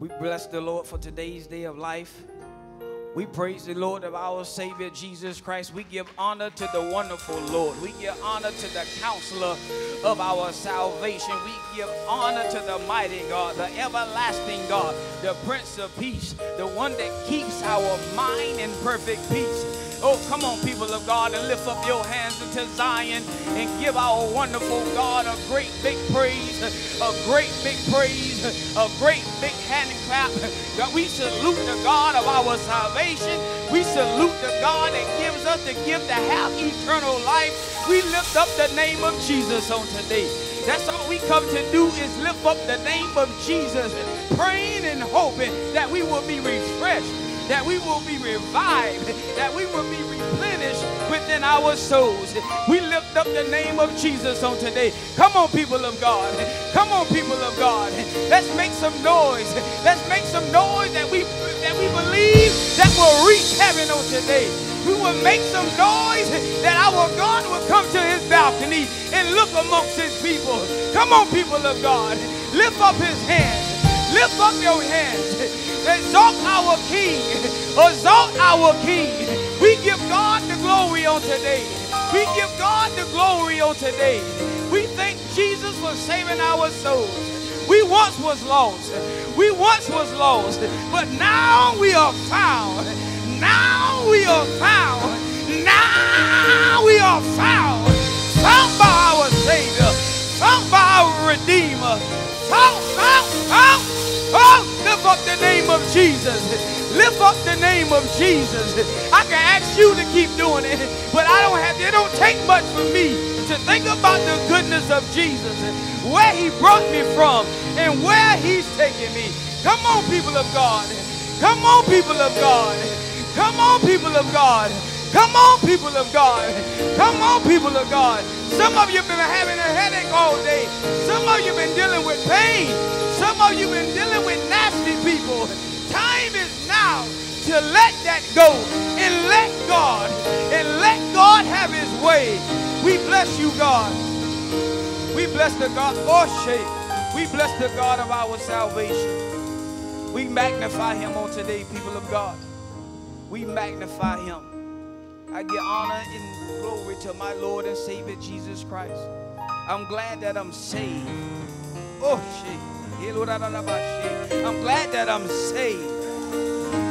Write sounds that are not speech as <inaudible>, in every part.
We bless the Lord for today's day of life. We praise the Lord of our Savior Jesus Christ. We give honor to the wonderful Lord. We give honor to the counselor of our salvation. We give honor to the mighty God, the everlasting God, the Prince of Peace, the one that keeps our mind in perfect peace. Oh, come on, people of God, and lift up your hands into Zion and give our wonderful God a great big praise, a great big praise, a great big hand clap. God, we salute the God of our salvation. We salute the God that gives us the gift to have eternal life. We lift up the name of Jesus on today. That's all we come to do is lift up the name of Jesus, praying and hoping that we will be refreshed that we will be revived, that we will be replenished within our souls. We lift up the name of Jesus on today. Come on, people of God. Come on, people of God. Let's make some noise. Let's make some noise that we that we believe that will reach heaven on today. We will make some noise that our God will come to his balcony and look amongst his people. Come on, people of God. Lift up his hands. Lift up your hands. Exalt our King. Exalt our King. We give God the glory on today. We give God the glory on today. We thank Jesus for saving our souls. We once was lost. We once was lost. But now we are found. Now we are found. Now we are found. Found by our Savior. Found by our Redeemer. Found, found, found. Oh, lift up the name of Jesus. Lift up the name of Jesus. I can ask you to keep doing it, but I don't have, it don't take much for me to think about the goodness of Jesus, and where he brought me from, and where he's taking me. Come on, people of God. Come on, people of God. Come on, people of God. Come on, people of God. Come on, people of God. Some of you have been having a headache all day. Some of you have been dealing with pain. Some of you have been dealing with nasty people. Time is now to let that go and let God and let God have his way. We bless you, God. We bless the God. Oh, shit. We bless the God of our salvation. We magnify him on today, people of God. We magnify him. I give honor and glory to my Lord and Savior Jesus Christ. I'm glad that I'm saved. Oh, shit. I'm glad that I'm saved.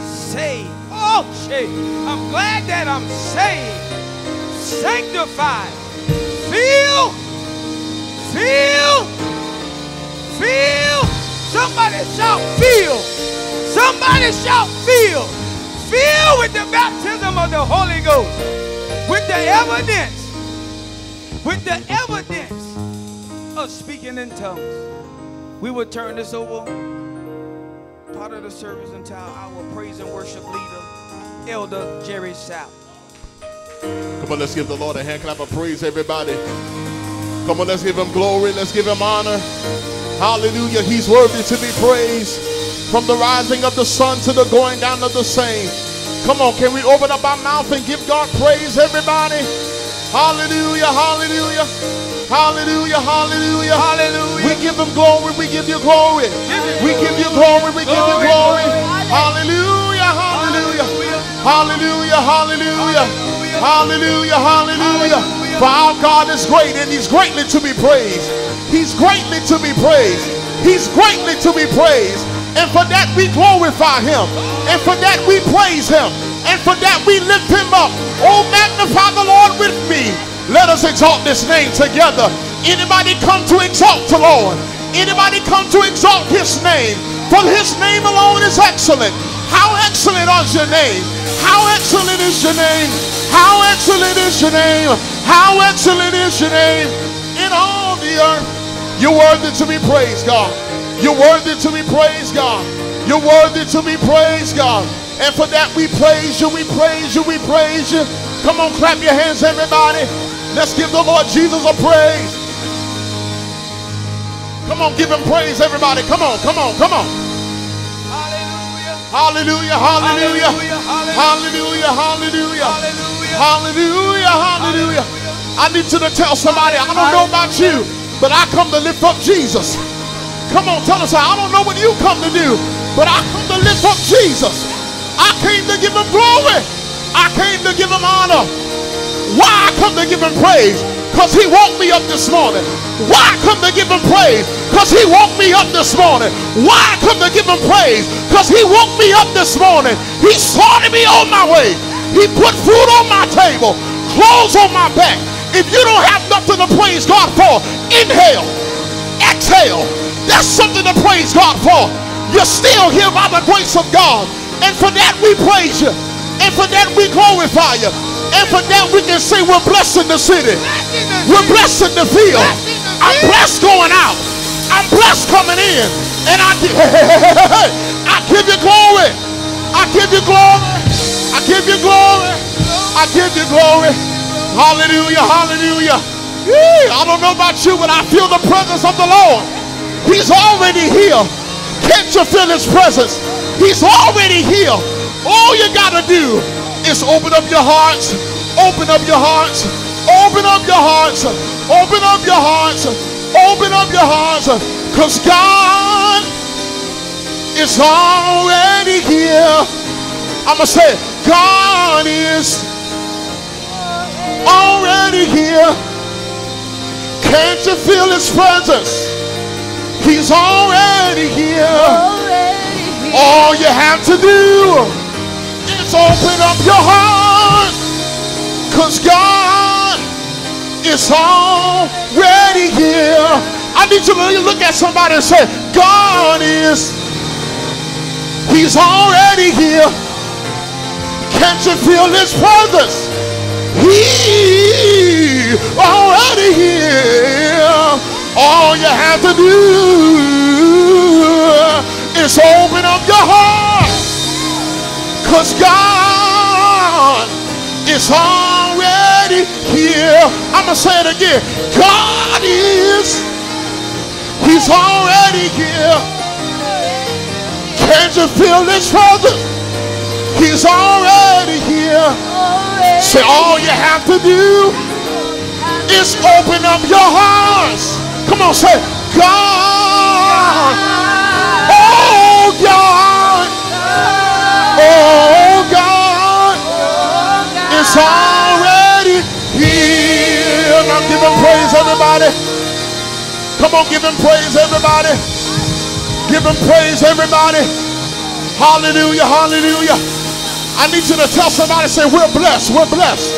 Saved. Oh, shit. I'm glad that I'm saved. Sanctified. Feel. Feel. Feel. Somebody shout, feel. Somebody shout, feel filled with the baptism of the Holy Ghost, with the evidence, with the evidence of speaking in tongues. We will turn this over, part of the service, until our praise and worship leader, Elder Jerry South. Come on, let's give the Lord a hand clap of praise, everybody. Come on, let's give him glory. Let's give him honor. Hallelujah. He's worthy to be praised from the rising of the sun to the going down of the same. Come on, can we open up our mouth and give God praise, everybody? Hallelujah, hallelujah, hallelujah, hallelujah, hallelujah. We give him glory, we give you glory. We give you glory, we give you glory. Hallelujah, hallelujah, hallelujah, hallelujah, hallelujah, hallelujah. For our God is great and he's greatly to be praised. He's greatly to be praised. He's greatly to be praised. And for that we glorify him. And for that we praise him. And for that we lift him up. Oh, magnify the Lord with me. Let us exalt this name together. Anybody come to exalt the Lord? Anybody come to exalt his name? For his name alone is excellent. How excellent is your name? How excellent is your name? How excellent is your name? How excellent is your name in all the earth? You're worthy to be praised, God. You're worthy to be praised, God. You're worthy to be praised, God. And for that we praise you, we praise you, we praise you. Come on, clap your hands, everybody. Let's give the Lord Jesus a praise. Come on, give him praise, everybody. Come on, come on, come on. Hallelujah, hallelujah, hallelujah, hallelujah, hallelujah, hallelujah. Hallelujah. I need you to tell somebody, I don't know about you, but I come to lift up Jesus. Come on, tell us, I don't know what you come to do, but I come to lift up Jesus. I came to give him glory. I came to give him honor. Why I come to give him praise? Because he woke me up this morning. Why I come to give him praise? Because he woke me up this morning. Why I come to give him praise? Because he woke me up this morning. He started me on my way. He put food on my table, clothes on my back. If you don't have nothing to praise God for, inhale, exhale. That's something to praise God for. You're still here by the grace of God. And for that we praise you. And for that we glorify you. And for that we can say we're blessed in the city. We're blessed in the field. I'm blessed going out. I'm blessed coming in. And I, <laughs> I give you glory. I give you glory. I give you glory. I give you glory. Hallelujah. Hallelujah. I don't know about you, but I feel the presence of the Lord. He's already here. Can't you feel his presence? He's already here. All you got to do is open up your hearts, open up your hearts, open up your hearts, open up your hearts, open up your hearts, because God is already here. I'm going to say, God is already here. Can't you feel his presence? He's already here. All you have to do is open up your heart. Cause God is already here. I need you to look at somebody and say, God is, He's already here. Can't you feel His presence? He already here. All you have to do is open up your heart. Because God is already here. I'm going to say it again. God is, He's already here. Can't you feel this, brother? He's already here. Say, all you have to do is open up your hearts. Come on, say, God. Oh, God. Oh God is already here. Now give him praise, everybody. Come on, give him praise, everybody. Give him praise, everybody. Hallelujah, hallelujah. I need you to tell somebody, say, we're blessed, we're blessed.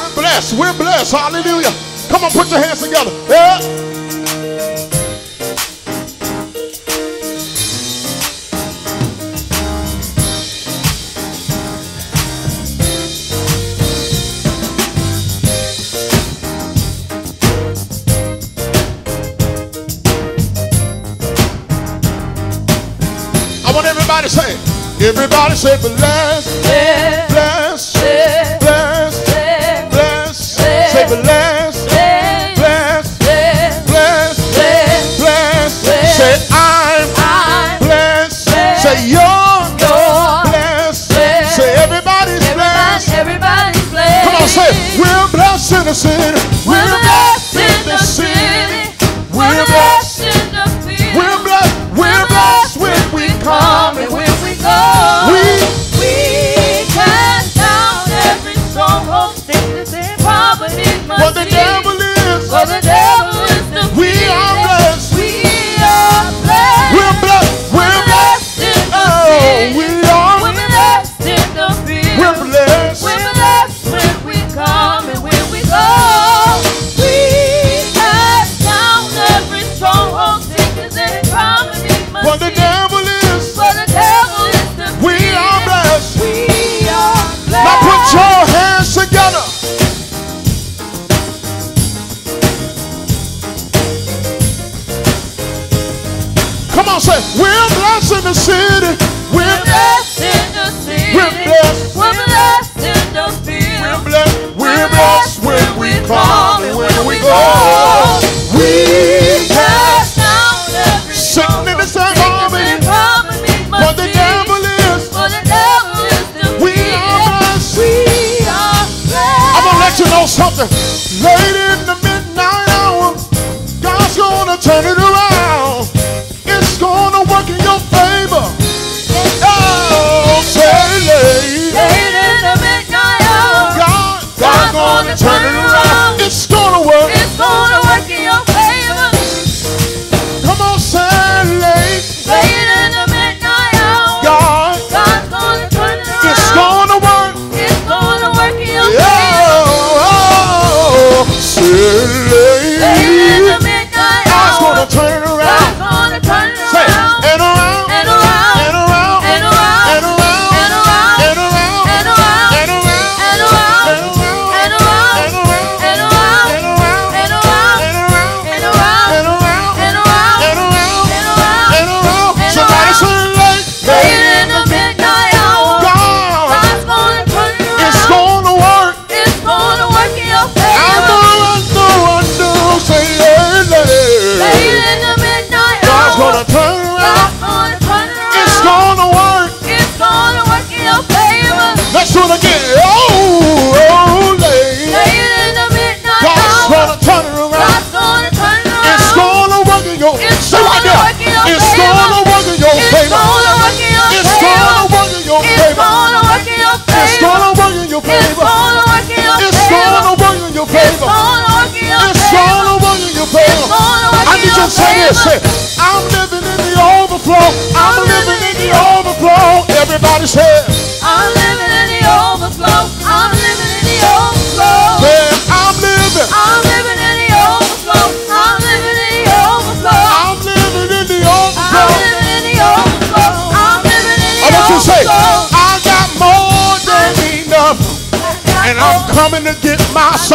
We're blessed, we're blessed. Hallelujah. Come on, put your hands together. Yeah. I want everybody say, everybody say, bless, bless, blessed we're blessed in the city. We're We're blessed in the city. We're blessed. We're blessed in the field. We're blessed. We're blessed when we come and when we go. We cast down every Sickness and poverty. what the devil is. For the devil is defeated. We are blessed. We are blessed. I'm gonna let you know something. Late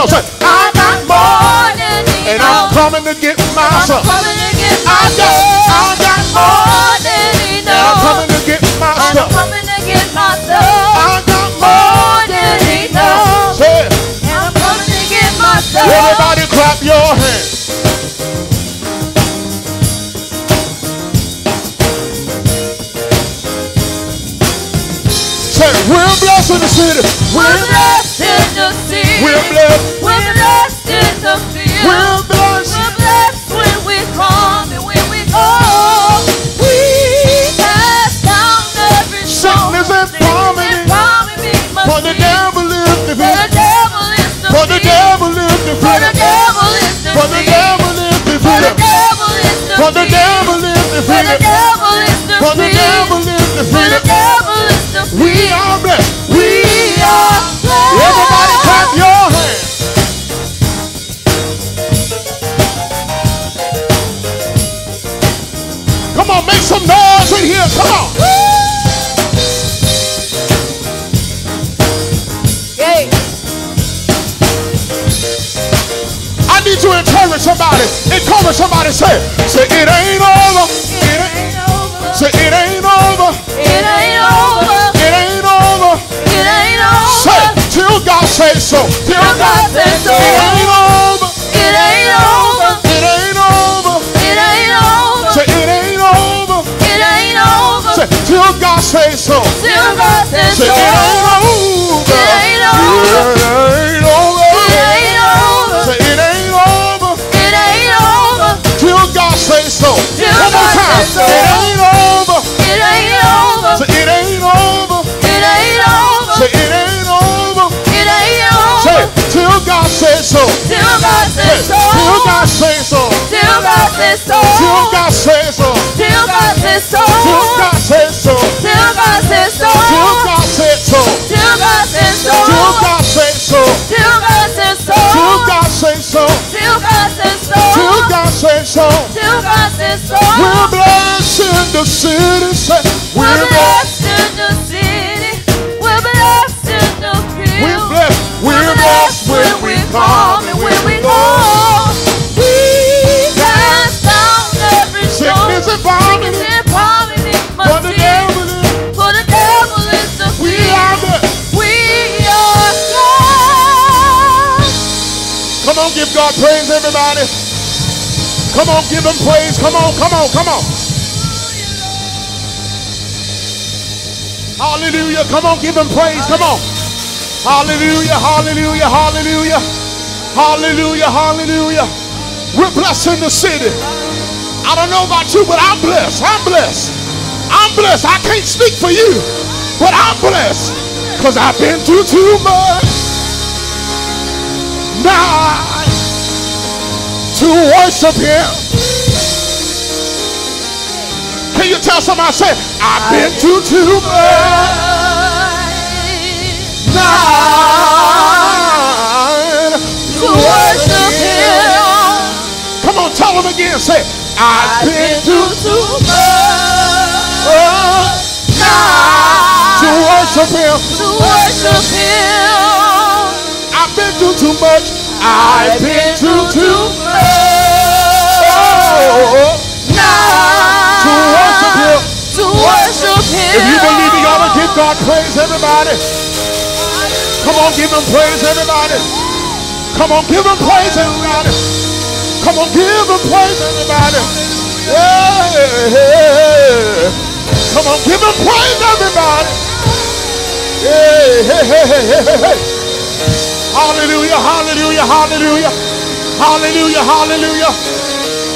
Say, I got more. than And I'm enough. coming to get I'm myself. coming to get I got, I got more. Than And I'm enough. coming to get And I'm coming to get myself. I got more. Than enough. Say. And I'm coming to get myself. Everybody clap your hands. Say, we're blessed in the city. We're blessed in the city. We're blessed. We're blessed in the field. We're blessed. We're blessed when we come and when we go. We cast down every Sickness and poverty. For the devil is For the defeated. devil is the For the devil is For the defeated. devil is the For the devil is For the defeated. devil is the For the devil is defeated. Here. Come on. Hey. I need to encourage somebody. Encourage somebody. Say, say it ain't over. It ain't over. Say it ain't over. It ain't over. It ain't over. It ain't over. Say till God say so. Till Till God says so. It ain't over. Say it ain't over. It ain't over. It ain't over. It ain't over. Say it ain't over. It ain't over. Till God say so. Till One more time. so. It ain't over. It ain't over. Say it ain't over. It ain't over. Say it ain't over. It ain't Say over. till God say so. Till God Say says so. till God say so. Till God says so. Till God say so. Till God says so. Till God God say God says so. We're blessed in the city. Say We're we're blessed. blessed in the city. We're blessed in the field. We're blessed. We're blessed when we come and when we go. We cast down every Sickness and poverty. Sickness and poverty For the devil is. For the devil is the We are blessed. We are blessed. Come on, give God praise, everybody. Come on, give him praise. Come on, come on, come on. Hallelujah. Come on, give him praise. Come on. Hallelujah, hallelujah, hallelujah. Hallelujah, hallelujah. We're blessed in the city. I don't know about you, but I'm blessed. I'm blessed. I'm blessed. I can't speak for you, but I'm blessed because I've been through too much. Now to worship him. Can you tell somebody, say, I've been through too much. Now To worship Him. Come on, tell them again. Say, I've been through too much. now to worship him. To worship Him. I've been through too much. I've been through too much. Now to worship him. To worship Him. If you believe it, you ought to give God praise, everybody. Come on, give him praise, everybody. Come on, give him praise, everybody. Come on, give him praise, everybody. Yeah. Come on, give him praise, everybody. Hey, hey, hey, hey, hey, hey. Hallelujah, hallelujah, hallelujah. Hallelujah, hallelujah.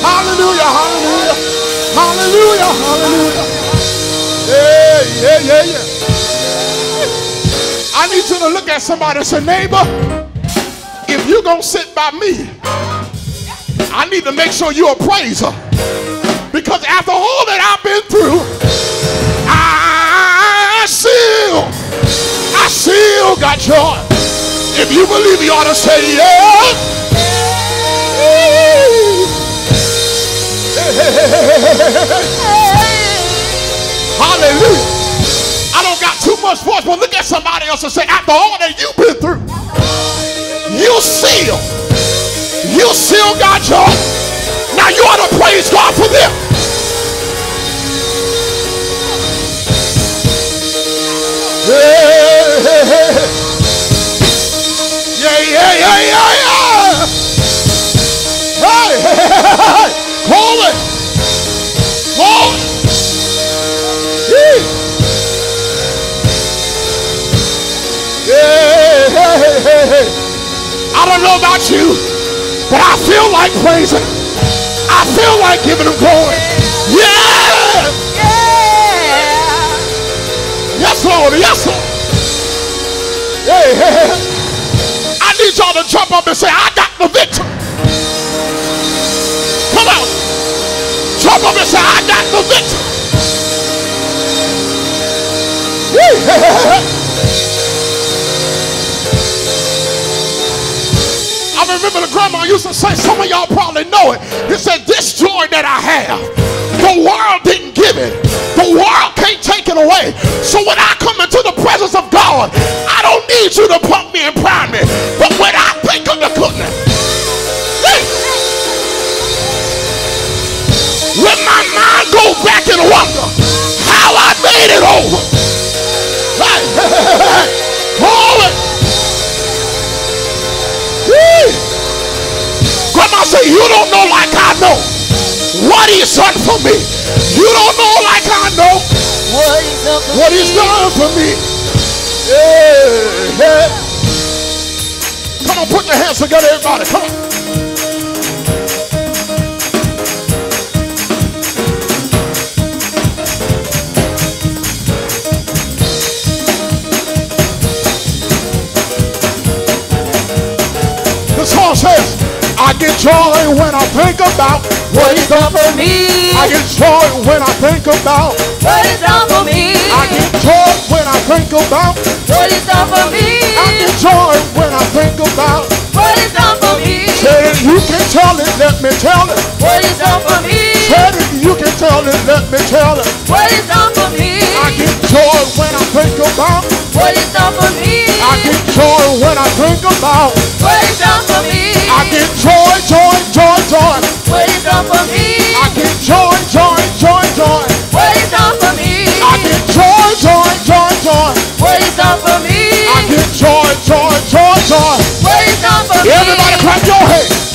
Hallelujah, hallelujah. Hallelujah, hallelujah. Yeah, yeah, yeah, yeah. I need you to look at somebody and say, neighbor, if you're going to sit by me, I need to make sure you're a praiser. Because after all that I've been through, I still, I still got joy. If you believe, you ought to say yeah. Hallelujah. I don't got too much voice, but look at somebody else and say, after all that you've been through, you still, you still got joy. Now you ought to praise God for them. Yeah, yeah, yeah, yeah, yeah, hey, hey, hey, hey. call it. It. Yeah, hey, hey, hey, hey. I don't know about you, but I feel like praising. I feel like giving him glory. Yeah! Yeah. Yes, Lord. Yes, Lord. Hey, hey, hey. I need y'all to jump up and say, I got the victory. And say, I got the victory. I remember the grandma used to say, some of y'all probably know it. He said, This joy that I have, the world didn't give it. The world can't take it away. So when I come into the presence of God, I don't need you to pump me and prime me. Goes back and wonder how I made it over. Hey. Glory. Grandma say, you don't know like I know what he's done for me. You don't know like I know What is up for what he's done for me. Yeah, yeah. Come on, put your hands together, everybody. Come on. Song says, I get joy when I think about What is up for me? I get joy when I think about What is up for me? I get joy when I think about What is up for me? I get joy when I think about What is up for me? Said it, you can tell it, let me tell it. What is up for me? Said it, you can tell it, let me tell it. What is up for me? I get joy when I think about What is up for me? I get joy when I think about What is up for me? I get joy, joy, joy, joy. What is up for me? I get joy, joy, joy, joy. What is up for me? I get joy, joy, joy, joy. What is up for me? I get joy, joy, joy, joy. What is up for me? Everybody clap your hands.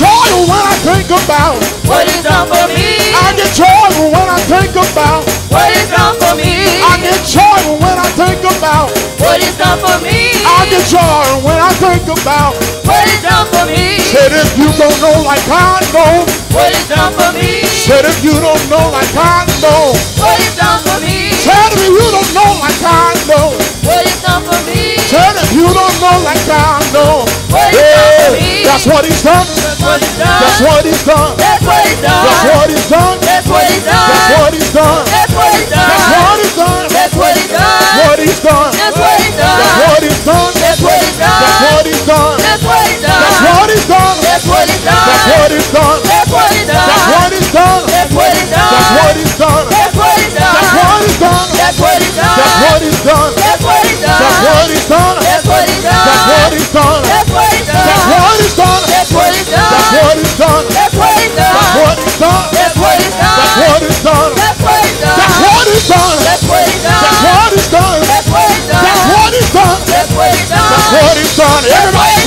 Joy when I think about. What is up for me? I get joy when I think about. What is up for me? I get joy when I think about. What is up for me? I get joy when I think about. What is up for me? Said if you don't know like I know. What is up for me? Said if you don't know like I know. What is up for me? Said if you don't know like I know. What is up for me? Said you don't know like I know. What is up for Yeah, me? that's what he's done. That's what he's done. That's what he's done. That's what he's done. That's what he's done. That's what he's done. That's what he's done. That's what he's done. That's what he's done. That's what he's done. What he's done. That's what he's done. That's what he's done. That's what he's done. That's what he's done. That's what he's done. That's what he's done. That's what he's done. That's what he's done. That's what he's done. That's what he's done. That's what he's done. Done. That's what he's done. That's what he's done. That's what he's done. That's what he's done. That's what he's done. That's what he's done. That's what he's done. That's what he's done. That's what he's done. That's what he's done. That's what he's done. That's what he's done. That's what he's done. That's what he's done. That's what he's done. That's what he's done. That's what he's done. That's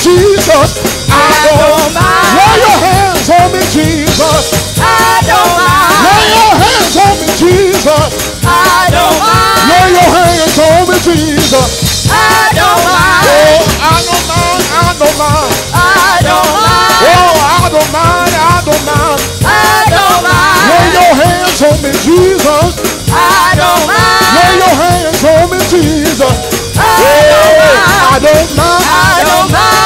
Jesus. I don't mind. Lay your hands on me, Jesus. I don't mind. Lay your hands on me, Jesus. I don't mind. Lay your hands on me, Jesus. I don't mind. Oh, I don't mind, I don't mind. I don't mind. Oh, I don't mind, I don't mind. I don't mind. Lay your hands on me, Jesus. I don't mind. Lay your hands on me, Jesus. I don't mind. I don't mind. I don't mind.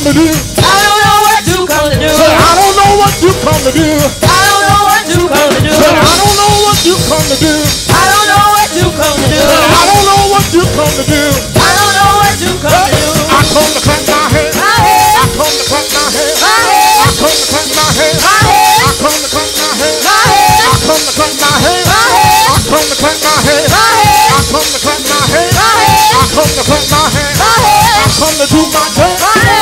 Come to do. I don't know what you come to do. Say, I don't know what you come to do. I don't know what you come to do. Say, I don't know what you come to do. I don't know what you come to do. Say, I don't know what you come to do. I don't know what you come to do. I come to clap my hands. I head, come to clap my hands. I come to clap my hands. I come to clap my hands. I come to clap my hands. I come to clap my hands. I come to clap my hands. head, I come to clap my hands. I come to do my dance.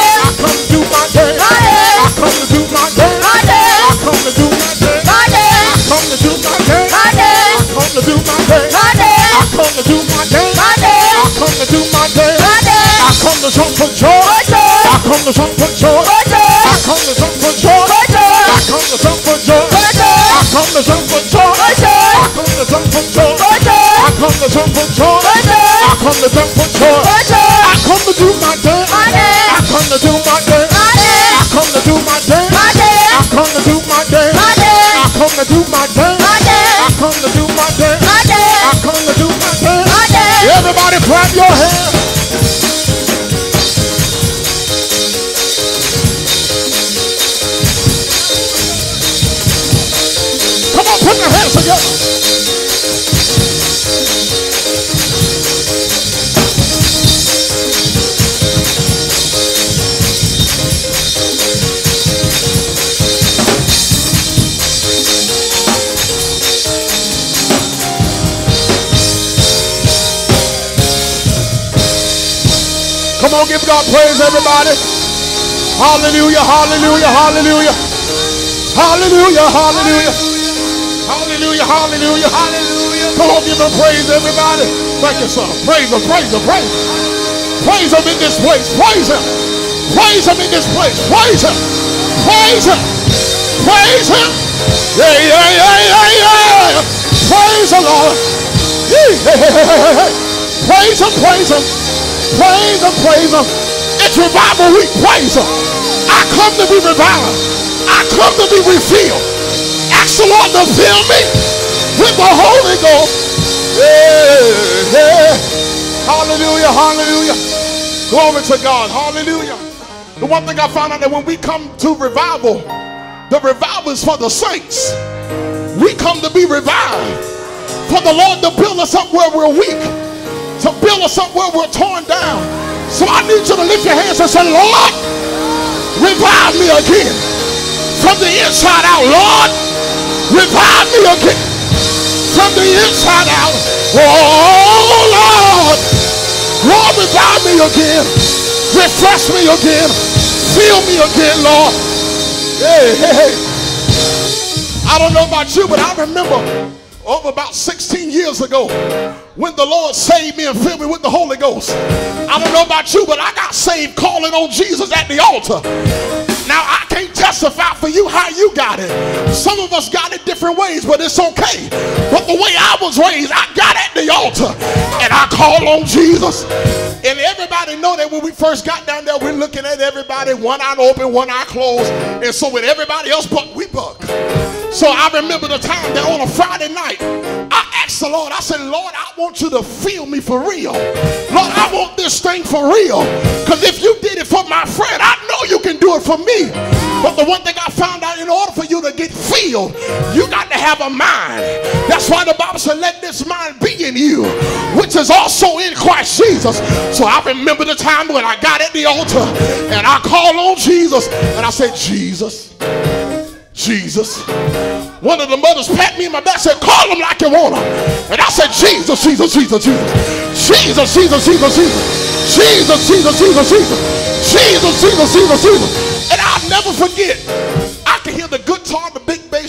Come to do my head, I come to jump for joy. for joy, I come to jump for joy. for joy, I come to jump for joy. for joy, I come to jump for joy. for joy, I come to jump for joy. for joy, I come to jump for joy. for joy, I come to jump for joy. for joy, I come to jump for joy. for joy, I come to do my my I come to do my my I come to do my my I come to do my my I come to do my dance. Come on, give God praise, everybody. Hallelujah, hallelujah, hallelujah. Hallelujah, hallelujah. Hallelujah, hallelujah, hallelujah. Come on, give him praise, everybody. Thank you, son. Praise him, praise him, praise him. Praise him in this place. Praise him. Praise him in this place. Praise him. Praise him. Praise him. Yeah, yeah, yeah, yeah, yeah. Praise the Lord. Hey. Praise him, praise him. Praise him, praise him. it's revival week. Praise Him. I come to be revived. I come to be refilled. Ask the Lord to fill me with the Holy Ghost. Yeah, yeah. Hallelujah, hallelujah. Glory to God. Hallelujah. The one thing I found out that when we come to revival, the revival is for the saints. We come to be revived. For the Lord to build us up where we're weak, to build us up where we're torn down. So I need you to lift your hands and say, Lord, revive me again. From the inside out, Lord, revive me again. From the inside out, oh Lord, Lord, revive me again. Refresh me again. Fill me again, Lord. Hey, hey, hey. I don't know about you, but I remember over about 16 years ago when the Lord saved me and filled me with the Holy Ghost. I don't know about you, but I got saved calling on Jesus at the altar. Now, I can't testify for you how you got it. Some of us got it different ways, but it's okay. But the way I was raised, I got at the altar and I called on Jesus. And everybody know that when we first got down there, we're looking at everybody, one eye open, one eye closed. And so when everybody else buck, we buck. So I remember the time that on a Friday night, I asked the Lord, I said, want you to feel me for real. Lord, I want this thing for real. Because if you did it for my friend, I know you can do it for me. But the one thing I found out, in order for you to get filled, you got to have a mind. That's why the Bible said, let this mind be in you, which is also in Christ Jesus. So I remember the time when I got at the altar and I called on Jesus and I said, Jesus. Jesus. One of the mothers pat me in my back, said, call him like you want him. And I said, Jesus, Jesus, Jesus, Jesus. Jesus, Jesus, Jesus, Jesus. Jesus, Jesus, Jesus, Jesus. Jesus, Jesus, Jesus, Jesus. And I'll never forget,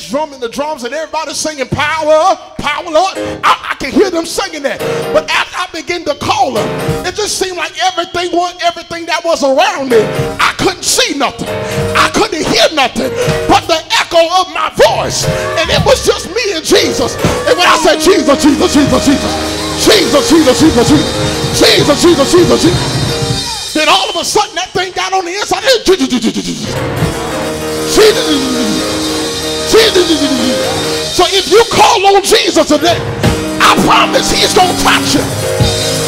the big bass drum, and the drums, and everybody singing power, power, Lord. I, I can hear them singing that. But after I began to call them, it just seemed like everything was everything that was around me. I couldn't see nothing. I couldn't hear nothing but the echo of my voice. And it was just me and Jesus. And when I said Jesus, Jesus, Jesus, Jesus, Jesus, Jesus, Jesus, Jesus, Jesus, Jesus, Jesus, Jesus, then all of a sudden that thing got on the inside. Jesus. So if you call on Jesus today, I promise he's going to touch you.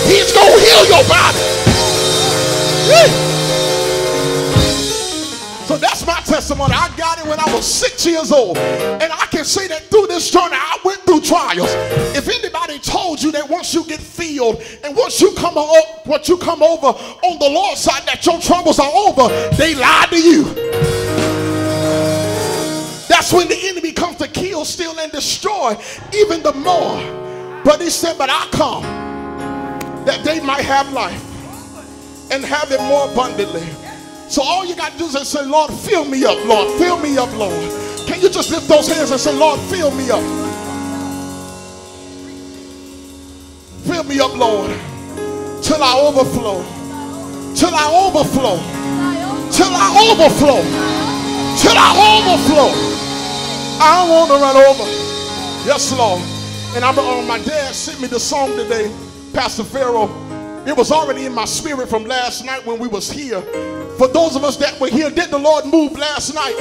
He's going to heal your body. So that's my testimony. I got it when I was six years old. And I can say that through this journey, I went through trials. If anybody told you that once you get filled and once you come up, once you come over on the Lord's side, that your troubles are over, they lied to you. That's when the enemy comes to kill, steal, and destroy even the more. But he said, But I come that they might have life and have it more abundantly. So all you got to do is say, Lord, fill me up, Lord, fill me up, Lord. Can you just lift those hands and say, Lord, fill me up? Fill me up, Lord, till I overflow, till I overflow, till I overflow, till I overflow. I want to run over. Yes, Lord. And I'm on my dad sent me the song today, Pastor Pharaoh. It was already in my spirit from last night when we was here. For those of us that were here, did the Lord move last night?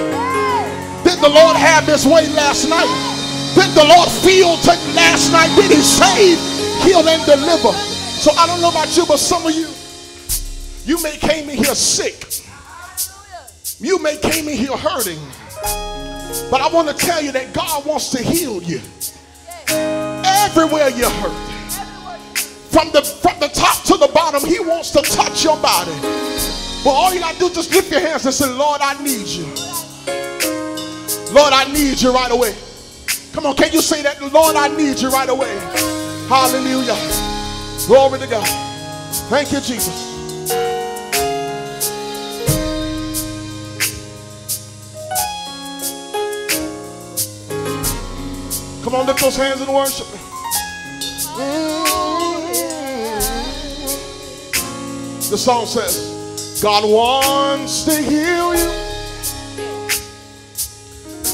Did the Lord have his way last night? Did the Lord feel to last night? Did he save, heal, and deliver? So I don't know about you, but some of you, you may came in here sick. You may came in here hurting. But I want to tell you that God wants to heal you. Everywhere you hurt. From the from the top to the bottom, he wants to touch your body. But all you gotta do is just lift your hands and say, Lord, I need you. Lord, I need you right away. Come on, can you say that? Lord, I need you right away. Hallelujah. Glory to God. Thank you, Jesus. Come on, lift those hands and worship. The song says, God wants to heal you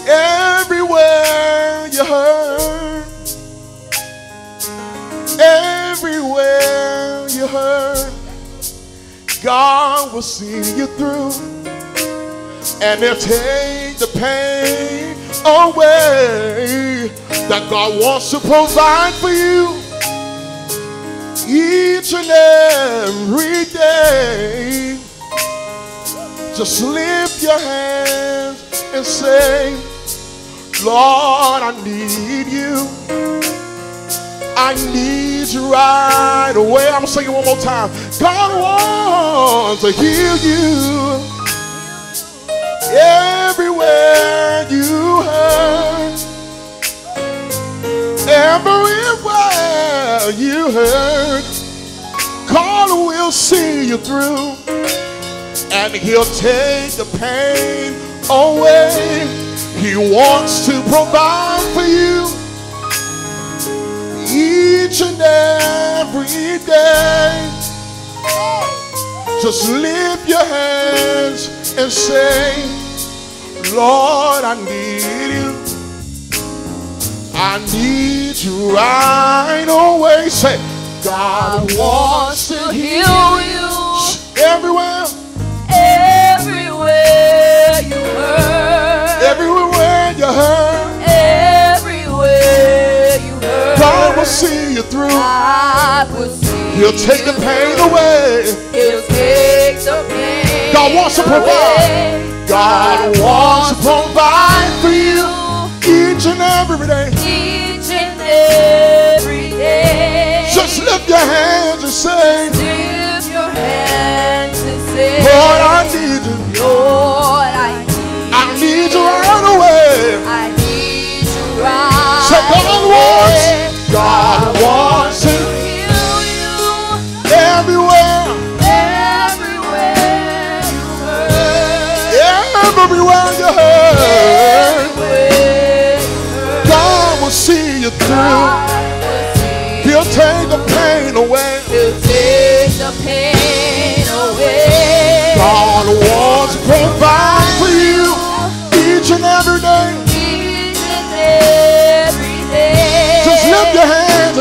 everywhere you hurt. Everywhere you hurt. God will see you through and he'll take the pain away that God wants to provide for you each and every day. Just lift your hands and say, Lord, I need you. I need you right away. I'm gonna sing it one more time. God wants to heal you everywhere you hurt. Everywhere you hurt. God will see you through and he'll take the pain away. He wants to provide for you each and every day. Just lift your hands and say, Lord, I need you. I need you right away. Say, God wants to Heal you everywhere, everywhere you hurt. everywhere you hurt. Everywhere you hurt. God will see you through. God will see He'll take the pain away. He'll take the pain God wants to provide. away. God wants to provide for you each and every day. Each and every day. Just lift your hands and say, lift your hands and say, Lord,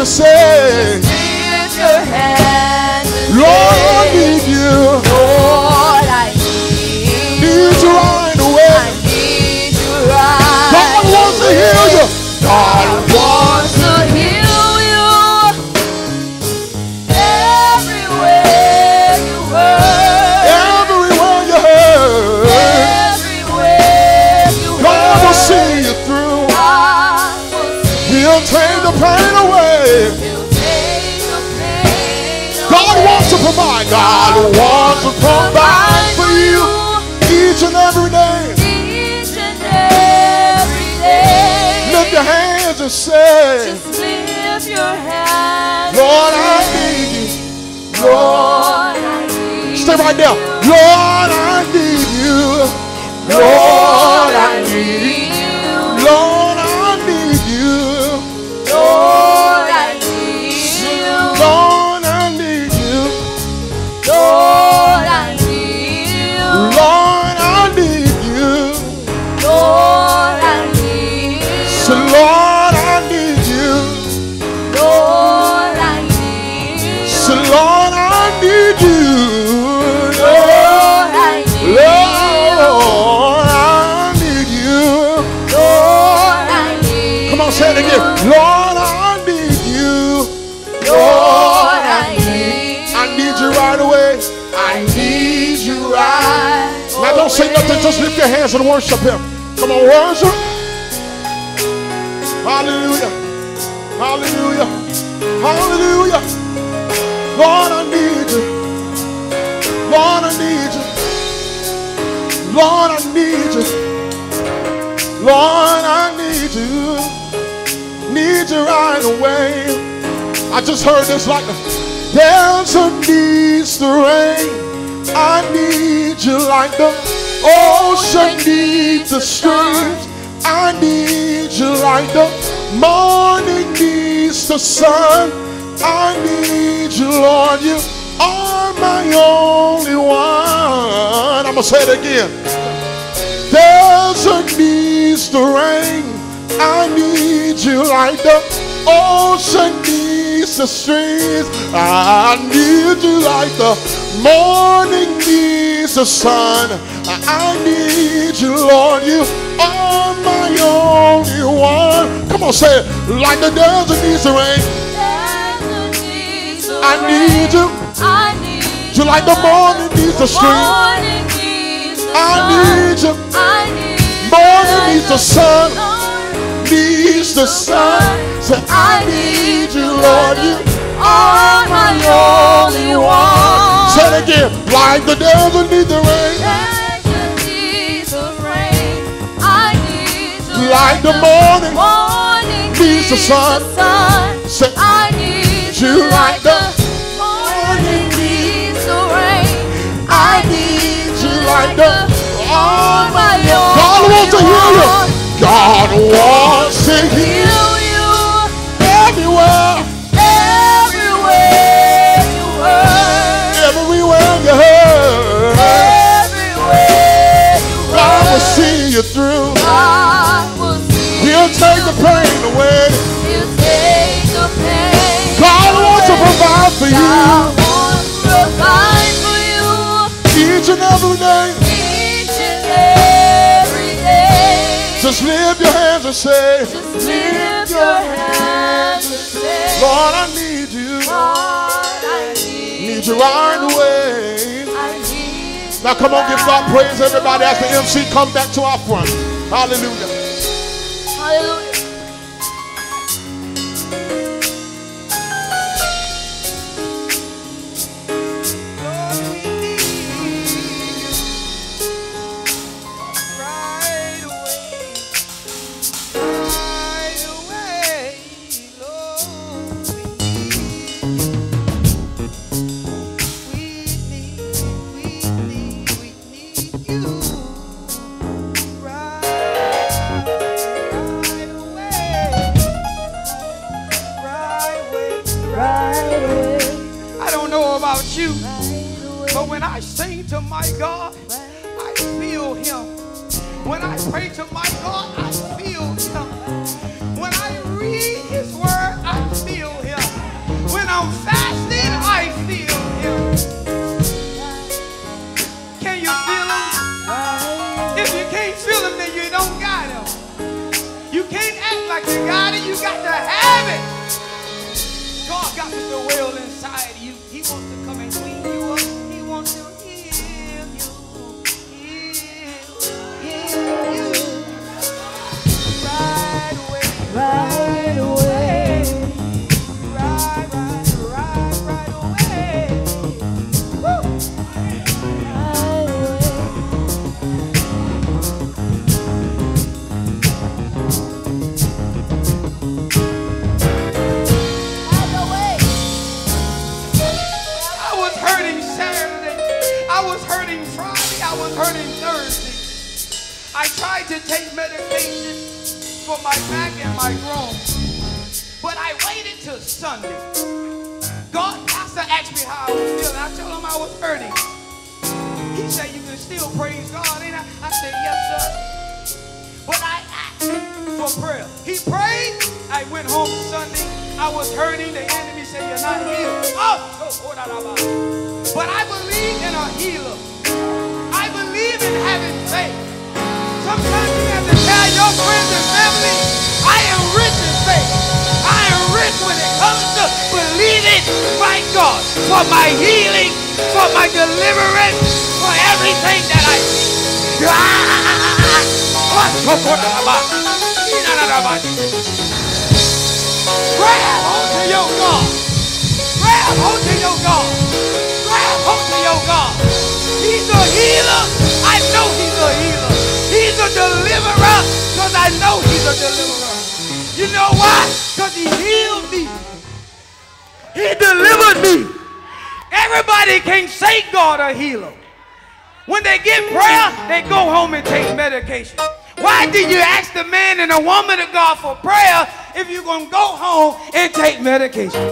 say, Lift your hands God wants to provide for you each and every day. Each and every day. Lift your hands and say, Just lift your hands. Lord, I need you. Lord, Lord, I need stay right there. Lord, I need you. Lord, your hands and worship him. Come on, worship. Hallelujah. Hallelujah. Hallelujah. Lord, I need you. Lord, I need you. Lord, I need you. Lord, I need you. Need you right away. I just heard this like there's a needs the rain. I need you like the ocean needs the streams. I need you like the morning needs the sun. I need you, Lord. You are my only one. I'm gonna say it again. Desert needs the rain. I need you like the ocean needs the streams. I need you like the Morning needs the sun. I need you, Lord. You are my only one. Come on, say it. Like the desert needs the rain. I need you. I need You like the morning needs the stream. I need you. I need Morning needs the sun. Needs the sun. Say, I need you, Lord. You are my only one. say it again. Like the desert needs the rain. Like the morning morning needs the sun. Say, I need you like the morning needs the rain. I need you like the all my own. God wants to hear you. God wants to Heal you everywhere, everywhere you hurt. everywhere you hurt. Everywhere you God will see you through. Ah. He'll take the pain away. He'll take the pain. God wants to provide for you God wants to provide for you each and every day. each and every day. Just lift your hands and say, Just lift your hands and say, Lord, I need you. Lord, I need, Need you right away. I need Now come on, give God praise, everybody, as the MC come back to our front. Hallelujah. Why did you ask the man and the woman of God for prayer if you're going to go home and take medication?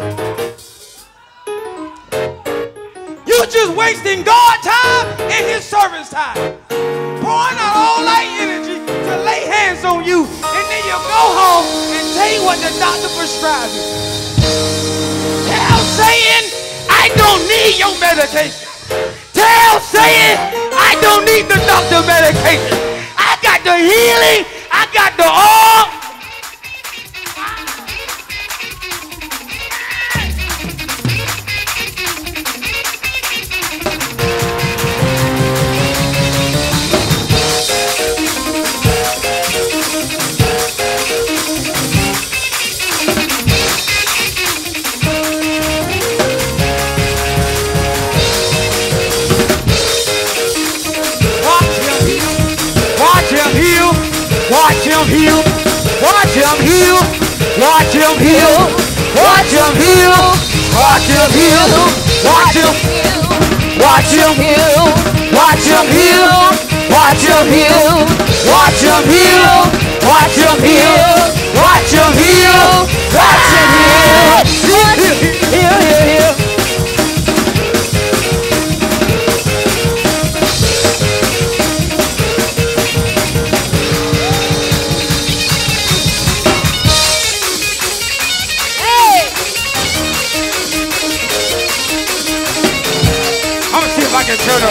You're just wasting God's time and his service time. Pouring out all that energy to lay hands on you and then you go home and take what the doctor prescribed you. Tell Satan, I don't need your medication. Tell Satan, I don't need the doctor medication got the healing. I got the all. Watch him heal. Watch him heal. Watch him heal. Watch him heal. Watch him. Watch him heal. Watch him heal. Watch him heal. Watch him heal. Watch him heal. Watch him heal. Watch him heal. Heal, heal, heal.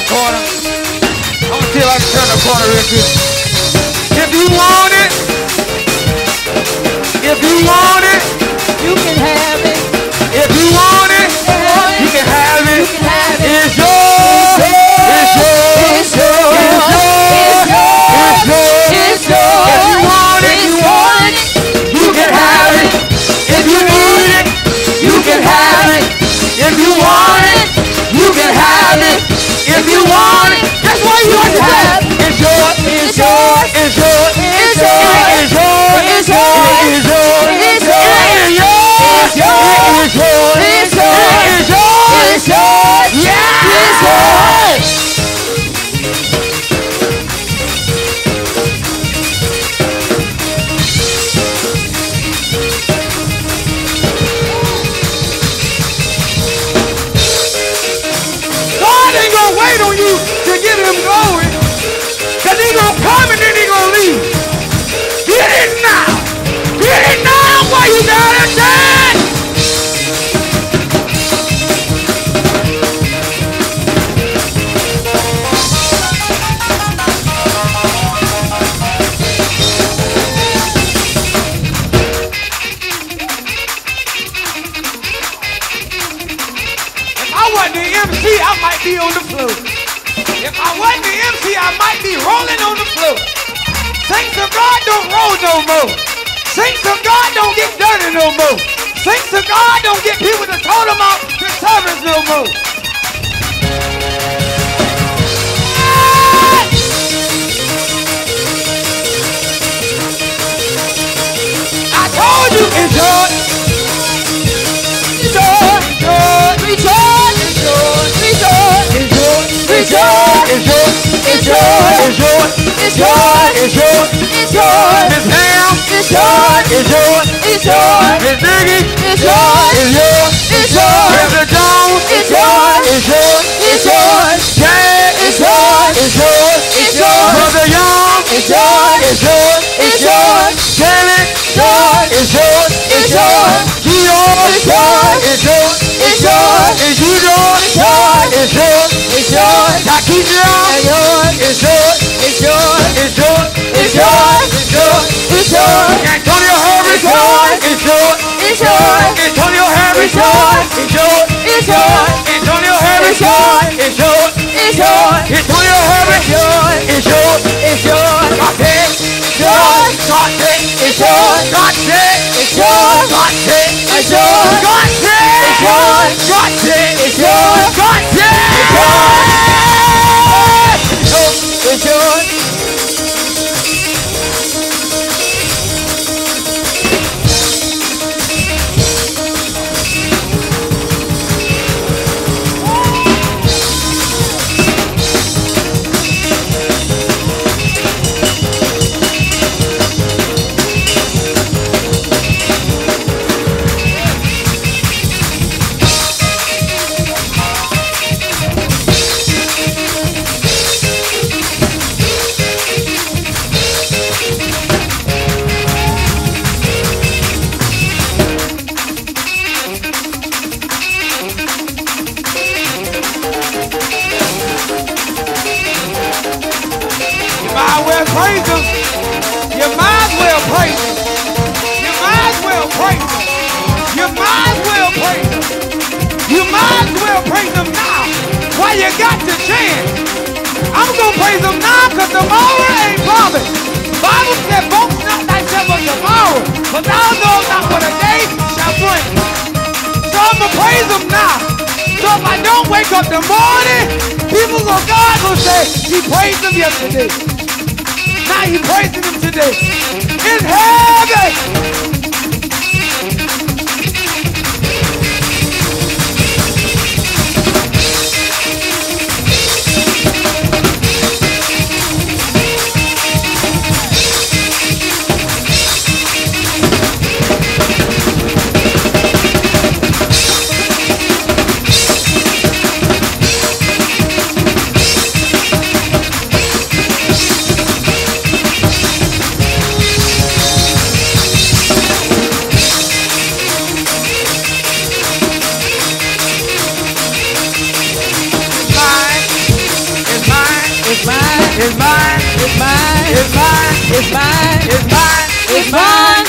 Corner. I'm gonna see if I can turn the corner real quick. If you want it, if you want it, It, that's why you want to have It's yours, it's yours, it's yours, it's yours, it's yours, it's yours, it's yours, it's yours, it's yours, it's yours, it's yours, it's yours, it's yours, yeah, it's yours. no more. Thanks to God, don't get people to tote them out to service no more. I told you it's yours. It's yours, it's yours, it's yours, it's yours, it's yours, it's yours, it's yours, it's yours yours. Miss Ham is yours. it's yours. it's yours. Miss Diggy it's yours. it's yours. it's yours. Mr. Jones it's yours. it's yours. it's yours. Jay it's yours. it's yours. it's yours. Brother Young it's yours. it's yours. it's yours. Janet it's yours. it's yours. it's yours. Gio it's yours. it's yours. it's yours. It's you yours. it's yours. Is yours. Yours. It's yours. It's yours. It's yours. It's yours. It's yours. It's yours. It's yours. Antonio Harris. It's yours. It's yours. It's yours. Antonio Harris. It's yours. It's yours. Antonio Harris. It's yours. It's yours. It's yours. Antonio Harris. It's yours. It's yours. It's yours. Got it. It's yours. Got it. It's yours. Got it. It's yours. Got it. It's yours. Got it. It's yours. Got it. Rejoice! Tomorrow ain't promised. Bible said, of tomorrow, but not what day shall bring. So I'm gonna praise him now. So if I don't wake up people God will say, he praised him yesterday. Now he praising him today. In heaven.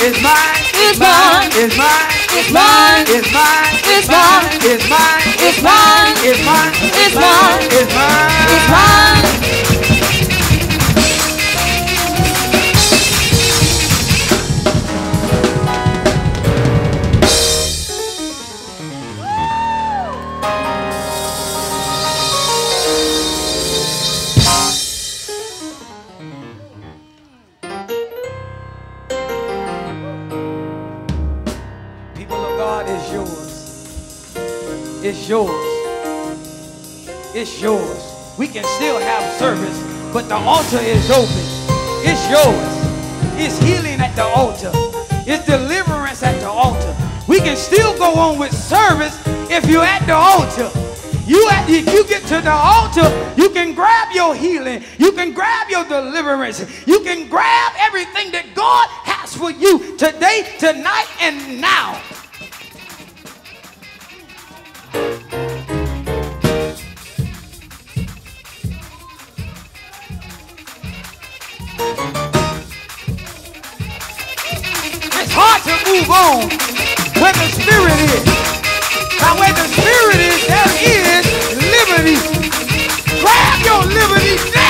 It's mine, it's mine, it's mine, it's mine, it's mine, it's mine, it's mine, it's mine, it's mine, it's mine, it's mine, it's mine. Yours. We can still have service, but the altar is open. It's yours. It's healing at the altar. It's deliverance at the altar. We can still go on with service if you're at the altar. You at if you get to the altar, you can grab your healing, you can grab your deliverance, you can grab everything that God has for you today, tonight, and now. On where the spirit is. Now where the spirit is, there is liberty. Grab your liberty now.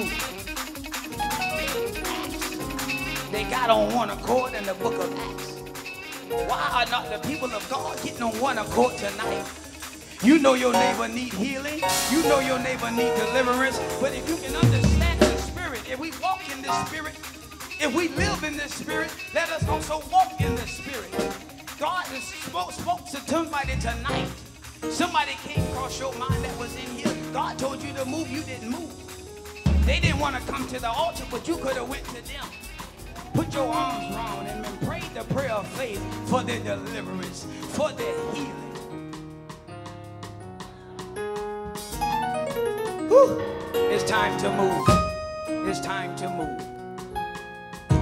Move? They got on one accord in the book of Acts. Why are not the people of God getting on one accord tonight? You know your neighbor need healing. You know your neighbor need deliverance. But if you can understand the spirit, if we walk in the spirit, if we live in the spirit, let us also walk in the spirit. God spoke, spoke to somebody tonight. Somebody came across your mind that was in here. God told you to move, you didn't move. They didn't want to come to the altar, but you could have went to them. Put your arms around them and pray the prayer of faith for their deliverance, for their healing. Whew. It's time to move. It's time to move.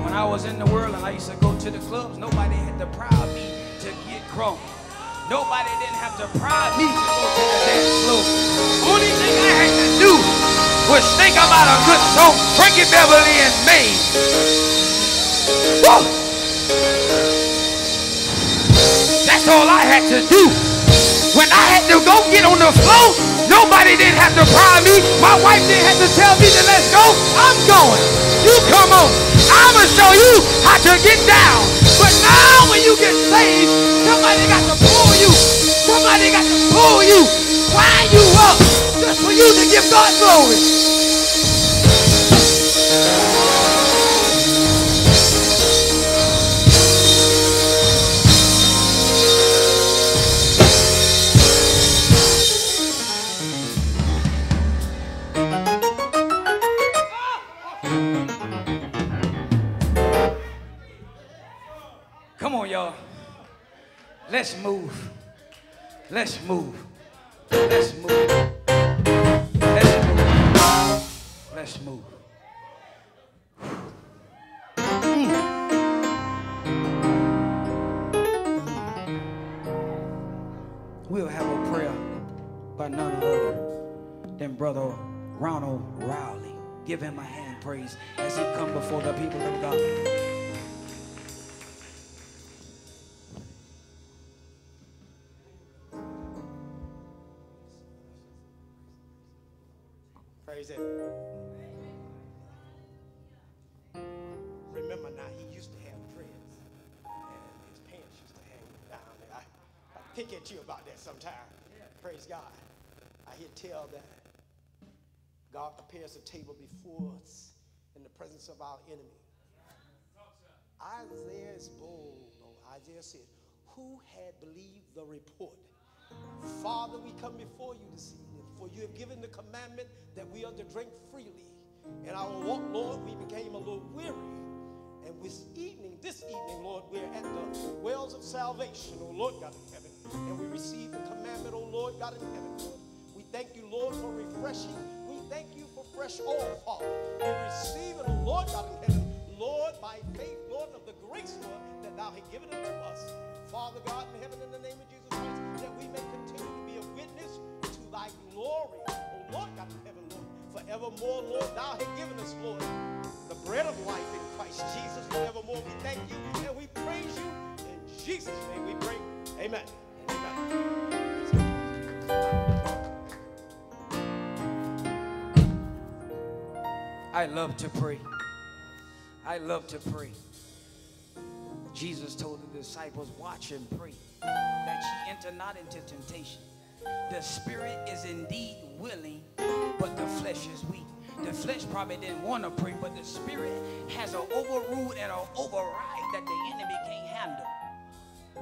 When I was in the world and I used to go to the clubs, nobody had to proud me to get crunk. Nobody didn't have to proud me to go to the dance floor. Only thing I had to do was think about a good song, Frankie Beverly and Maze. Woo! That's all I had to do. When I had to go get on the floor, nobody didn't have to pry me. My wife didn't have to tell me to let's go. I'm going. You come on. I'ma show you how to get down. But now when you get saved, somebody got to pull you. Somebody got to pull you, wind you up, just for you to give God glory. Let's move. Let's move. Let's move. Let's move. Let's move. Hmm. We'll have a prayer by none other than Brother Ronald Rowley. Give him a hand praise as he come before the people of God. Praise it. Remember now, he used to have dreads, and his pants used to hang down. I, I pick at you about that sometime. Praise God. I hear tell that God prepares a table before us in the presence of our enemy. Isaiah is bold. though. Isaiah said, Who had believed the report? Father, we come before you this evening, for you have given the commandment that we are to drink freely. In our walk, Lord, we became a little weary. And this evening, this evening, Lord, we're at the wells of salvation, oh Lord God in heaven. And we receive the commandment, oh Lord God in heaven, Lord. We thank you, Lord, for refreshing. We thank you for fresh oil, Father. We receive it, oh Lord God in heaven. Lord, by faith, Lord, of the grace, Lord, that thou hast given unto us. Father God in heaven, in the name of Jesus Christ, that we may continue thy glory. Oh Lord God in heaven, Lord, forevermore, Lord, thou hast given us, Lord, the bread of life in Christ Jesus. Forevermore, we thank you and we praise you. In Jesus' name we pray. Amen. Amen. I love to pray. I love to pray. Jesus told the disciples, Watch and pray, that ye enter not into temptation. The spirit is indeed willing, but the flesh is weak. The flesh probably didn't want to pray, but the spirit has an overrule and an override that the enemy can't handle.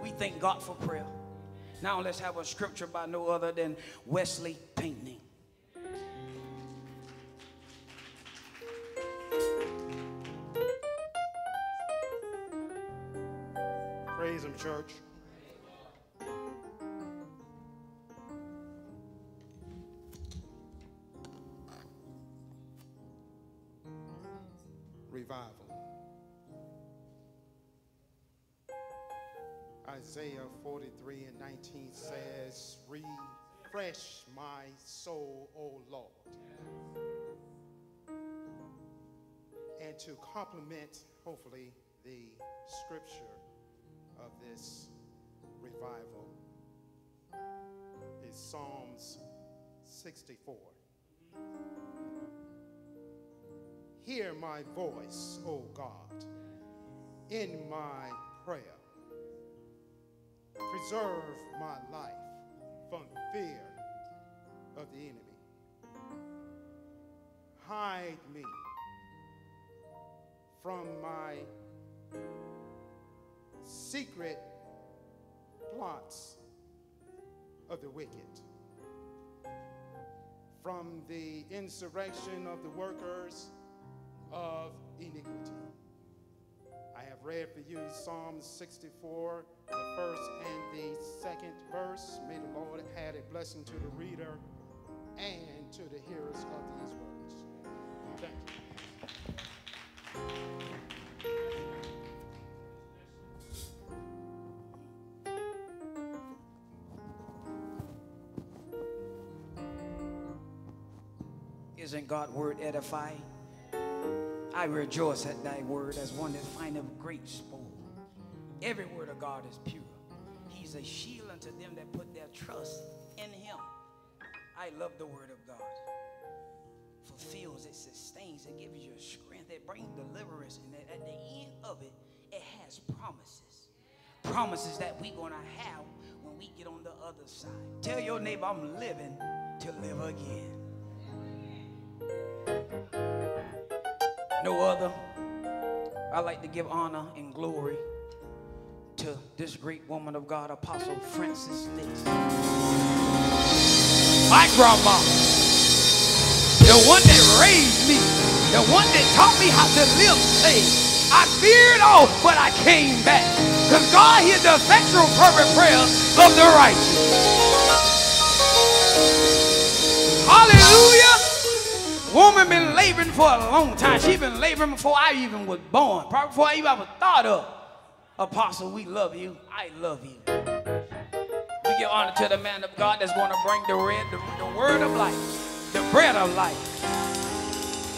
We thank God for prayer. Now let's have a scripture by no other than Wesley Pinckney. Praise him, church. Revival. Isaiah 43 and 19 says, Refresh my soul, O Lord. And to complement, hopefully, the scripture of this revival is Psalms 64. Hear my voice, O God, in my prayer. Preserve my life from fear of the enemy. Hide me from my secret plots of the wicked, from the insurrection of the workers of iniquity. I have read for you Psalm 64, the first and the second verse. May the Lord add a blessing to the reader and to the hearers of these words. Thank you. Isn't God word edifying? I rejoice at thy word as one that findeth great spoil. Every word of God is pure. He's a shield unto them that put their trust in him. I love the word of God. Fulfills, it sustains, it gives you strength, it brings deliverance, and at the end of it, it has promises. promises that we're going to have when we get on the other side. Tell your neighbor, I'm living to live again. No other. I like to give honor and glory to this great woman of God, Apostle Francis Dixon. My grandma, the one that raised me, the one that taught me how to live saved. I feared all, but I came back. Because God hears the effectual fervent prayers of the righteous. Hallelujah. Woman been laboring for a long time. She been laboring before I even was born. Probably before I even ever thought of. Apostle, we love you. I love you. We give honor to the man of God that's going to bring the, red, the, the word of life, the bread of life,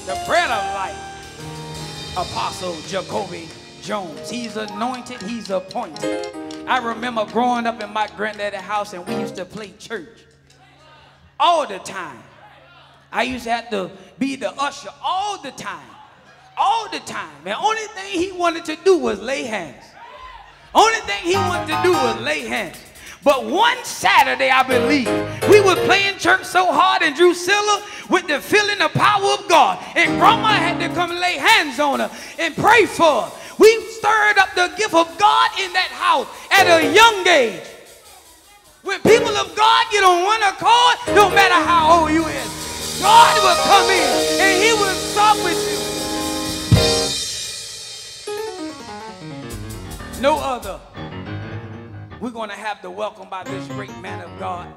the bread of life. Apostle Jacoby Jones. He's anointed, he's appointed. I remember growing up in my granddaddy's house and we used to play church all the time. I used to have to be the usher all the time. All the time. And only thing he wanted to do was lay hands. Only thing he wanted to do was lay hands. But one Saturday, I believe, we were playing church so hard in Drusilla with the feeling of power of God. And grandma had to come lay hands on her and pray for her. We stirred up the gift of God in that house at a young age. When people of God get on one accord, no matter how old you is, God will come in and he will talk with you. No other. We're going to have the welcome by this great man of God,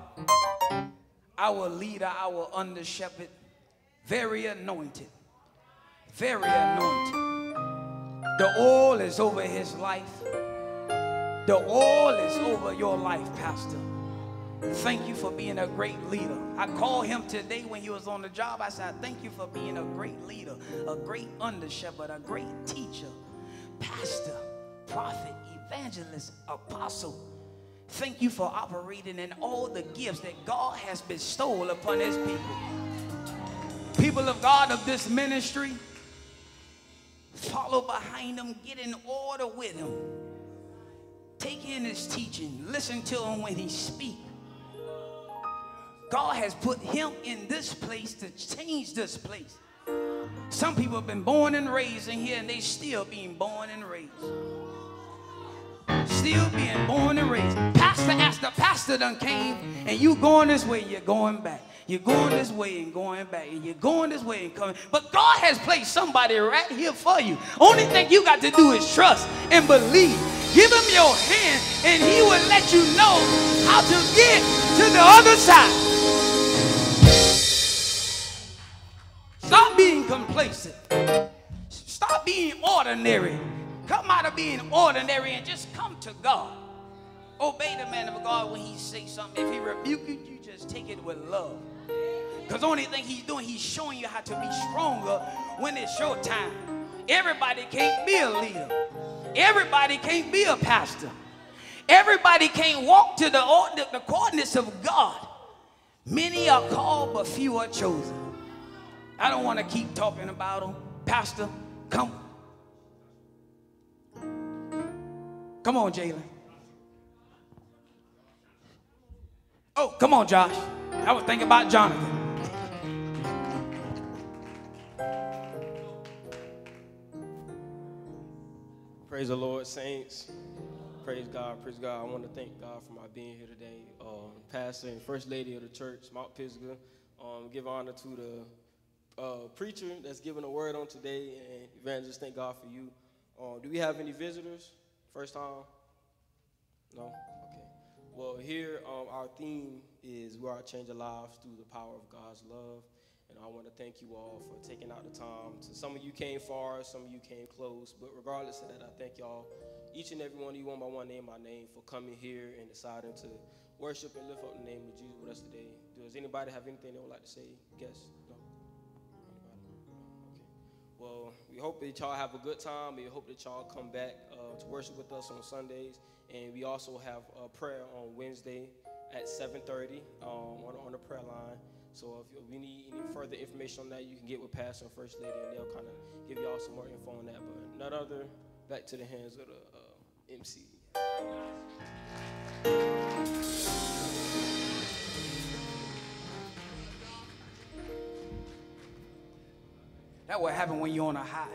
our leader, our under shepherd, very anointed, very anointed. The oil is over his life. The oil is over your life, Pastor. Thank you for being a great leader. I called him today when he was on the job. I said, Thank you for being a great leader, a great under shepherd, a great teacher, pastor, prophet, evangelist, apostle. Thank you for operating in all the gifts that God has bestowed upon his people. People of God of this ministry, follow behind him, get in order with him. Take in his teaching, listen to him when he speaks. God has put him in this place to change this place. Some people have been born and raised in here and they still being born and raised. Still being born and raised. Pastor after pastor done came and you going this way, you're going back. You're going this way and going back, and you're going this way and coming. But God has placed somebody right here for you. Only thing you got to do is trust and believe. Give him your hand, and he will let you know how to get to the other side. Stop being complacent. Stop being ordinary. Come out of being ordinary and just come to God. Obey the man of God when he says something. If he rebuke you, you just take it with love. Because the only thing he's doing, he's showing you how to be stronger when it's your time. Everybody can't be a leader. Everybody can't be a pastor. Everybody can't walk to the, the coordinates of God. Many are called, but few are chosen. I don't want to keep talking about them. Pastor, come. Come on, Jalen. Oh, come on, Josh. I was thinking about Jonathan. Praise the Lord, saints. Praise God, praise God. I want to thank God for my being here today. Um, Pastor and First Lady of the church, Mount Pisgah. Um, give honor to the uh, preacher that's giving a word on today, and evangelist, thank God for you. Um, do we have any visitors? First time? No? Okay. Well, here um, our theme is we are changing lives through the power of God's love. And I want to thank you all for taking out the time. So some of you came far, some of you came close. But regardless of that, I thank y'all, each and every one of you, one by one, name by name, for coming here and deciding to worship and lift up the name of Jesus with us today. Does anybody have anything they would like to say? Guess? No? Okay. Well, we hope that y'all have a good time. We hope that y'all come back uh, to worship with us on Sundays. And we also have a prayer on Wednesday at 7.30 um, on, on the prayer line. So if we need any further information on that, you can get with Pastor and First Lady, and they'll kind of give y'all some more info on that. But none other, back to the hands of the uh, MC. That what happen when you're on a high.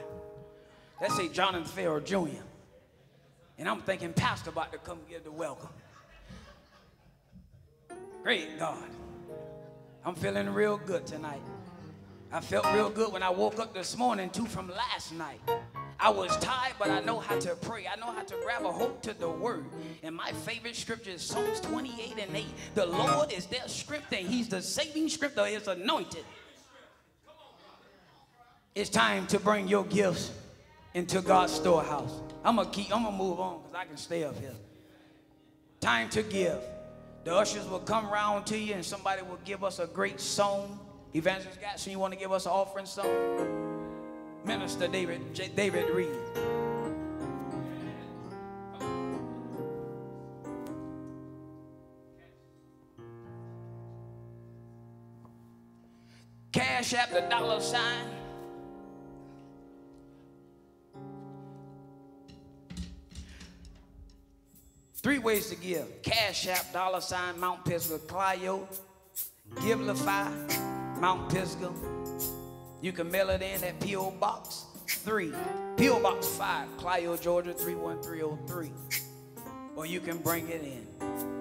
Let's say Jonathan Farrell Jr. And I'm thinking Pastor about to come give the welcome. Great God. I'm feeling real good tonight. I felt real good when I woke up this morning too from last night. I was tired, but I know how to pray. I know how to grab a hold to the word. And my favorite scripture is Psalms 28 and 8. The Lord is their script, and He's the saving script of His anointed. It's time to bring your gifts into God's storehouse. I'm gonna keep, I'm gonna move on because I can stay up here. Time to give. The ushers will come around to you and somebody will give us a great song. Evangelist Gatson, you want to give us an offering song? Minister David, J- David Reed. Cash app the dollar sign. Three ways to give. Cash app, dollar sign, Mount Pisgah, Clyo, Givelify, Mount Pisgah. You can mail it in at P.O. Box 3, P.O. Box 5, Clyo, Georgia 31303. Or you can bring it in.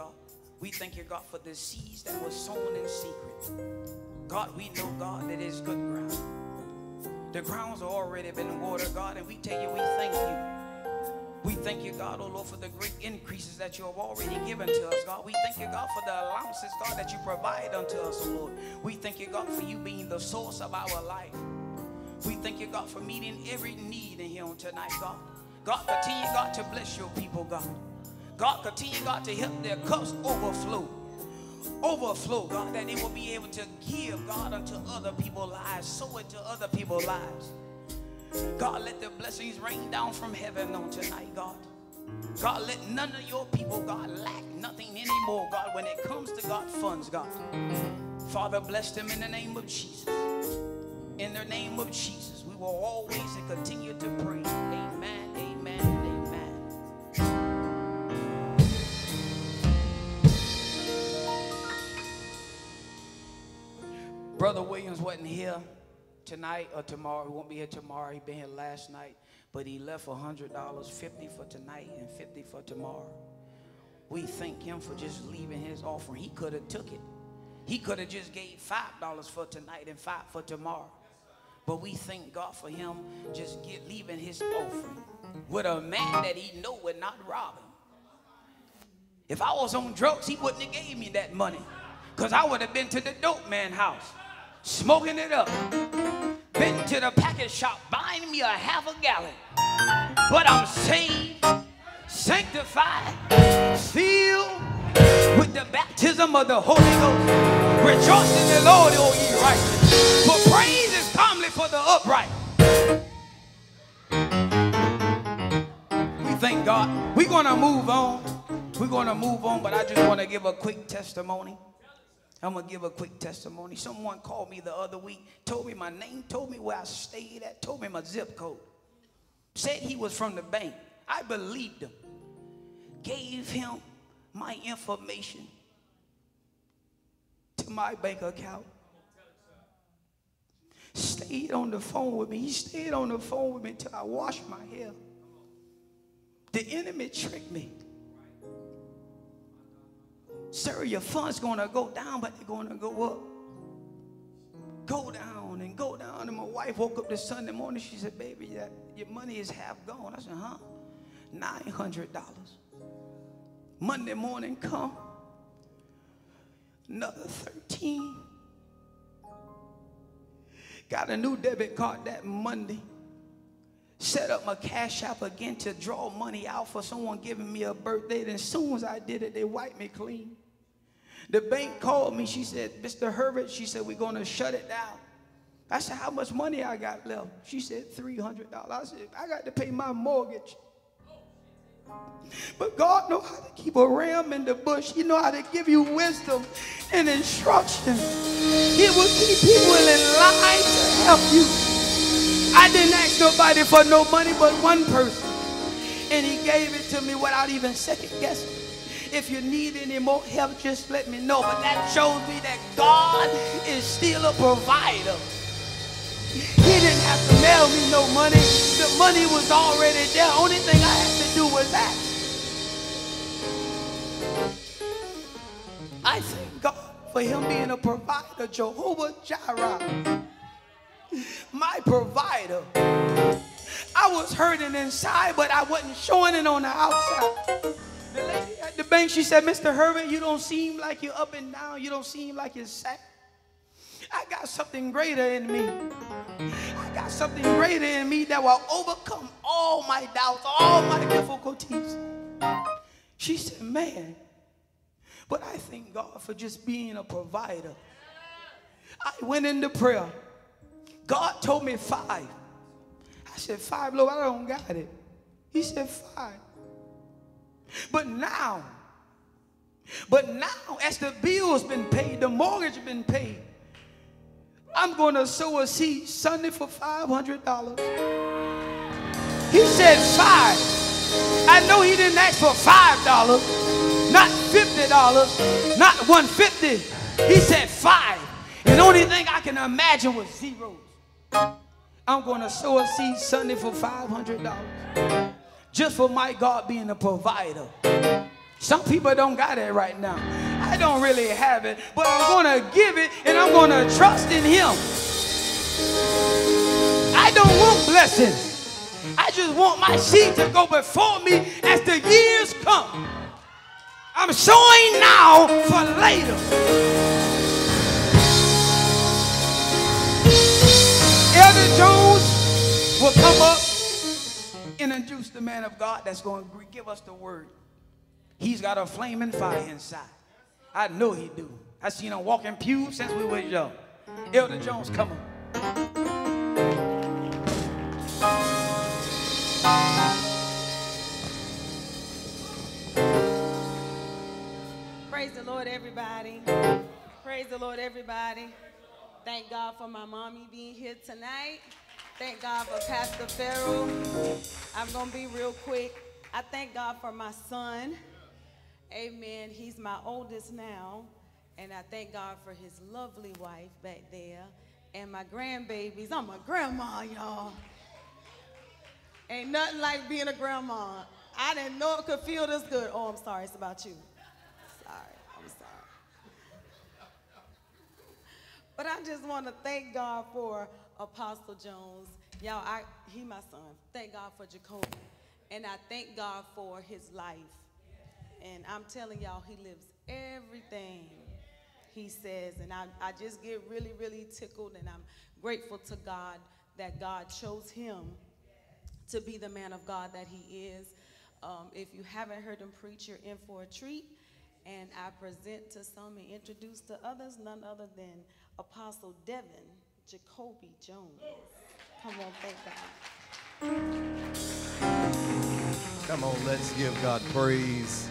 God. We thank you, God, for the seeds that were sown in secret. God, we know, God, that it's good ground. The grounds already been watered, God, and we tell you we thank you. We thank you, God, oh Lord, for the great increases that you have already given to us, God. We thank you, God, for the allowances, God, that you provide unto us, oh Lord. We thank you, God, for you being the source of our life. We thank you, God, for meeting every need in here on tonight, God. God, continue, God, to bless your people, God. God, continue, God, to help their cups overflow. Overflow, God, that they will be able to give, God, unto other people's lives, sow it to other people's lives. God, let the blessings rain down from heaven on tonight, God. God, let none of your people, God, lack nothing anymore, God, when it comes to God funds, God. Father, bless them in the name of Jesus. In the name of Jesus, we will always and continue to pray. Amen, amen, amen. Brother Williams wasn't here tonight or tomorrow. He won't be here tomorrow. He been here last night, but he left hundred dollars, fifty for tonight and fifty for tomorrow. We thank him for just leaving his offering. He could have took it. He could have just gave five dollars for tonight and five for tomorrow. But we thank God for him just get, leaving his offering with a man that he know would not rob him. If I was on drugs, he wouldn't have gave me that money. Because I would have been to the dope man house, smoking it up. Been to the package shop, buying me a half a gallon. But I'm saved, sanctified, filled with the baptism of the Holy Ghost. Rejoice in the Lord, O ye righteous. For praise is calmly for the upright. We thank God. We're going to move on. We're going to move on, but I just want to give a quick testimony. I'm to give a quick testimony. Someone called me the other week, told me my name, told me where I stayed at, told me my zip code. Said he was from the bank. I believed him. Gave him my information to my bank account. Stayed on the phone with me. He stayed on the phone with me until I washed my hair. The enemy tricked me. Sir, your funds gonna go down, but they're gonna go up. Go down and go down. And my wife woke up this Sunday morning. She said, Baby, that your money is half gone. I said, Huh? $900. Monday morning come, another 13. Got a new debit card that Monday. Set up my cash app again to draw money out for someone giving me a birthday. And as soon as I did it, they wiped me clean. The bank called me. She said, Mr. Herbert, she said, we're going to shut it down. I said, how much money I got left? She said, $300. I said, I got to pay my mortgage. But God know how to keep a ram in the bush. He know how to give you wisdom and instruction. He will keep people in line to help you. I didn't ask nobody for no money but one person. And he gave it to me without even second guessing. If you need any more help, just let me know. But that shows me that God is still a provider. He didn't have to mail me no money. The money was already there. Only thing I had to do was ask. I thank God for him being a provider, Jehovah Jireh. My provider. I was hurting inside, but I wasn't showing it on the outside. The lady at the bank, she said, Mr. Herbert, you don't seem like you're up and down. You don't seem like you're sad. I got something greater in me. I got something greater in me that will overcome all my doubts, all my difficulties. She said, Man, but I thank God for just being a provider. I went into prayer. God told me five. I said, Five, Lord, I don't got it. He said, Five. But now, but now, as the bill's been paid, the mortgage been paid, I'm going to sow a seed Sunday for $500. He said five. I know he didn't ask for $5, not $50, not 150 He said five. And the only thing I can imagine was zeros. I'm going to sow a seed Sunday for $500 just for my God being a provider. Some people don't got it right now. I don't really have it, but I'm going to give it and I'm going to trust in Him. I don't want blessings. I just want my seed to go before me as the years come. I'm sowing now for later. Elder Jones will come up introduce the man of God that's going to give us the word. He's got a flaming fire inside. I know he do. I seen him walking pews since we were young. Elder Jones, come on. Praise the Lord, everybody. Praise the Lord, everybody. Thank God for my mommy being here tonight. Thank God for Pastor Farrell. I'm going to be real quick. I thank God for my son. Amen. He's my oldest now. And I thank God for his lovely wife back there and my grandbabies. I'm a grandma, y'all. Ain't nothing like being a grandma. I didn't know it could feel this good. Oh, I'm sorry. It's about you. Sorry. I'm sorry. But I just want to thank God for Apostle Jones. Y'all, I, he my son. Thank God for Jacoby. And I thank God for his life. And I'm telling y'all, he lives everything he says. And I, I just get really, really tickled. And I'm grateful to God that God chose him to be the man of God that he is. Um, if you haven't heard him preach, you're in for a treat. And I present to some and introduce to others none other than Apostle Devin Jacoby Jones. Come on, thank God. Come on, let's give God praise.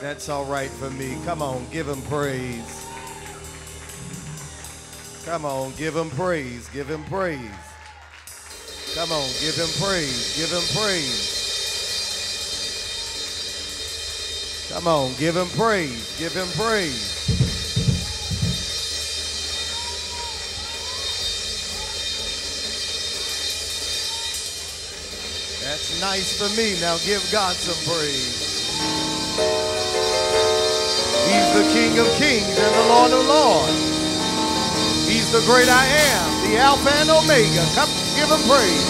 That's all right for me. Come on, give him praise. Come on, give him praise. Give him praise. Come on, give him praise. Give him praise. Come on, give him praise. Give him praise. Nice for me. Now give God some praise. He's the King of kings and the Lord of lords. He's the great I am, the Alpha and Omega. Come, give him praise.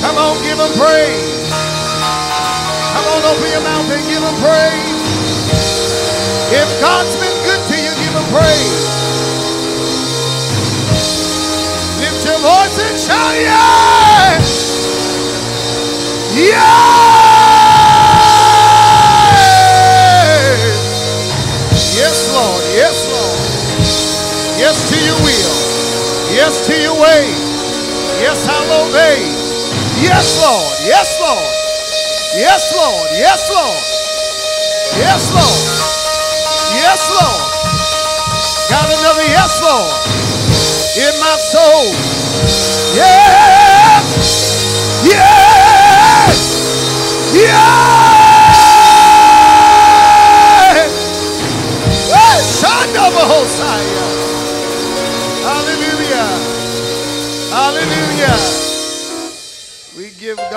Come on, give him praise. Come on, open your mouth and give him praise. If God's been good to you, give him praise. Lift your voice and shout, yeah! Yes! Yes, Lord. Yes, Lord. Yes to your will. Yes to your way. Yes, I'll. Yes, Lord. Yes, Lord. Yes, Lord. Yes, Lord. Yes, Lord. Yes, Lord. Got another yes, Lord. In my soul. Yes.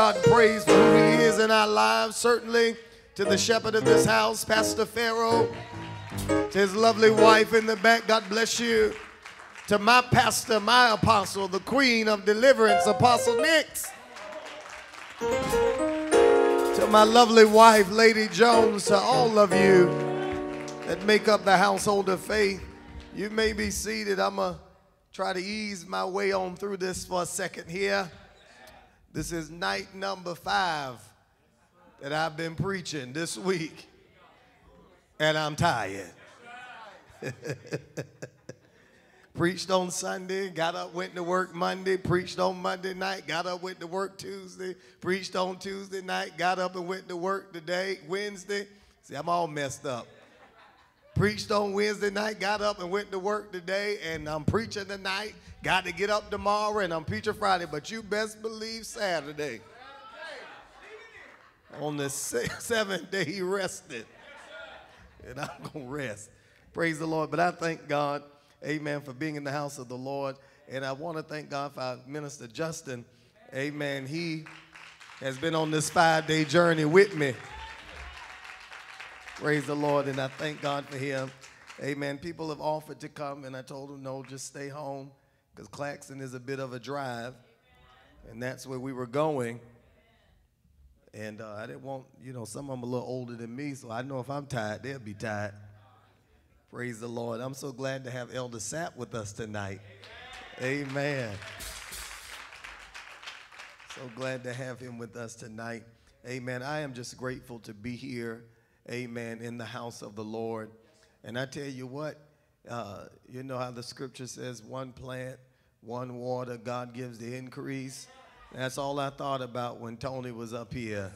God praise for who He is in our lives, certainly to the shepherd of this house, Pastor Farrell, to his lovely wife in the back. God bless you. To my pastor, my apostle, the queen of deliverance, Apostle Nix. To my lovely wife, Lady Jones, to all of you that make up the household of faith, you may be seated. I'm going to try to ease my way on through this for a second here. This is night number five that I've been preaching this week, and I'm tired. <laughs> preached on Sunday, got up, went to work Monday, preached on Monday night, got up, went to work Tuesday, preached on Tuesday night, got up and went to work today, Wednesday. See, I'm all messed up. Preached on Wednesday night, got up and went to work today, and I'm preaching tonight. Got to get up tomorrow, and I'm preaching Friday, but you best believe Saturday. On the se- <laughs> seventh day, he rested. And I'm going to rest. Praise the Lord. But I thank God, amen, for being in the house of the Lord. And I want to thank God for our minister Justin. Amen. He has been on this five day journey with me. Praise the Lord, and I thank God for him. Amen. People have offered to come, and I told them, no, just stay home because Claxton is a bit of a drive, and that's where we were going. And uh, I didn't want, you know, some of them a little older than me, so I know if I'm tired, they'll be tired. Praise the Lord. I'm so glad to have Elder Sapp with us tonight. Amen. So glad to have him with us tonight. Amen. I am just grateful to be here. Amen. In the house of the Lord. And I tell you what, uh, you know how the scripture says one plant, one water, God gives the increase. That's all I thought about when Tony was up here.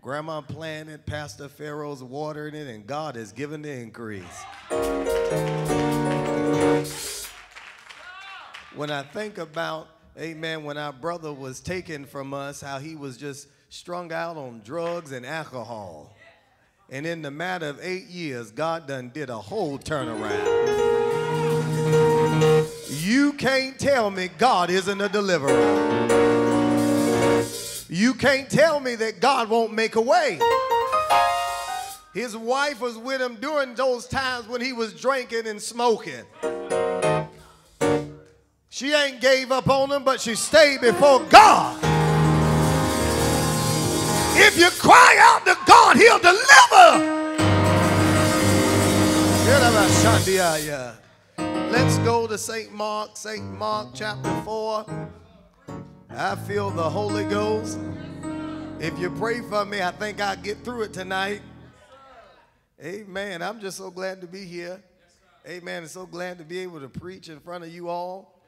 Grandma planted, Pastor Farrell's watering it, and God has given the increase. When I think about, amen, when our brother was taken from us, how he was just strung out on drugs and alcohol. And in the matter of eight years, God done did a whole turnaround. You can't tell me God isn't a deliverer. You can't tell me that God won't make a way. His wife was with him during those times when he was drinking and smoking. She ain't gave up on him, but she stayed before God. If you cry out to God, he'll deliver. Let's go to St. Mark, St. Mark chapter 4. I feel the Holy Ghost. If you pray for me, I think I'll get through it tonight. Amen. I'm just so glad to be here. Amen. And so glad to be able to preach in front of you all.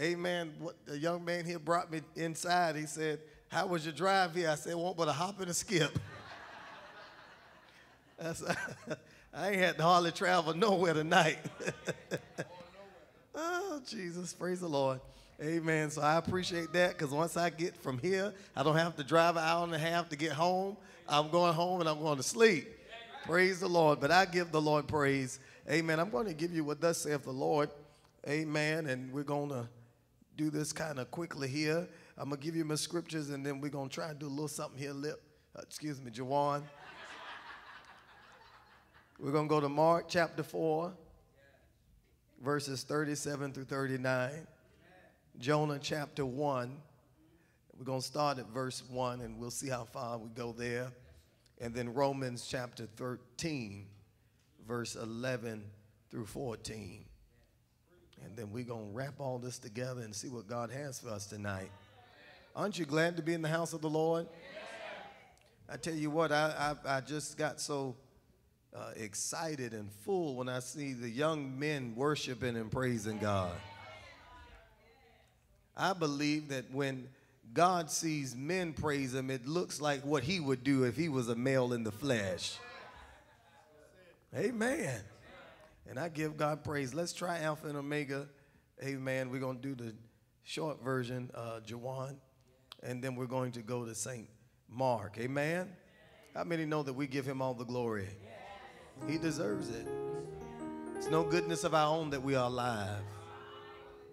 Amen. What the young man here brought me inside. He said, How was your drive here? I said, Won't but a hop and a skip. <laughs> I ain't had to hardly travel nowhere tonight. <laughs> oh, Jesus. Praise the Lord. Amen. So I appreciate that because once I get from here, I don't have to drive an hour and a half to get home. I'm going home and I'm going to sleep. Praise the Lord. But I give the Lord praise. Amen. I'm going to give you what thus saith the Lord. Amen. And we're going to do this kind of quickly here. I'm going to give you my scriptures and then we're going to try and do a little something here, Lip. Uh, excuse me, Jawan. We're going to go to Mark chapter 4, verses 37 through 39. Jonah chapter 1. We're going to start at verse 1 and we'll see how far we go there. And then Romans chapter 13, verse 11 through 14. And then we're going to wrap all this together and see what God has for us tonight. Aren't you glad to be in the house of the Lord? I tell you what, I, I, I just got so uh, excited and full when I see the young men worshiping and praising God. I believe that when God sees men praise him, it looks like what he would do if he was a male in the flesh. Amen. And I give God praise. Let's try Alpha and Omega. Amen. We're going to do the short version, uh, Jawan, and then we're going to go to St. Mark. Amen. How many know that we give him all the glory? He deserves it. It's no goodness of our own that we are alive,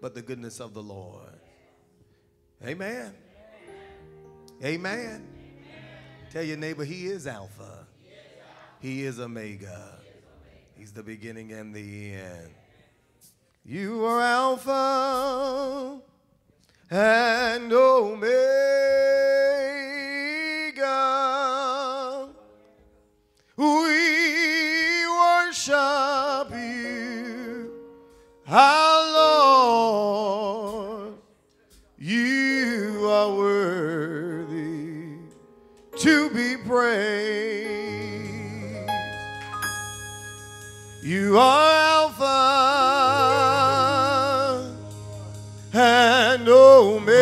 but the goodness of the Lord. Amen. Amen. Tell your neighbor, he is Alpha. He is Omega. He's the beginning and the end. You are Alpha and Omega. We our Lord. You are worthy to be praised. You are Alpha and Omega.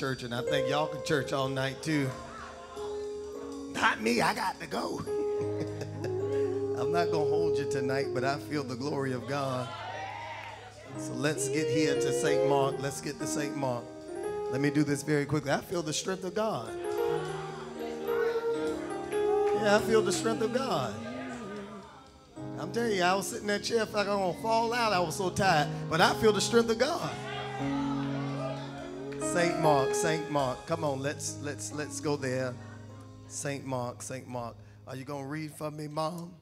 church, and I think y'all can church all night too. Not me, I got to go. <laughs> I'm not going to hold you tonight, but I feel the glory of God. So let's get here to St. Mark. Let's get to St. Mark. Let me do this very quickly. I feel the strength of God. Yeah, I feel the strength of God. I'm telling you, I was sitting in that chair, I felt like I'm gonna fall out. I was so tired, but I feel the strength of God. Saint Mark, Saint Mark. Come on, let's let's let's go there. Saint Mark, Saint Mark. Are you gonna read for me, Mom?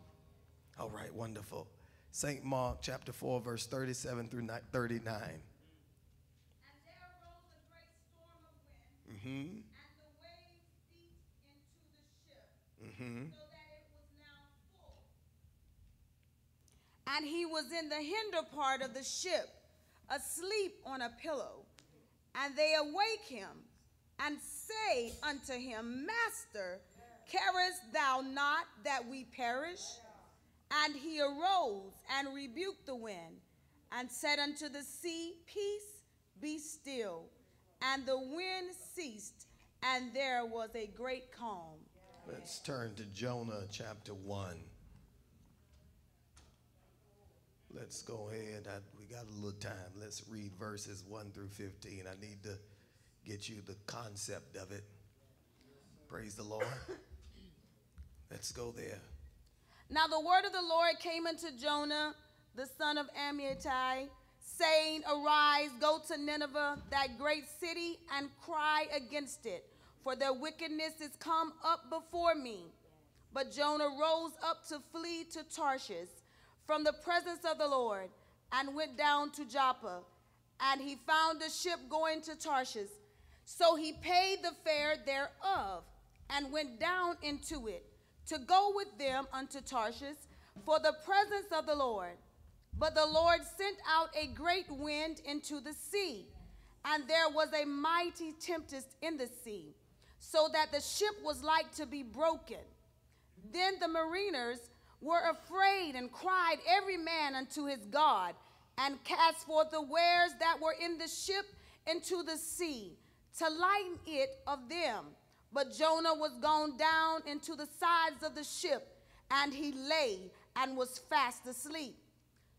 All right, wonderful. Saint Mark chapter 4, verse 37 through 39. And there arose a great storm of wind, Mm-hmm. and the waves beat into the ship, so that it was now full. And he was in the hinder part of the ship, asleep on a pillow. And they awake him and say unto him, Master, carest thou not that we perish? And he arose and rebuked the wind and said unto the sea, Peace, be still. And the wind ceased, and there was a great calm. Let's turn to Jonah chapter 1. Let's go ahead. I, got a little time. Let's read verses 1 through 15. I need to get you the concept of it. Praise the Lord. <coughs> Let's go there. Now the word of the Lord came unto Jonah, the son of Amittai, saying, Arise, go to Nineveh, that great city, and cry against it, for their wickedness is come up before me. But Jonah rose up to flee to Tarshish from the presence of the Lord, and went down to Joppa. And he found a ship going to Tarshish. So he paid the fare thereof, and went down into it to go with them unto Tarshish for the presence of the Lord. But the Lord sent out a great wind into the sea, and there was a mighty tempest in the sea, so that the ship was like to be broken. Then the mariners were afraid and cried every man unto his God, and cast forth the wares that were in the ship into the sea, to lighten it of them. But Jonah was gone down into the sides of the ship, and he lay and was fast asleep.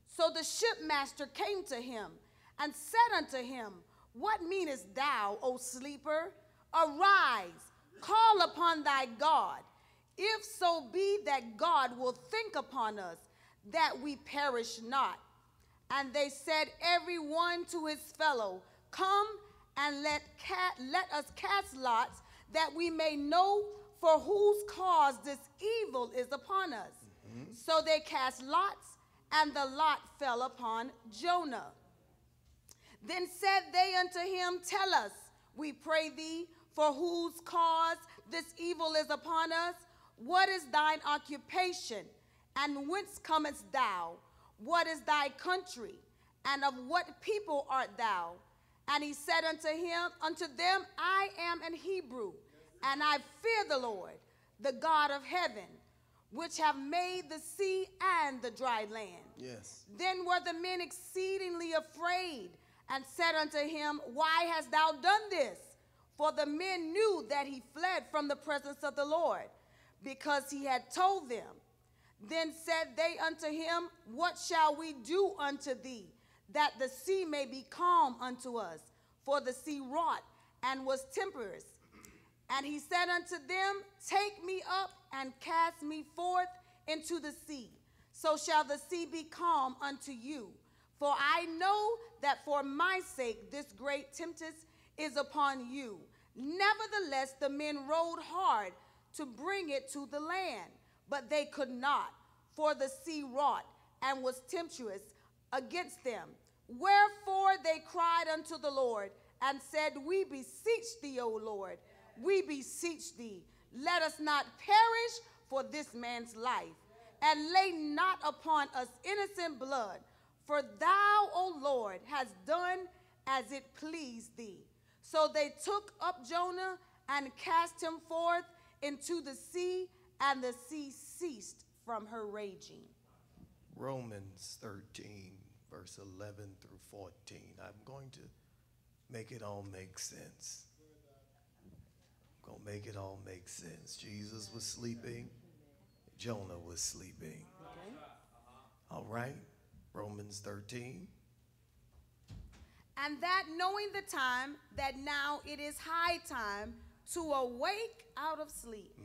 So the shipmaster came to him and said unto him, What meanest thou, O sleeper? Arise, call upon thy God, if so be that God will think upon us, that we perish not. And they said, Every one to his fellow, Come and let, ca- let us cast lots, that we may know for whose cause this evil is upon us. Mm-hmm. So they cast lots, and the lot fell upon Jonah. Then said they unto him, Tell us, we pray thee, for whose cause this evil is upon us? What is thine occupation? And whence comest thou? What is thy country? And of what people art thou? And he said unto him, unto them, I am an Hebrew, and I fear the Lord, the God of heaven, which have made the sea and the dry land. Yes. Then were the men exceedingly afraid and said unto him, Why hast thou done this? For the men knew that he fled from the presence of the Lord, because he had told them. Then said they unto him, What shall we do unto thee, that the sea may be calm unto us? For the sea wrought and was tempestuous. And he said unto them, Take me up and cast me forth into the sea. So shall the sea be calm unto you. For I know that for my sake this great tempest is upon you. Nevertheless, the men rowed hard to bring it to the land, but they could not, for the sea wrought and was tempestuous against them. Wherefore they cried unto the Lord and said, We beseech thee, O Lord, we beseech thee, let us not perish for this man's life, and lay not upon us innocent blood. For thou, O Lord, hast done as it pleased thee. So they took up Jonah and cast him forth into the sea, and the sea ceased from her raging. Romans 13, verse 11 through 14. I'm going to make it all make sense. I'm going to make it all make sense. Jesus was sleeping, Jonah was sleeping. All right, Romans 13. And that knowing the time, that now it is high time to awake out of sleep.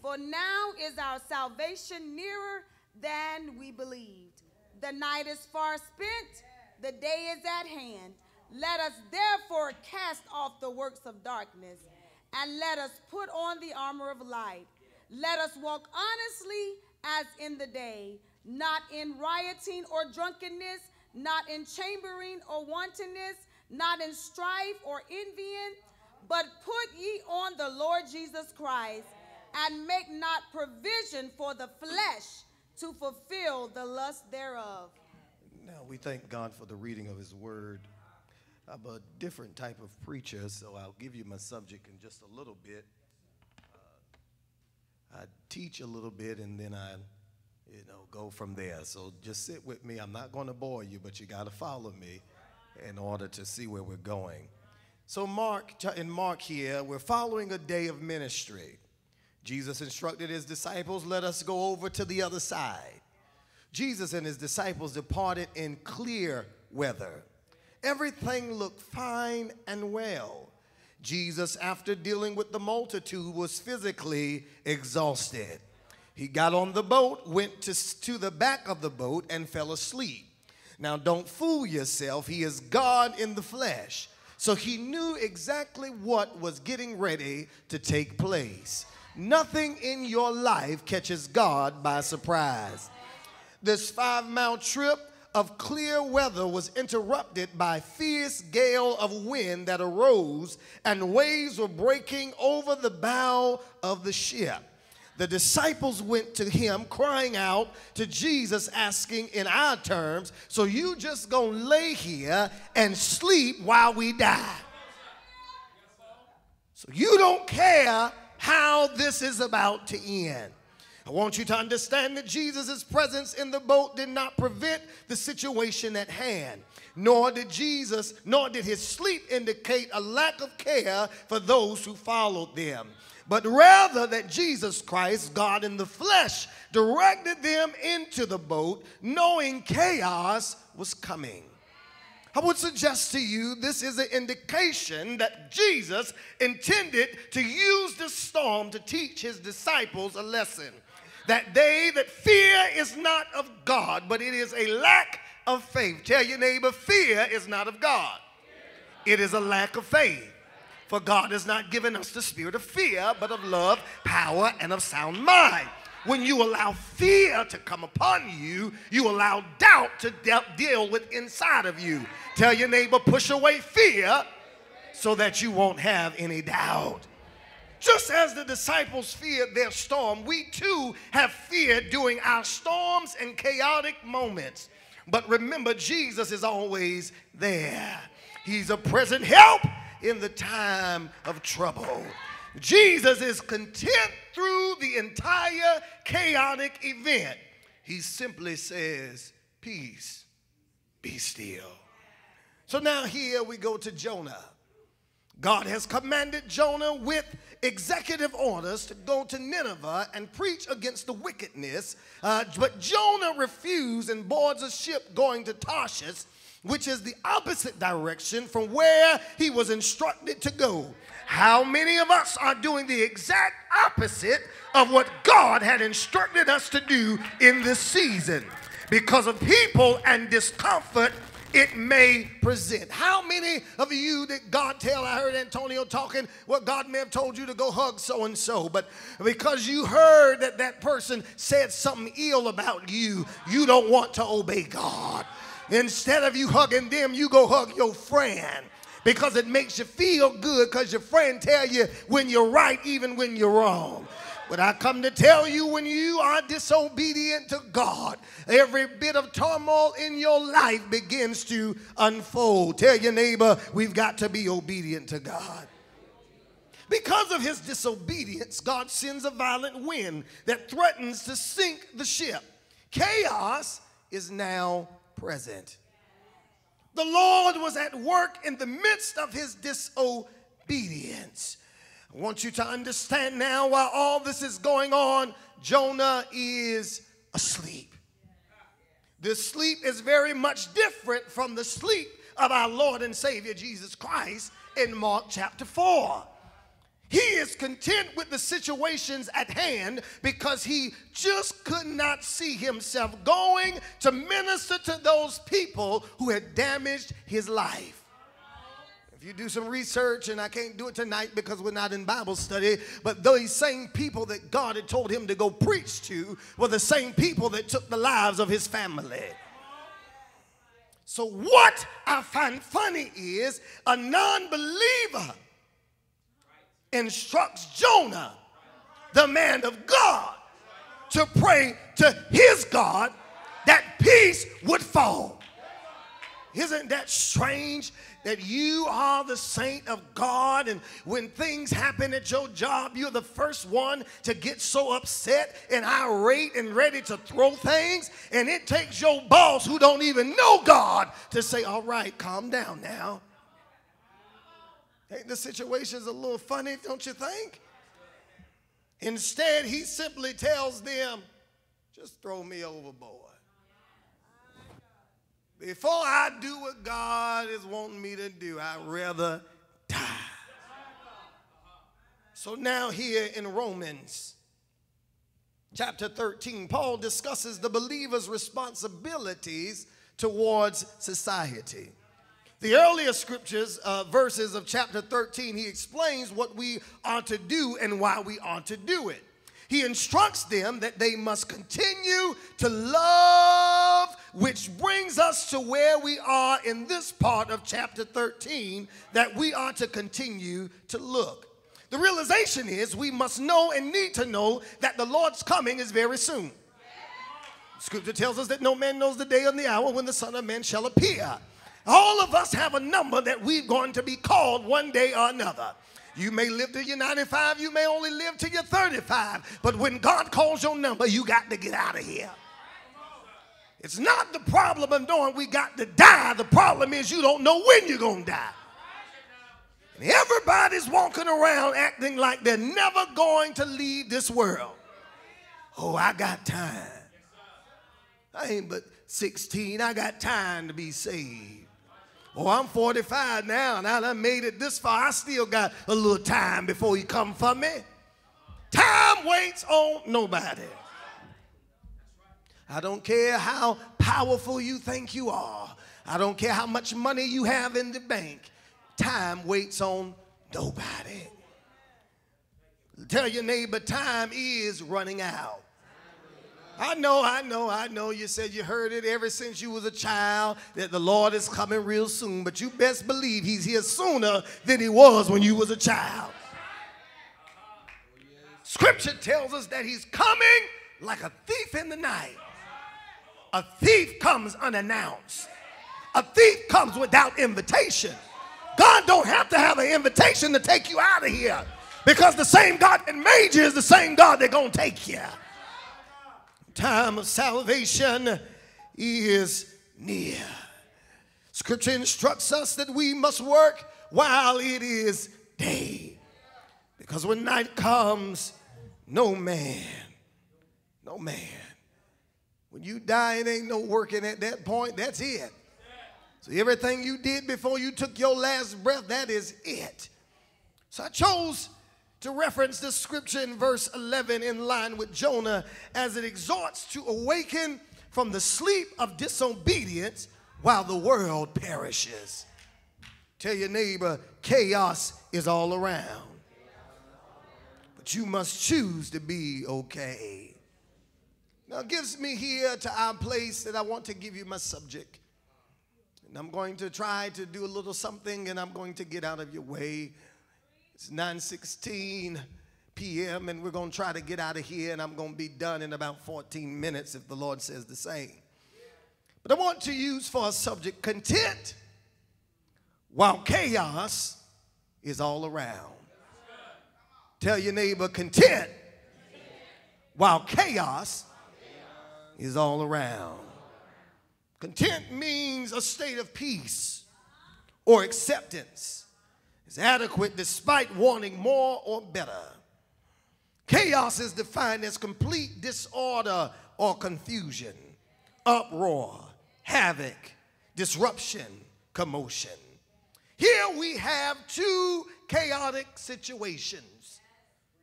For now is our salvation nearer than we believed. The night is far spent, the day is at hand. Let us therefore cast off the works of darkness and let us put on the armor of light. Let us walk honestly as in the day, not in rioting or drunkenness, not in chambering or wantonness, not in strife or envying, but put ye on the Lord Jesus Christ and make not provision for the flesh to fulfill the lust thereof. Now we thank God for the reading of His Word. I'm a different type of preacher, so I'll give you my subject in just a little bit. Uh, I teach a little bit and then I, you know, go from there. So just sit with me. I'm not going to bore you, but you got to follow me in order to see where we're going. So Mark, in Mark here, we're following a day of ministry. Jesus instructed his disciples, let us go over to the other side. Jesus and his disciples departed in clear weather. Everything looked fine and well. Jesus, after dealing with the multitude, was physically exhausted. He got on the boat, went to, to the back of the boat, and fell asleep. Now, don't fool yourself. He is God in the flesh. So he knew exactly what was getting ready to take place. Nothing in your life catches God by surprise. This five mile trip of clear weather was interrupted by fierce gale of wind that arose and waves were breaking over the bow of the ship. The disciples went to him crying out to Jesus asking in our terms, so you just gonna lay here and sleep while we die. So you don't care how this is about to end. I want you to understand that Jesus' presence in the boat did not prevent the situation at hand. Nor did Jesus, nor did his sleep indicate a lack of care for those who followed them. But rather that Jesus Christ, God in the flesh, directed them into the boat, knowing chaos was coming. I would suggest to you this is an indication that Jesus intended to use the storm to teach his disciples a lesson. That they that fear is not of God, but it is a lack of faith. Tell your neighbor, fear is not of God, it is a lack of faith. For God has not given us the spirit of fear, but of love, power, and of sound mind. When you allow fear to come upon you, you allow doubt to de- deal with inside of you. Tell your neighbor, push away fear so that you won't have any doubt. Just as the disciples feared their storm, we too have feared during our storms and chaotic moments. But remember, Jesus is always there. He's a present help in the time of trouble. Jesus is content through the entire chaotic event. He simply says, Peace, be still. So now here we go to Jonah. God has commanded Jonah with executive orders to go to Nineveh and preach against the wickedness. Uh, but Jonah refused and boards a ship going to Tarshish, which is the opposite direction from where he was instructed to go. How many of us are doing the exact opposite of what God had instructed us to do in this season? Because of people and discomfort it may present. How many of you did God tell? I heard Antonio talking, well, God may have told you to go hug so and so, but because you heard that that person said something ill about you, you don't want to obey God. Instead of you hugging them, you go hug your friend because it makes you feel good because your friend tell you when you're right even when you're wrong. But I come to tell you when you are disobedient to God, every bit of turmoil in your life begins to unfold. Tell your neighbor, we've got to be obedient to God. Because of his disobedience, God sends a violent wind that threatens to sink the ship. Chaos is now present. The Lord was at work in the midst of his disobedience. I want you to understand now while all this is going on, Jonah is asleep. This sleep is very much different from the sleep of our Lord and Savior Jesus Christ in Mark chapter 4. He is content with the situations at hand because he just could not see himself going to minister to those people who had damaged his life. If you do some research, and I can't do it tonight because we're not in Bible study, but those same people that God had told him to go preach to were the same people that took the lives of his family. So, what I find funny is a non believer instructs Jonah, the man of God, to pray to his God that peace would fall. Isn't that strange that you are the saint of God and when things happen at your job, you're the first one to get so upset and irate and ready to throw things? And it takes your boss who don't even know God to say, All right, calm down now. Ain't the situation's a little funny, don't you think? Instead, he simply tells them, just throw me overboard. Before I do what God is wanting me to do, I'd rather die. So now, here in Romans chapter 13, Paul discusses the believer's responsibilities towards society. The earlier scriptures, uh, verses of chapter 13, he explains what we are to do and why we are to do it. He instructs them that they must continue to love, which brings us to where we are in this part of chapter 13, that we are to continue to look. The realization is we must know and need to know that the Lord's coming is very soon. Scripture tells us that no man knows the day and the hour when the Son of Man shall appear. All of us have a number that we're going to be called one day or another. You may live to your 95, you may only live to your 35, but when God calls your number, you got to get out of here. It's not the problem of knowing we got to die, the problem is you don't know when you're going to die. And everybody's walking around acting like they're never going to leave this world. Oh, I got time. I ain't but 16, I got time to be saved. Oh, I'm 45 now and I made it this far. I still got a little time before he come for me. Time waits on nobody. I don't care how powerful you think you are. I don't care how much money you have in the bank. Time waits on nobody. Tell your neighbor, time is running out. I know, I know, I know. You said you heard it ever since you was a child that the Lord is coming real soon, but you best believe he's here sooner than he was when you was a child. Scripture tells us that he's coming like a thief in the night. A thief comes unannounced. A thief comes without invitation. God don't have to have an invitation to take you out of here because the same God that made you is the same God that's going to take you time of salvation is near. Scripture instructs us that we must work while it is day. Because when night comes, no man, no man. When you die, it ain't no working at that point. That's it. So everything you did before you took your last breath, that is it. So I chose to reference this scripture in verse 11 in line with Jonah as it exhorts to awaken from the sleep of disobedience while the world perishes. Tell your neighbor, chaos is all around. But you must choose to be okay. Now, gives me here to our place that I want to give you my subject. And I'm going to try to do a little something and I'm going to get out of your way. It's 9:16 p.m. and we're going to try to get out of here and I'm going to be done in about 14 minutes if the Lord says the same. But I want to use for a subject content while chaos is all around. Tell your neighbor content while chaos is all around. Content means a state of peace or acceptance is adequate despite wanting more or better. Chaos is defined as complete disorder or confusion, uproar, havoc, disruption, commotion. Here we have two chaotic situations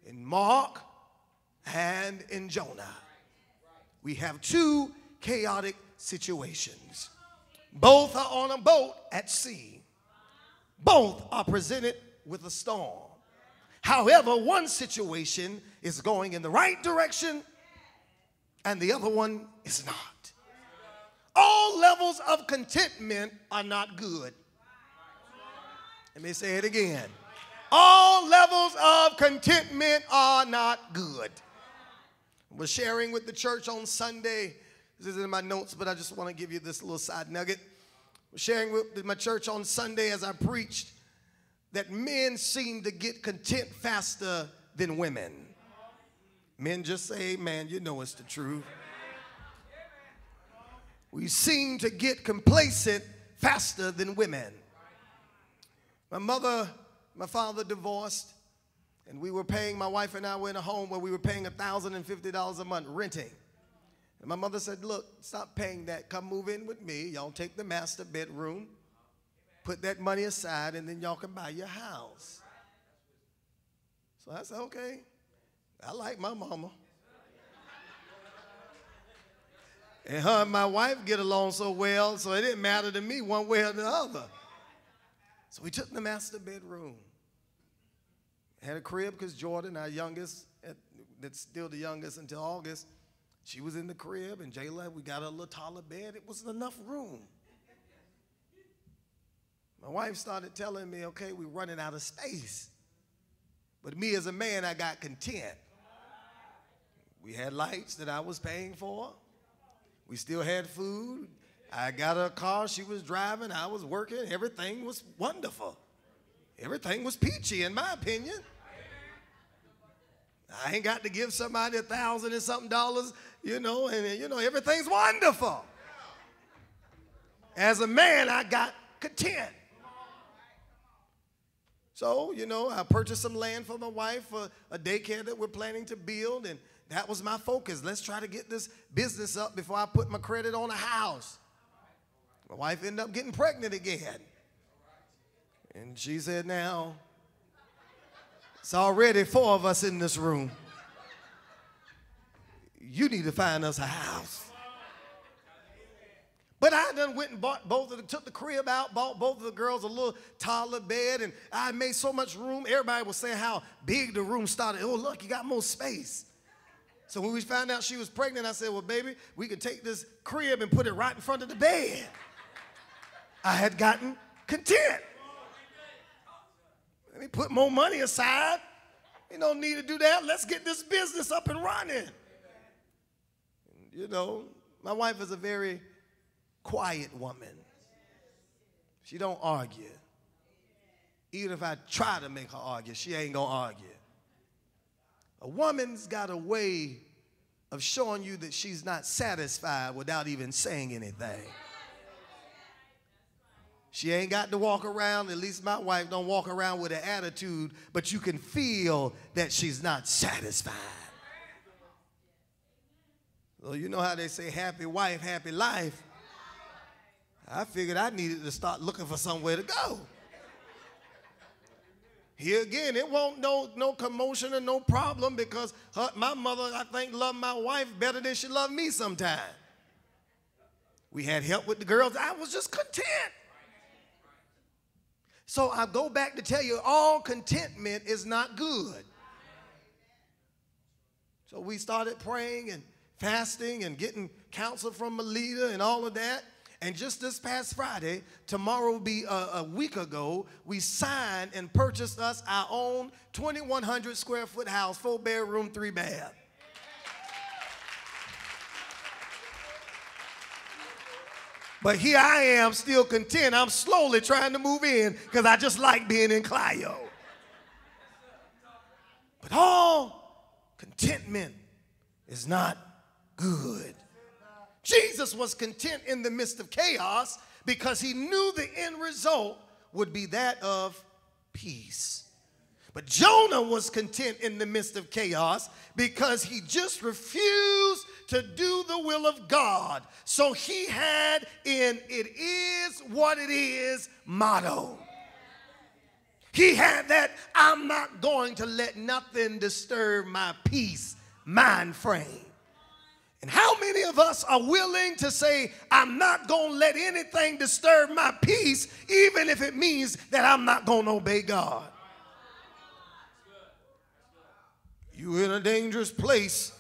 in Mark and in Jonah. We have two chaotic situations. Both are on a boat at sea. Both are presented with a storm. However, one situation is going in the right direction and the other one is not. All levels of contentment are not good. Let me say it again. All levels of contentment are not good. I was sharing with the church on Sunday. This is in my notes, but I just want to give you this little side nugget. Was sharing with my church on Sunday as I preached that men seem to get content faster than women. Men just say, man, you know it's the truth. We seem to get complacent faster than women. My mother, my father divorced, and we were paying, my wife and I were in a home where we were paying $1,050 a month renting. And my mother said, Look, stop paying that. Come move in with me. Y'all take the master bedroom, put that money aside, and then y'all can buy your house. So I said, Okay. I like my mama. And her and my wife get along so well, so it didn't matter to me one way or the other. So we took the master bedroom. Had a crib because Jordan, our youngest, that's still the youngest until August, she was in the crib, and Jayla, we got a little taller bed. It was enough room. My wife started telling me, okay, we're running out of space. But me as a man, I got content. We had lights that I was paying for. We still had food. I got a car, she was driving, I was working. Everything was wonderful. Everything was peachy, in my opinion. I ain't got to give somebody a thousand and something dollars, you know, and you know, everything's wonderful. As a man, I got content. So, you know, I purchased some land for my wife for a daycare that we're planning to build, and that was my focus. Let's try to get this business up before I put my credit on a house. My wife ended up getting pregnant again. And she said, Now, it's already four of us in this room. You need to find us a house. But I done went and bought both of them, took the crib out, bought both of the girls a little taller bed, and I made so much room. Everybody was saying how big the room started. Oh, look, you got more space. So when we found out she was pregnant, I said, Well, baby, we could take this crib and put it right in front of the bed. I had gotten content. Let me put more money aside. You don't need to do that. Let's get this business up and running. You know, my wife is a very quiet woman. She don't argue. Even if I try to make her argue, she ain't gonna argue. A woman's got a way of showing you that she's not satisfied without even saying anything. She ain't got to walk around, at least my wife don't walk around with an attitude, but you can feel that she's not satisfied. Well, you know how they say happy wife, happy life. I figured I needed to start looking for somewhere to go. Here again, it won't no no commotion and no problem because her, my mother, I think, loved my wife better than she loved me sometimes. We had help with the girls. I was just content. So I go back to tell you all contentment is not good. So we started praying and fasting and getting counsel from a leader and all of that. And just this past Friday, tomorrow will be a, a, week ago, we signed and purchased us our own 2,100 square foot house, four bedroom, three bath. But here I am still content. I'm slowly trying to move in because I just like being in Clyo. But all contentment is not good. Jesus was content in the midst of chaos because he knew the end result would be that of peace. But Jonah was content in the midst of chaos because he just refused to do the will of God. So he had in it is what it is motto. He had that I'm not going to let nothing disturb my peace mind frame. And how many of us are willing to say, I'm not going to let anything disturb my peace, even if it means that I'm not going to obey God? You're in a dangerous place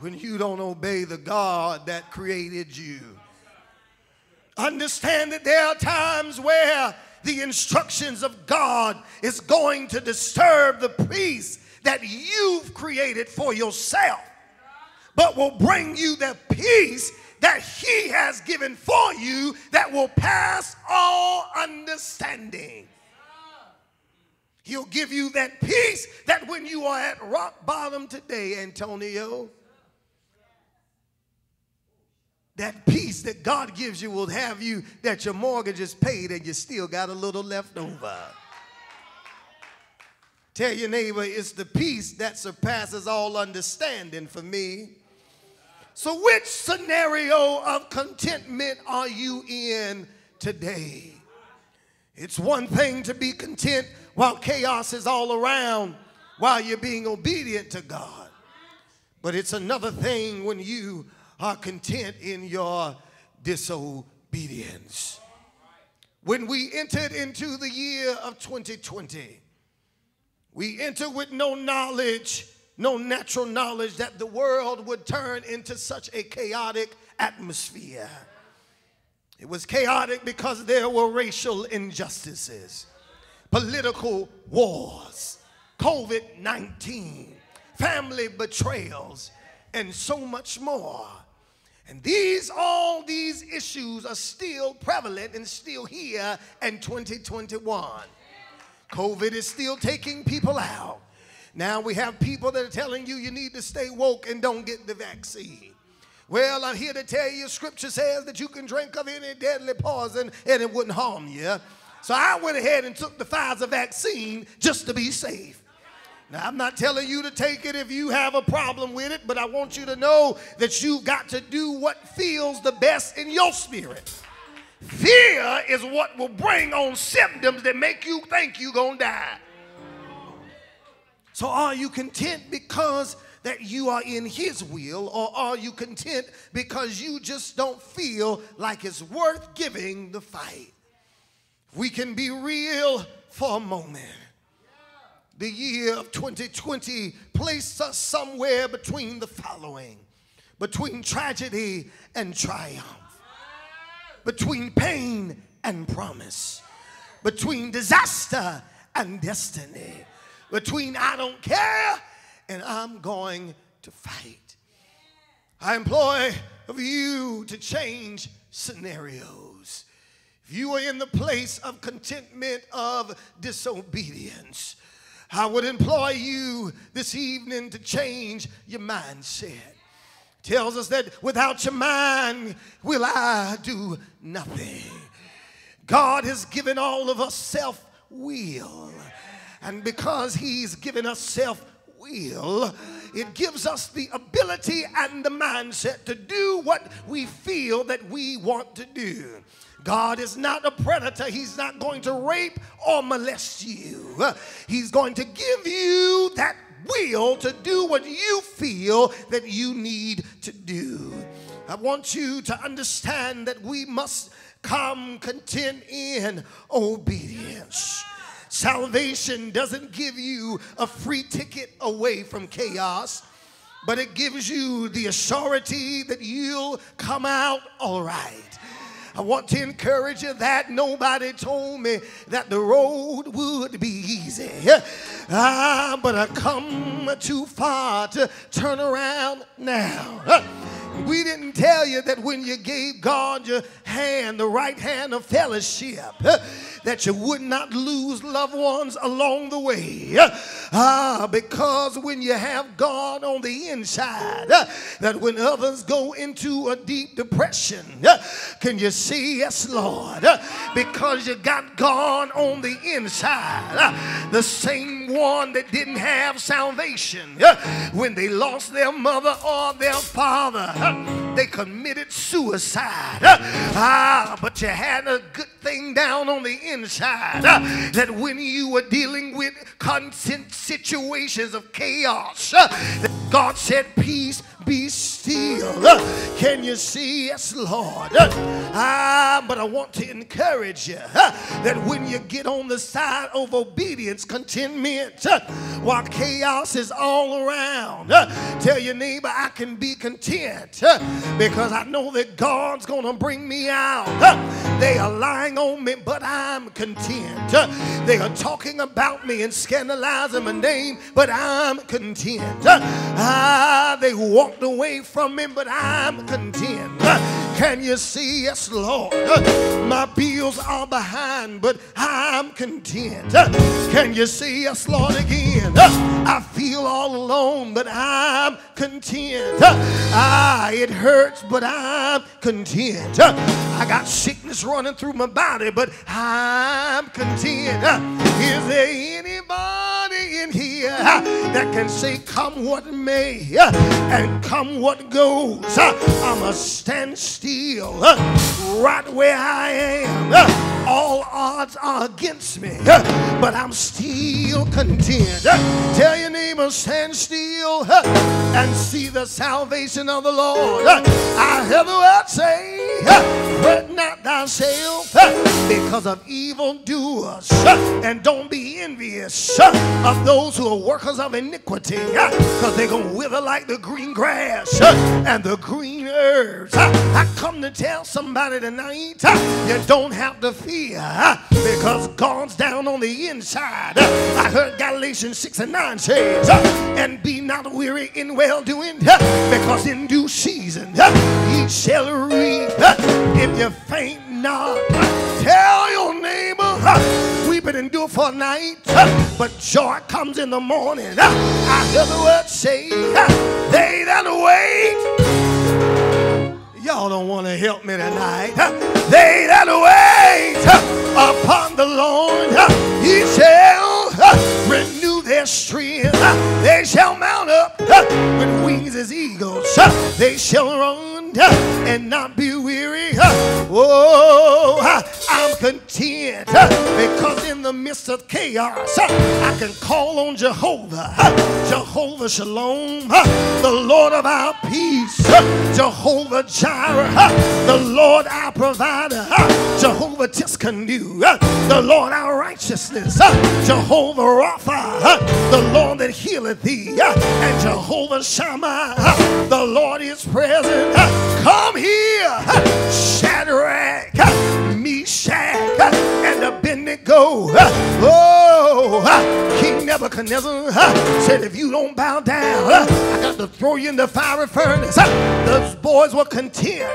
when you don't obey the God that created you. Understand that there are times where the instructions of God is going to disturb the peace that you've created for yourself, but will bring you the peace that He has given for you that will pass all understanding. He'll give you that peace that when you are at rock bottom today, Antonio, that peace that God gives you will have you that your mortgage is paid and you still got a little left over. Tell your neighbor, it's the peace that surpasses all understanding for me. So, which scenario of contentment are you in today? It's one thing to be content while chaos is all around, while you're being obedient to God. But it's another thing when you are content in your disobedience. When we entered into the year of 2020, we entered with no knowledge, no natural knowledge that the world would turn into such a chaotic atmosphere. It was chaotic because there were racial injustices, political wars, COVID 19, family betrayals, and so much more. And these, all these issues are still prevalent and still here in 2021. COVID is still taking people out. Now we have people that are telling you you need to stay woke and don't get the vaccine. Well, I'm here to tell you, scripture says that you can drink of any deadly poison and it wouldn't harm you. So I went ahead and took the Pfizer vaccine just to be safe. Now, I'm not telling you to take it if you have a problem with it, but I want you to know that you've got to do what feels the best in your spirit. Fear is what will bring on symptoms that make you think you're going to die. So, are you content because that you are in His will, or are you content because you just don't feel like it's worth giving the fight? We can be real for a moment the year of 2020 placed us somewhere between the following between tragedy and triumph, between pain and promise, between disaster and destiny, between I don't care and I'm going to fight. I employ of you to change scenarios. If you are in the place of contentment of disobedience, I would employ you this evening to change your mindset. Tells us that without your mind will I do nothing. God has given all of us self will. And because He's given us self will, it gives us the ability and the mindset to do what we feel that we want to do. God is not a predator. He's not going to rape or molest you. He's going to give you that will to do what you feel that you need to do. I want you to understand that we must come content in obedience. Salvation doesn't give you a free ticket away from chaos, but it gives you the authority that you'll come out all right. I want to encourage you that nobody told me that the road would be easy. Ah, but I come too far to turn around now. We didn't tell you that when you gave God your hand, the right hand of fellowship, that you would not lose loved ones along the way. Ah, because when you have God on the inside, that when others go into a deep depression, can you see, yes, Lord, because you got God on the inside, the same one that didn't have salvation when they lost their mother or their father they committed suicide. Ah, but you had a good thing down on the inside that when you were dealing with constant situations of chaos, God said, Peace be still. Can you see? Yes, Lord. Ah, but I want to encourage you that when you get on the side of obedience, contentment, while chaos is all around, tell your neighbor I can be content because I know that God's gonna bring me out. They are lying on me, but I'm content. They are talking about me and scandalizing my name, but I'm content. Ah, they walked away from me, but I'm content. Can you see? Yes, Lord. My bills are behind, but I'm content. Can you see? Yes, Lord, again. I feel all alone, but I'm content. Ah, it hurts, but I'm content. I got sickness running through my body, but I'm content. Is there anybody in here that can say, Come what may, and come what goes? Uh, I'ma stand still right where I am. Uh, All odds are against me, uh, but I'm still content. Uh, Tell your neighbor, stand still. And see the salvation of the Lord. I hear the word say, Fret not thyself because of evildoers, and don't be envious of those who are workers of iniquity, because they're going to wither like the green grass and the green herbs. I come to tell somebody tonight, you don't have to fear because God's down on the inside. I heard Galatians 6 and 9 says, and be not weary in well doing, because in due season ye shall reap if you faint not. Tell your neighbor, weeping endure for night, but joy comes in the morning. I hear the word say, they that wait. Y'all don't want to help me tonight. They that wait upon the Lord, he shall renew their strength. They shall mount up with wings as eagles. They shall run and not be weary. Oh, I'm content because in the midst of chaos, I can call on Jehovah, Jehovah Shalom, the Lord of our peace, Jehovah Jireh, the Lord our provider, Jehovah Tsidkenu, the Lord our righteousness, Jehovah Rapha, the Lord that healeth thee, and Jehovah Shammah, the Lord is present. Come here, Shadrach, Meshach, and Abednego. Oh, King Nebuchadnezzar said, if you don't bow down, I got to throw you in the fiery furnace. Those boys were content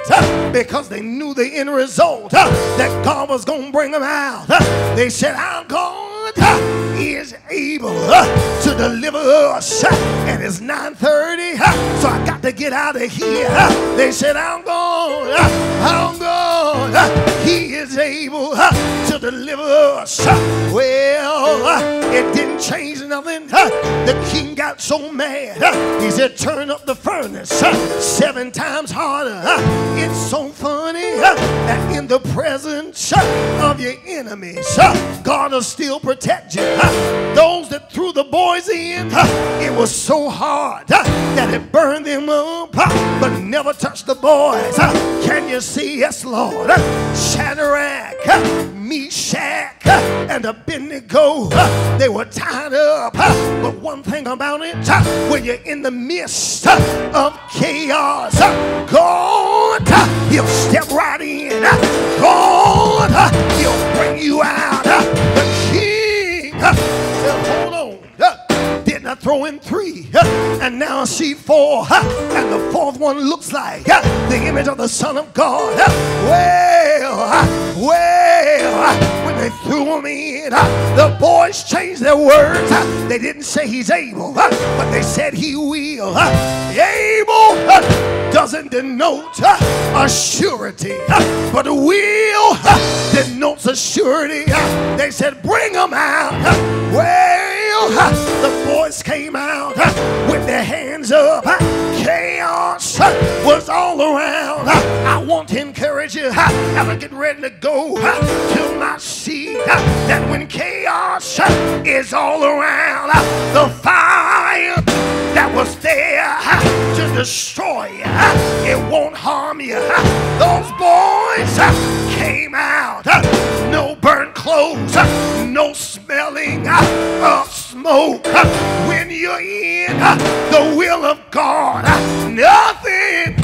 because they knew the end result that God was going to bring them out. They said, uh, is able to deliver us. And it's 9:30, uh, so I got to get out of here. They said, I'm gone. I'm gone. He is able to deliver us. Well, it didn't change nothing. The king got so mad. He said, turn up the furnace seven times harder. It's so funny that in the presence of your enemies, God will still protect you. Those that threw the boys in, it was so hard that it burned them up, but never touched the boys. Can you see? Yes, Lord. Shadrach, Meshach, and Abednego, they were tied up. But one thing about it, when you're in the midst of chaos, God, He'll step right in. God, He'll bring you out. The King I throw in three? And now I see four. And the fourth one looks like the image of the Son of God. Well, well, when they threw him in, the boys changed their words. They didn't say he's able, but they said he will. Able doesn't denote a surety, but will denotes a surety. They said, bring him out. Well, the boys came out with their hands up, chaos was all around. I want to encourage you as I get ready to go to my seat that when chaos is all around, the fire that was there to destroy you, it won't harm you. Those boys came out, no burnt clothes, no smelling of smoke. When you're in the will of God, nothing,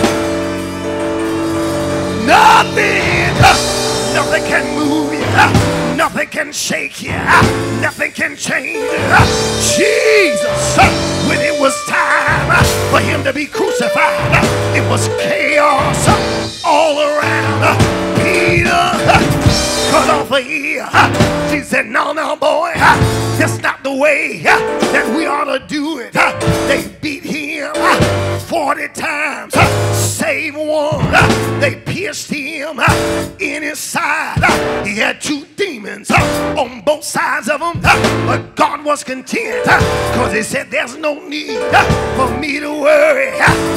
nothing, nothing can move you. Nothing can shake you. Nothing can change you. Jesus, when it was time for him to be crucified, it was chaos all around. Peter cut off a ear. She said, No, no, boy, that's not the way that we ought to do it. They beat him 40 times, save one. They pierced him both sides of him, but God was content because he said, There's no need for me to worry.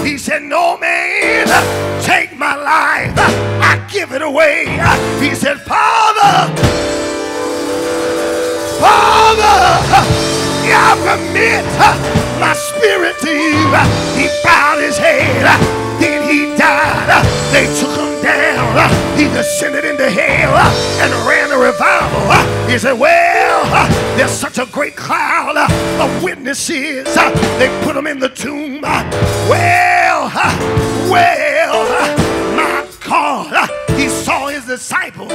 He said, No man, take my life. I give it away. He said, Father, Father, I commit my spirit to you. He bowed his head, then he died. They took him down. He descended into hell and ran a revival. He said, Well, there's such a great cloud of witnesses. They put him in the tomb. Well, well, my God, he saw his disciples.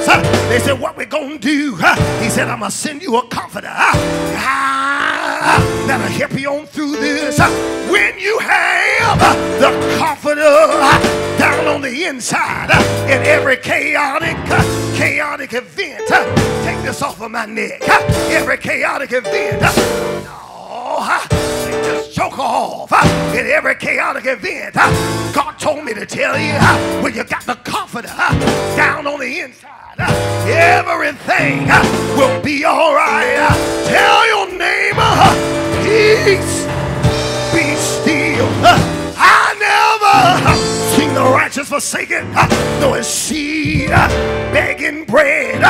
They said, What we gonna do? He said, I'm gonna send you a comforter. Ah, that'll help you on through this. When you have the comforter down on the inside in every chaotic, chaotic event, take this off of my neck. Every chaotic event. No, just choke off in every chaotic event. God told me to tell you when you got the comforter down on the inside, everything will be all right. Tell your neighbor, peace, be still. I never seen the righteous forsaken, nor his seed begging bread.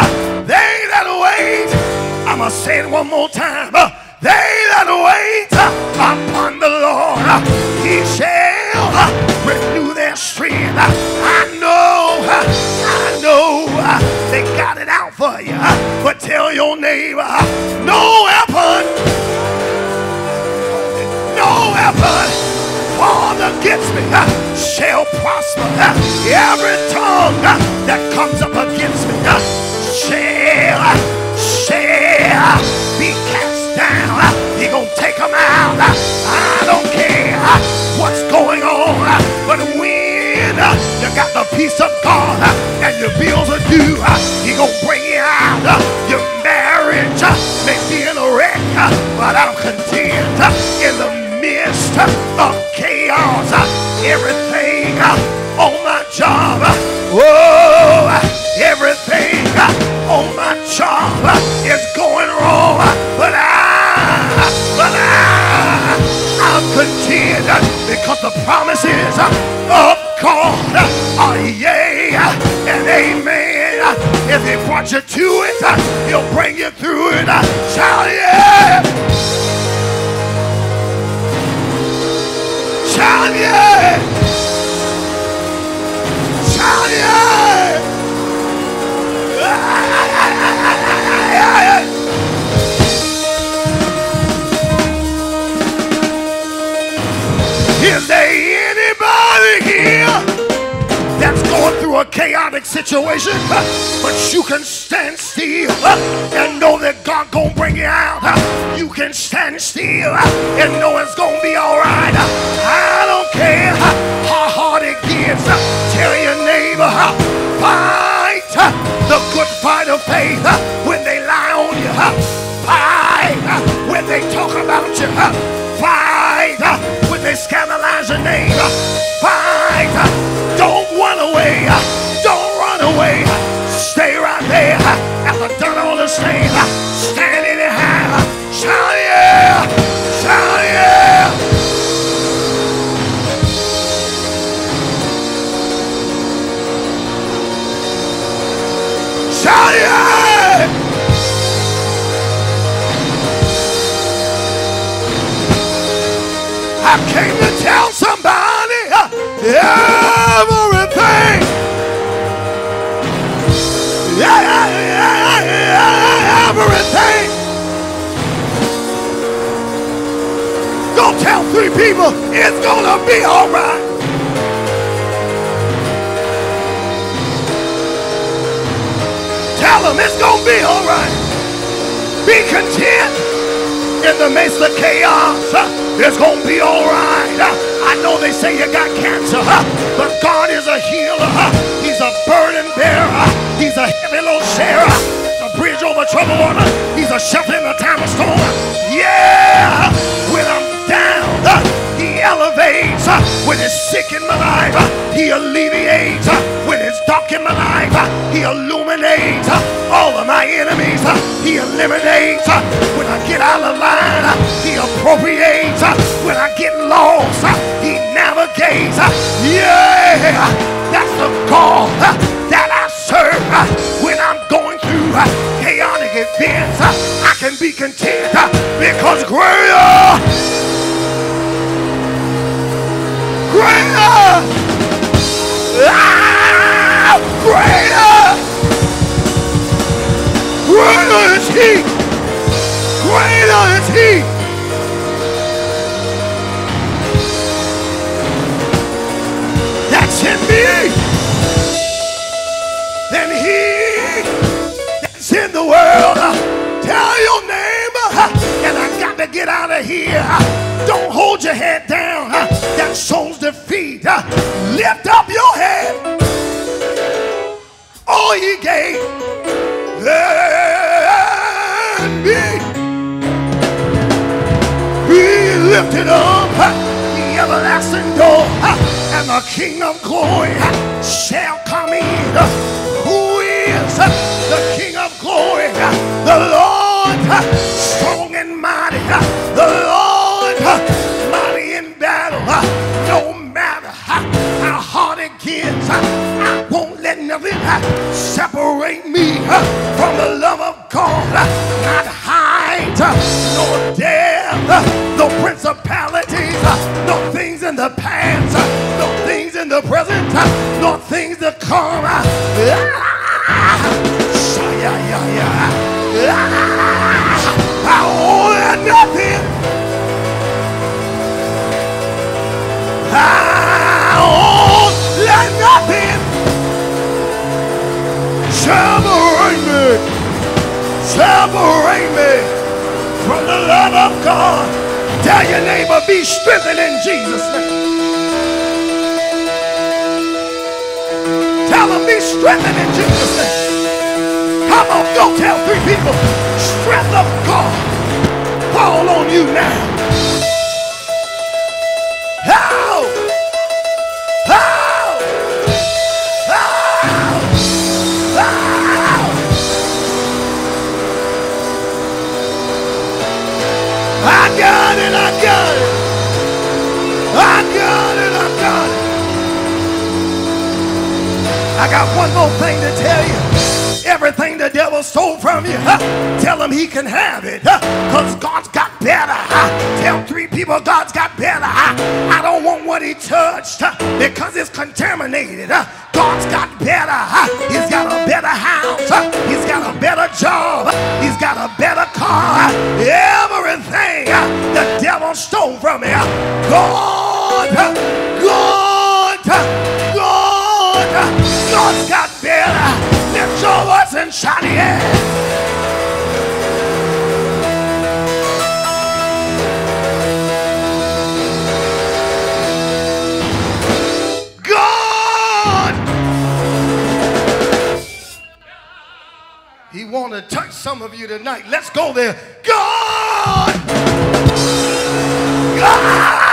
They that wait, I'ma say it one more time. They that wait upon the Lord, he shall renew their strength. I know, I know they got it out for you, but tell your neighbor, no weapon, no weapon formed against me shall prosper. Every tongue that comes up against me shall, shall down. He gonna take them out. I don't care what's going on, but when you got the peace of God and your bills are due, He gonna bring you out. Your marriage may be in a wreck, but I'm content in the midst of chaos. Everything on my job, whoa, everything on my job is going wrong, because the promise promises of God are yea and amen. If He brought you to it, He'll bring you through it. Shout yeah! Shout yeah! Shout yeah! Is there anybody here that's going through a chaotic situation, but you can stand still and know that God gonna bring you out. You can stand still and know it's gonna be all right. I don't care how hard it gets. Tell your neighbor, fight the good fight of faith when they lie on you. Fight when they talk about you name. Fight. Don't run away. Don't run away. Stay right there. After done all this thing, stand in the. Shout yeah. Shout yeah. Shout yeah. I came everything. Everything. Go tell three people it's gonna be all right. Tell them it's gonna be all right. Be content in the midst of chaos. It's gonna be all right. I know they say you got cancer, but God is a healer. He's a burden bearer. He's a heavy load sharer. A bridge over troubled water. He's a shelter in the time of storm. Yeah, When it's sick in my life, He alleviates. When it's dark in my life, He illuminates all of my enemies. He eliminates. When I get out of line, He appropriates. When I get lost, He navigates. Yeah, that's the uh, that I serve. When I'm going through chaotic events, I can be content because greater, greater, greater is He. Greater is He. That's in me than He that's in the world. Tell your neighbor, and I got to get out of here. Don't hold your head down. That shows defeat. Lift up your head. All ye gate. And be, be lifted up. The everlasting door. And the King of glory shall come in. Who is the King of glory? The Lord, strong and mighty. The Lord, mighty in battle. No matter how hard it gets, I won't let nothing separate me from the love of God. Not height, nor death, no principalities, no things in the past, no things in the present, no things to come. Ah, I won't let nothing. I let nothing separate me, separate me from the love of God. Tell your neighbor, be strengthened in Jesus' name. Tell them, be strengthened in Jesus' name. Come on, go tell three people, strength of God fall on you now. I got one more thing to tell you. Everything the devil stole from you, huh, tell him he can have it. Because God's got better. huh. Tell three people God's got better. huh. I don't want what he touched huh, because it's contaminated. huh. God's got better. huh. He's got a better house. huh. He's got a better job. huh. He's got a better car. huh. Everything huh, the devil stole from huh, God, huh, God, huh, God, God's got better. Lift your voice and shout yeah. He want to touch some of you tonight. Let's go there. God. God.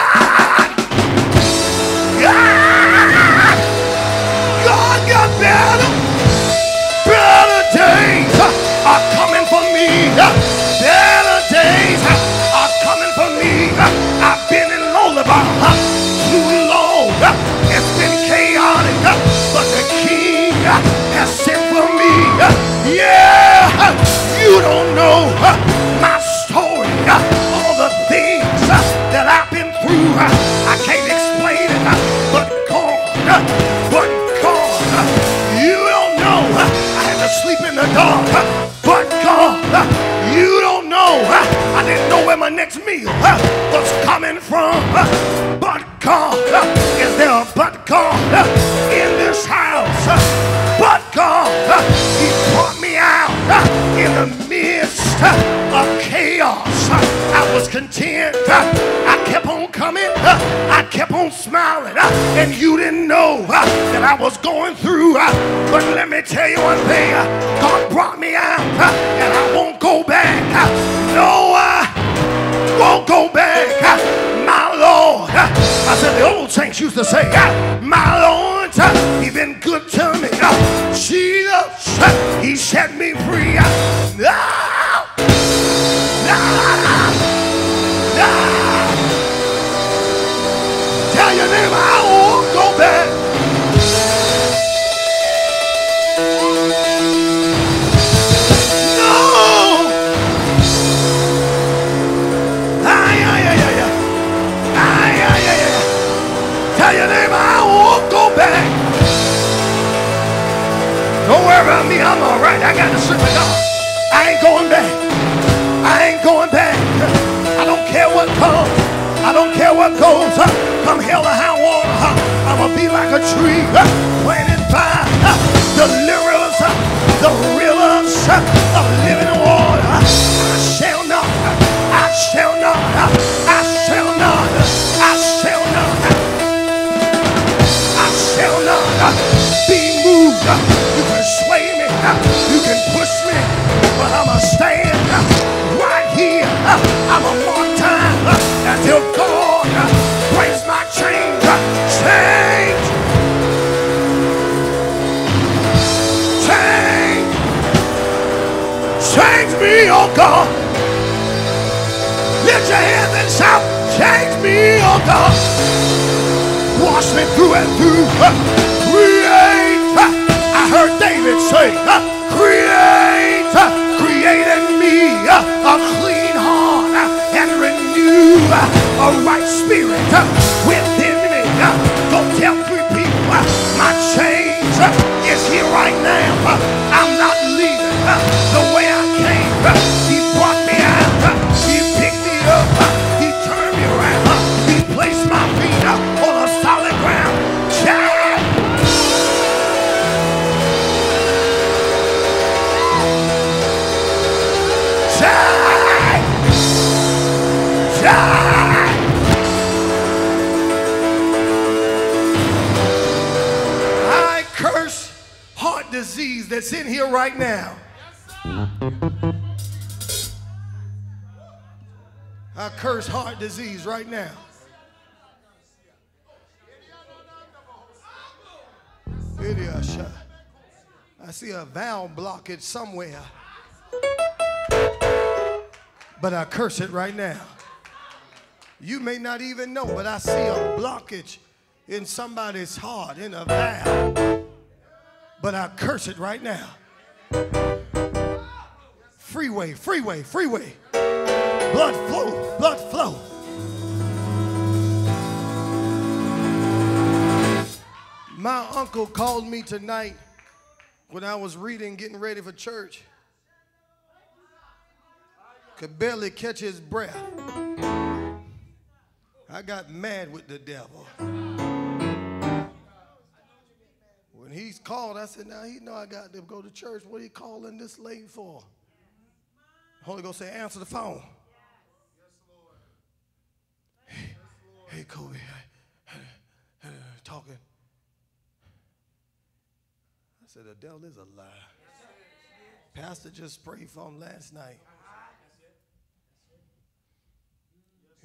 Know my story, all the things that I've been through. I can't explain it, but God, but God, you don't know. I had to sleep in the dark, but God, you don't know. I didn't know where my next meal was coming from, but God, is there a but God in this house? But God, He brought me out in the midst uh, of chaos. I was content. I kept on coming. I kept on smiling. And you didn't know that I was going through. But let me tell you one thing. God brought me out and I won't go back. No, I won't go back. My Lord. I said the old saints used to say, My Lord, He been good to me. Jesus, He set me free. Your neighbor I won't go back. No. Ay, ay, ay, ay, ay. Ay, ay, ay. Tell your neighbor I won't go back. Don't worry about me, I'm all right. I got the strength of God. I ain't going back. I ain't going back. I don't care what comes. I don't care what goes. Come hell or high water. I'ma be like a tree planted by the rivers, the rivers of living water. I shall not. I shall not. I shall not. I shall not. I shall not be moved. Oh God. Lift your hands and shout, change me, oh God. Wash me through and through. Create. I heard David say, create, create in me a clean heart and renew a right spirit within me. Go tell three people my change is here right now. I'm I curse heart disease that's in here right now. I curse heart disease right now. Idiot. Uh, I see a valve blockage somewhere. But I curse it right now. You may not even know, but I see a blockage in somebody's heart, in a valve. But I curse it right now. Freeway, freeway, freeway. Blood flow, blood flow. My uncle called me tonight when I was reading, getting ready for church. Could barely catch his breath. I got mad with the devil. When he's called, I said, now he know I got to go to church. What are you calling this late for? Holy Ghost say, answer the phone. Hey, hey Kobe, I- talking. I said, the devil is a lie. Pastor just prayed for him last night.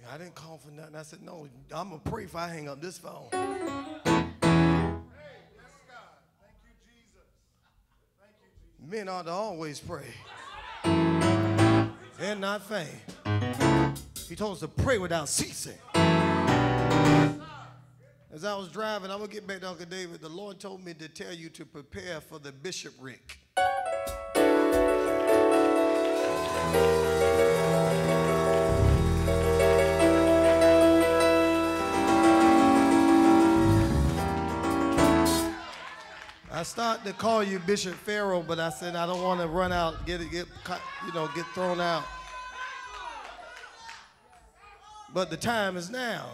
I didn't call for nothing. I said, no, I'm going to pray if I hang up this phone. Men ought to always pray and not faint. He told us to pray without ceasing. As I was driving, I'm going to get back to Uncle David. The Lord told me to tell you to prepare for the bishopric. I started to call you Bishop Farrell, but I said I don't want to run out, get get you know, get thrown out. But the time is now.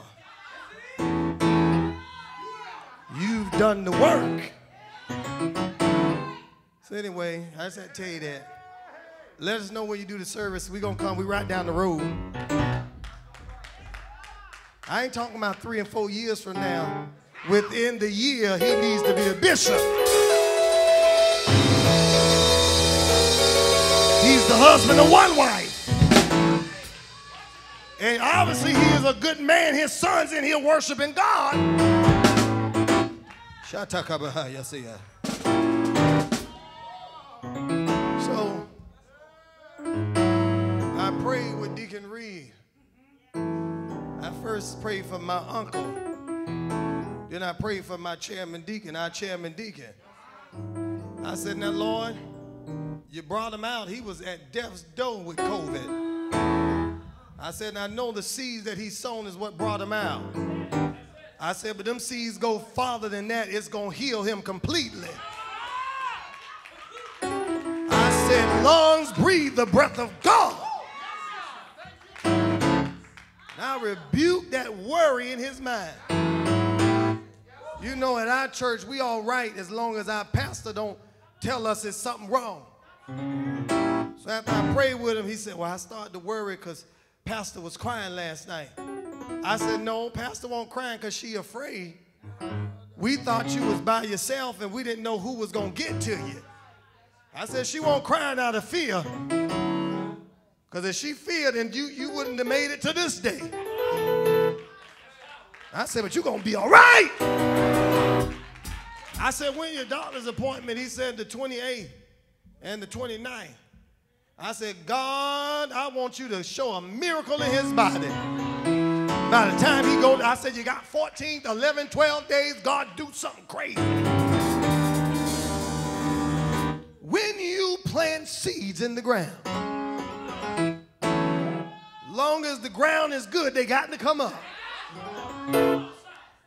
You've done the work. So anyway, I just had to tell you that. Let us know when you do the service. We're gonna come. We right down the road. I ain't talking about three and four years from now. Within the year, he needs to be a bishop. The husband of one wife. And obviously, he is a good man. His son's in here worshiping God. So, I prayed with Deacon Reed. I first prayed for my uncle. Then I prayed for my chairman deacon, our chairman deacon. I said, Now, Lord, you brought him out. He was at death's door with COVID. I said, and I know the seeds that he sown is what brought him out. I said, but them seeds go farther than that. It's going to heal him completely. I said, lungs breathe the breath of God. Now rebuke that worry in his mind. You know, at our church, we all right as long as our pastor don't tell us it's something wrong. So after I prayed with him, he said, well, I started to worry because pastor was crying last night. I said, no, pastor won't crying because she afraid. We thought you was by yourself and we didn't know who was going to get to you. I said, she won't crying out of fear. Because if she feared, then you, you wouldn't have made it to this day. I said, but you're going to be all right. I said, when your doctor's appointment? He said the 28th and the 29th. I said, God, I want you to show a miracle in his body. By the time he go, I said, you got 14, 11, 12 days. God, do something crazy. When you plant seeds in the ground, long as the ground is good, they got to come up.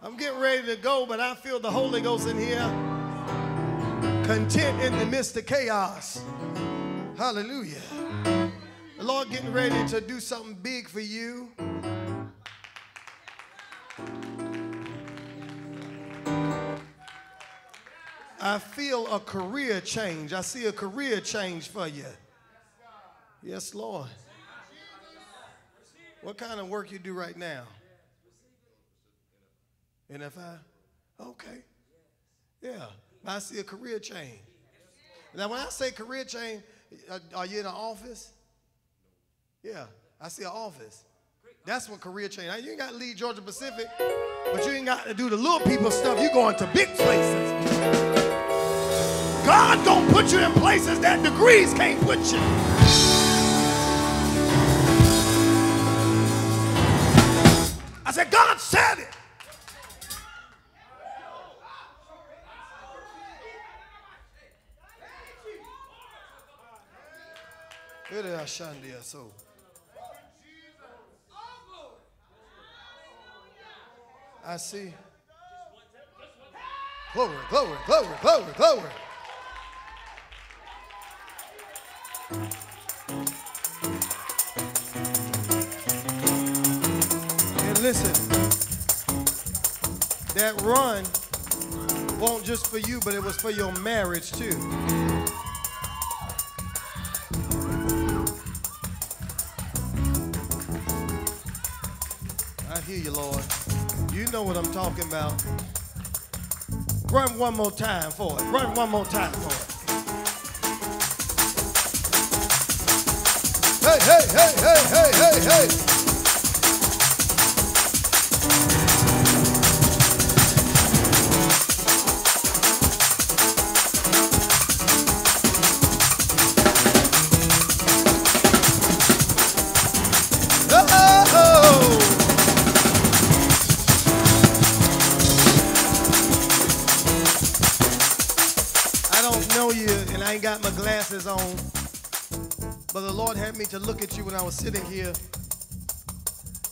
I'm getting ready to go, but I feel the Holy Ghost in here. Content in the midst of chaos. Hallelujah. The Lord getting ready to do something big for you. I feel a career change. I see a career change for you. Yes, Lord. What kind of work you do right now? NFI? Okay. Yeah. I see a career change. Now, when I say career change, uh, are you in an office? Yeah, I see an office. That's what career change. Now, you ain't got to lead Georgia Pacific, but you ain't got to do the little people stuff. You going to big places. God gonna put you in places that degrees can't put you. I said, God said it. Where did I shine there? So. I see. Glory, glory, glory, glory, glory. And listen, that run won't just for you, but it was for your marriage too. Hear you, Lord. You know what I'm talking about. Run one more time for it. Run one more time for it. Hey, hey, hey, hey, hey, hey, hey. But the Lord had me to look at you when I was sitting here.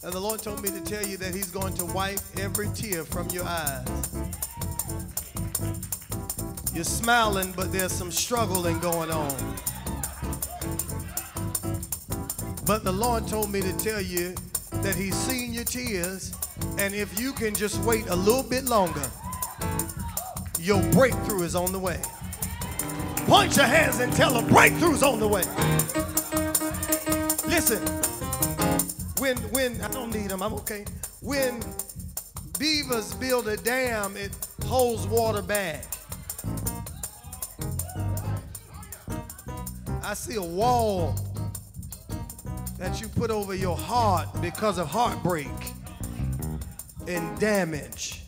And the Lord told me to tell you that He's going to wipe every tear from your eyes. You're smiling, but there's some struggling going on. But the Lord told me to tell you that He's seen your tears, and if you can just wait a little bit longer, your breakthrough is on the way. Point your hands and tell them breakthrough's on the way. Listen, when when I don't need them, I'm okay. When beavers build a dam, it holds water back. I see a wall that you put over your heart because of heartbreak and damage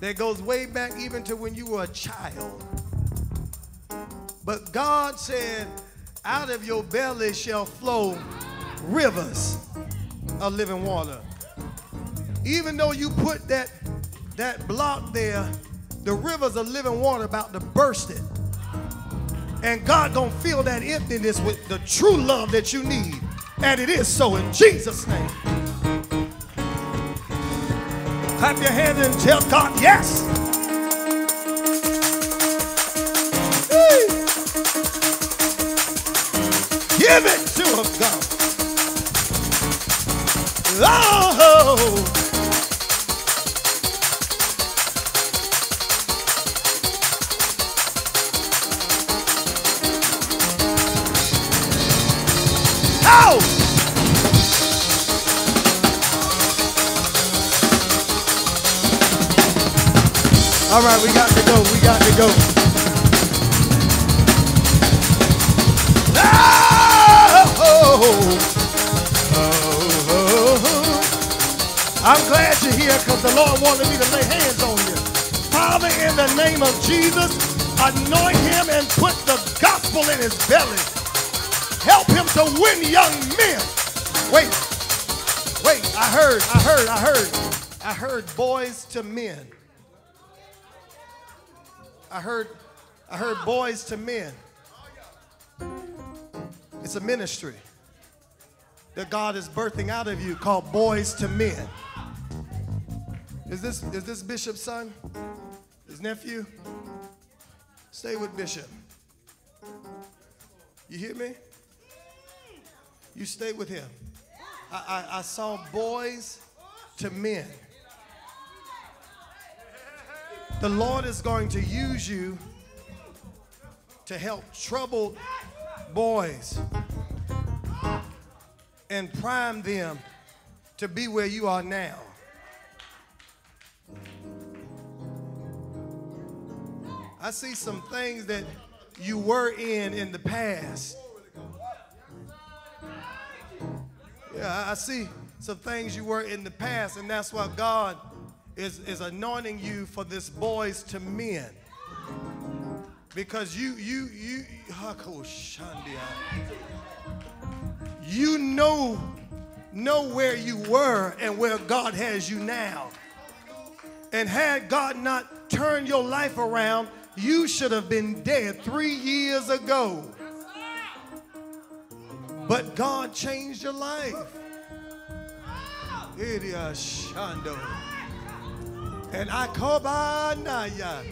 that goes way back even to when you were a child. But God said, out of your belly shall flow rivers of living water. Even though you put that, that block there, the rivers of living water about to burst it. And God gonna fill that emptiness with the true love that you need. And it is so in Jesus' name. Clap your hands and tell God yes. Give it to him, God. Oh. Ow! All right, we got to go. We got to go. I'm glad you're here because the Lord wanted me to lay hands on you. Father, in the name of Jesus, anoint him and put the gospel in his belly. Help him to win young men. Wait, wait, I heard, I heard, I heard, I heard boys to men. I heard, I heard boys to men. It's a ministry that God is birthing out of you called boys to men. Is this is this Bishop's son? His nephew? Stay with Bishop. You hear me? You stay with him. I, I, I saw boys to men. The Lord is going to use you to help troubled boys and prime them to be where you are now. I see some things that you were in in the past. Yeah, I see some things you were in the past, and that's why God is, is anointing you for this boys to men. Because you, you, you, you know, know where you were and where God has you now. And had God not turned your life around, you should have been dead three years ago. But God changed your life. And I call by Naya.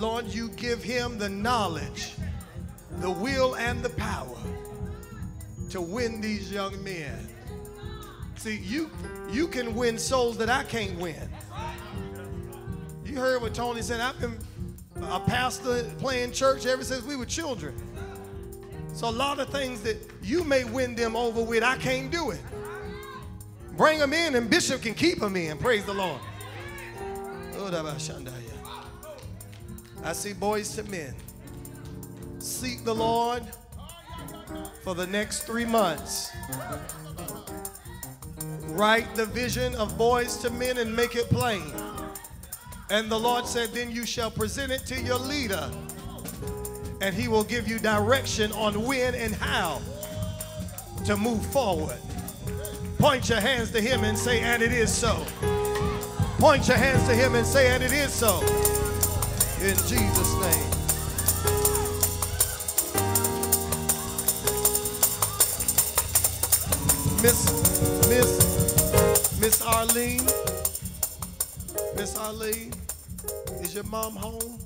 Lord, you give him the knowledge, the will, and the power to win these young men. See, you you can win souls that I can't win. You heard what Tony said. I've been a pastor playing church ever since we were children. So a lot of things that you may win them over with, I can't do it. Bring them in, and Bishop can keep them in. Praise the Lord. Oh, I see boys to men. Seek the Lord for the next three months. Write the vision of boys to men and make it plain. And the Lord said, Then you shall present it to your leader, and he will give you direction on when and how to move forward. Point your hands to him and say, And it is so. Point your hands to him and say, And it is so. In Jesus' name. Miss, Miss, Miss Arlene. Miss Ali, is your mom home?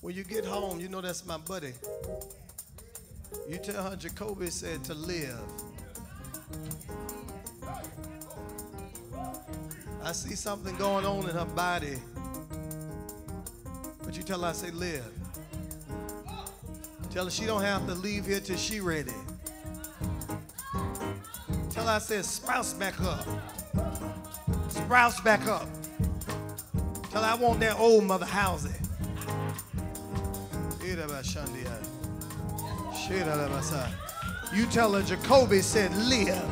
When you get home, you know that's my buddy. You tell her Jacoby said to live. I see something going on in her body. But you tell her I say live. Tell her she don't have to leave here till she ready. Her I said spouse back up. Sprouts back up. Tell her I want that old mother housing. You tell her Jacoby said live.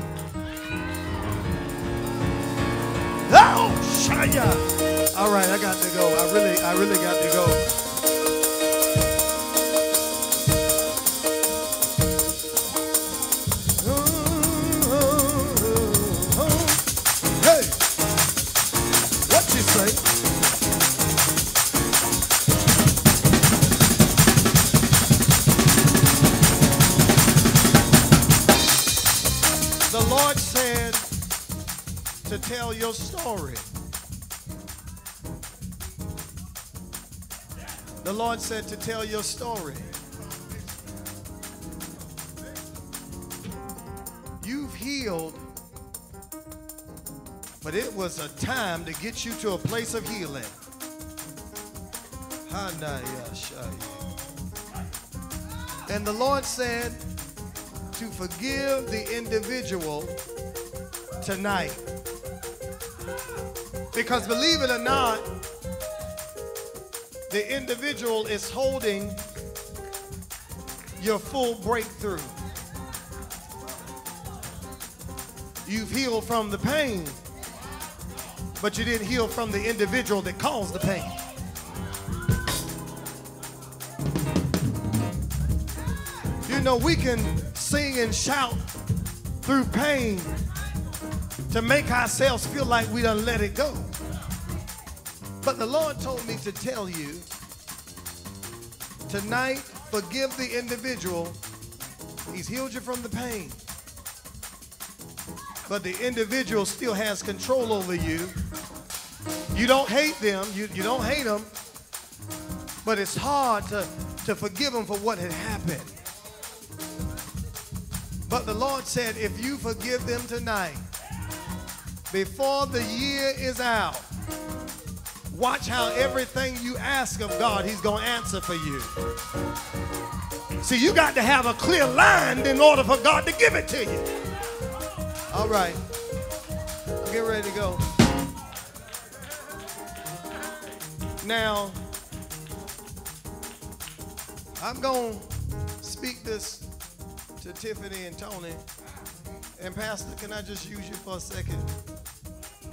Oh, Shia. All right, I got to go. I really, I really got to go. Tell your story. The Lord said to tell your story. You've healed, but it was a time to get you to a place of healing. And the Lord said to forgive the individual tonight. Because believe it or not, the individual is holding your full breakthrough. You've healed from the pain, but you didn't heal from the individual that caused the pain. You know, we can sing and shout through pain to make ourselves feel like we done let it go. But the Lord told me to tell you tonight, forgive the individual. He's healed you from the pain. But the individual still has control over you. You don't hate them, you, you don't hate them, but it's hard to, to forgive them for what had happened. But the Lord said, if you forgive them tonight, before the year is out, watch how everything you ask of God, He's going to answer for you. See, you got to have a clear line in order for God to give it to you. All right. Get ready to go. Now, I'm going to speak this to Tiffany and Tony. And Pastor, can I just use you for a second?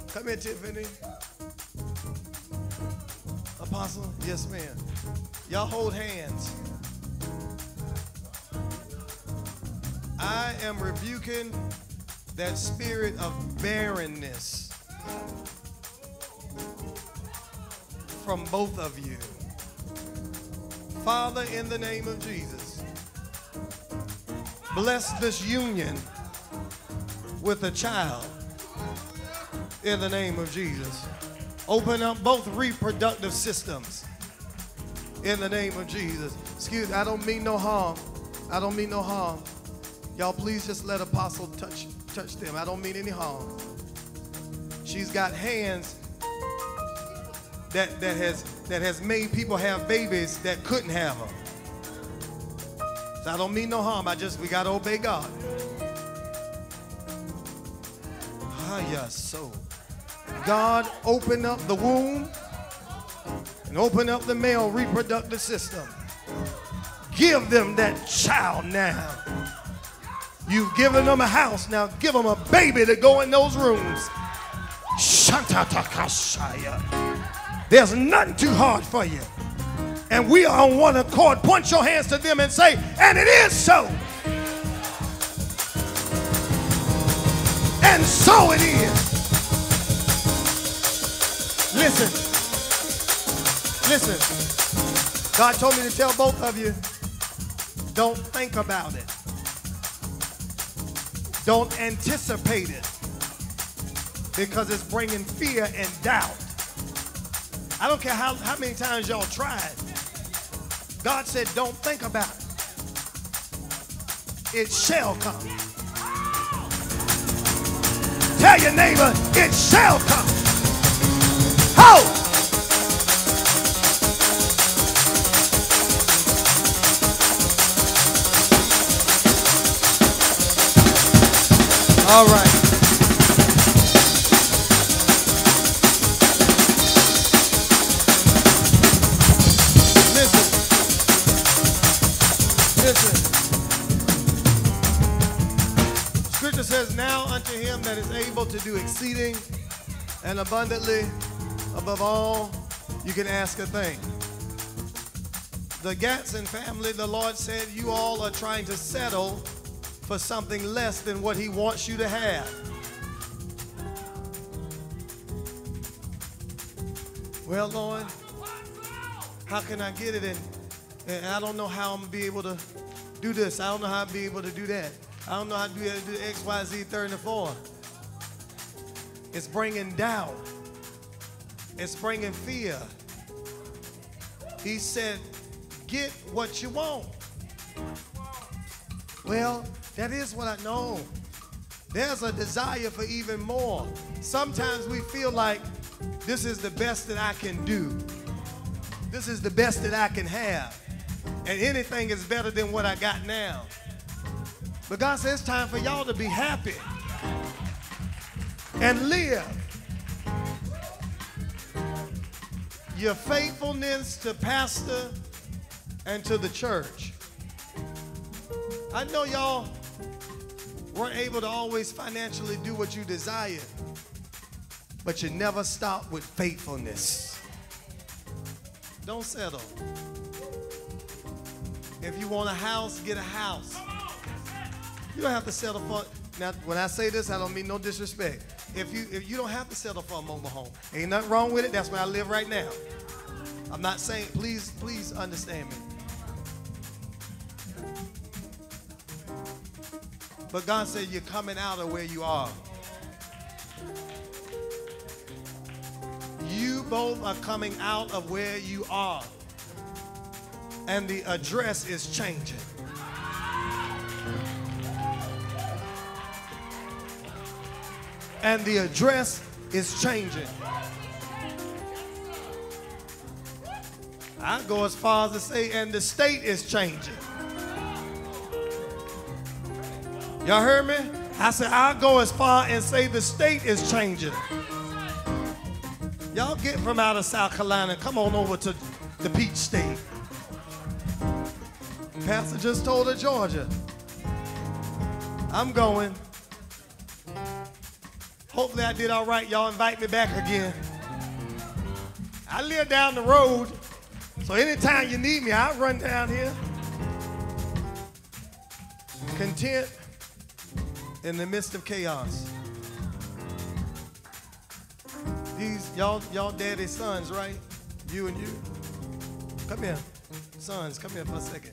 Come here, Tiffany. Apostle, yes, ma'am. Y'all hold hands. I am rebuking that spirit of barrenness from both of you. Father, in the name of Jesus, bless this union with a child in the name of Jesus. Open up both reproductive systems in the name of Jesus. Excuse me, I don't mean no harm. I don't mean no harm. Y'all please just let apostle touch touch them. I don't mean any harm. She's got hands that that has that has made people have babies that couldn't have them. So I don't mean no harm. I just we gotta obey God. Ah, yeah, so God open up the womb and open up the male reproductive system. Give them that child now. You've given them a house, now give them a baby to go in those rooms. Shantatakashaya. There's nothing too hard for you. And we are on one accord. Point your hands to them and say, and it is so. And so it is. Listen. Listen. God told me to tell both of you don't think about it, don't anticipate it because it's bringing fear and doubt. I don't care how, how many times y'all tried. God said, don't think about it. It shall come. Tell your neighbor, it shall come. All right. Listen. Listen. Scripture says, Now unto him that is able to do exceeding and abundantly above all you can ask a thing. The Gatson family, the Lord said, You all are trying to settle for something less than what he wants you to have. Well, Lord, how can I get it? And, and I don't know how I'm gonna be able to do this. I don't know how I'll be able to do that. I don't know how to do, do X, Y, Z, 34. It's bringing doubt. It's bringing fear. He said, get what you want. Well, that is what I know. There's a desire for even more. Sometimes we feel like this is the best that I can do. This is the best that I can have. And anything is better than what I got now. But God says it's time for y'all to be happy and live. Your faithfulness to pastor and to the church. I know y'all weren't able to always financially do what you desired, but you never stop with faithfulness. Don't settle. If you want a house, get a house. You don't have to settle for. Now, when I say this, I don't mean no disrespect. If you if you don't have to settle for a mobile home, ain't nothing wrong with it. That's where I live right now. I'm not saying. Please, please understand me. But God said you're coming out of where you are. You both are coming out of where you are. And the address is changing. And the address is changing. I go as far as to say, and the state is changing. Y'all heard me? I said, I'll go as far and say the state is changing. Y'all get from out of South Carolina, come on over to the Peach State. Pastor just told her Georgia. I'm going. Hopefully I did all right. Y'all invite me back again. I live down the road, so anytime you need me, I'll run down here. Content in the midst of chaos. These y'all y'all daddy's sons, right? You and you. Come here. Sons, come here for a second.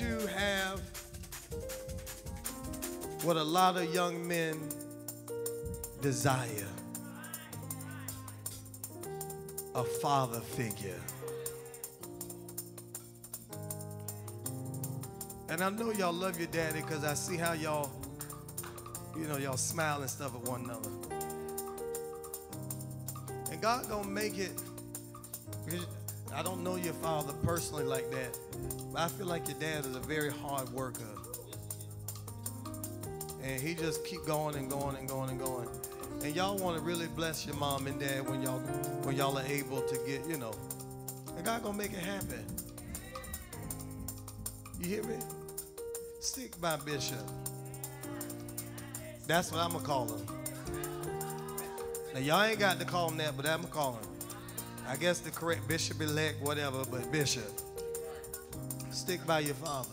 Two have what a lot of young men desire. A father figure. And I know y'all love your daddy because I see how y'all, you know, y'all smile and stuff at one another. And God gonna make it. I don't know your father personally like that, but I feel like your dad is a very hard worker. And he just keep going and going and going and going. And y'all want to really bless your mom and dad when y'all when y'all are able to get, you know. And God gonna make it happen. You hear me? Stick by Bishop. That's what I'm gonna call him. Now y'all ain't got to call him that, but I'm gonna call him. I guess the correct bishop elect, whatever, but bishop. Stick by your father.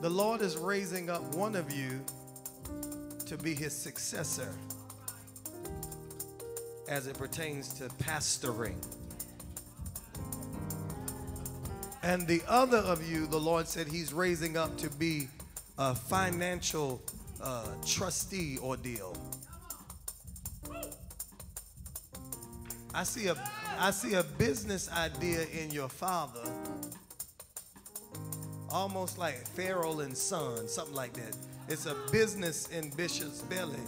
The Lord is raising up one of you to be his successor as it pertains to pastoring. And the other of you, the Lord said He's raising up to be a financial uh, trustee ordeal. I see a I see a business idea in your father, almost like Farrell and Son, something like that. It's a business in Bishop's belly.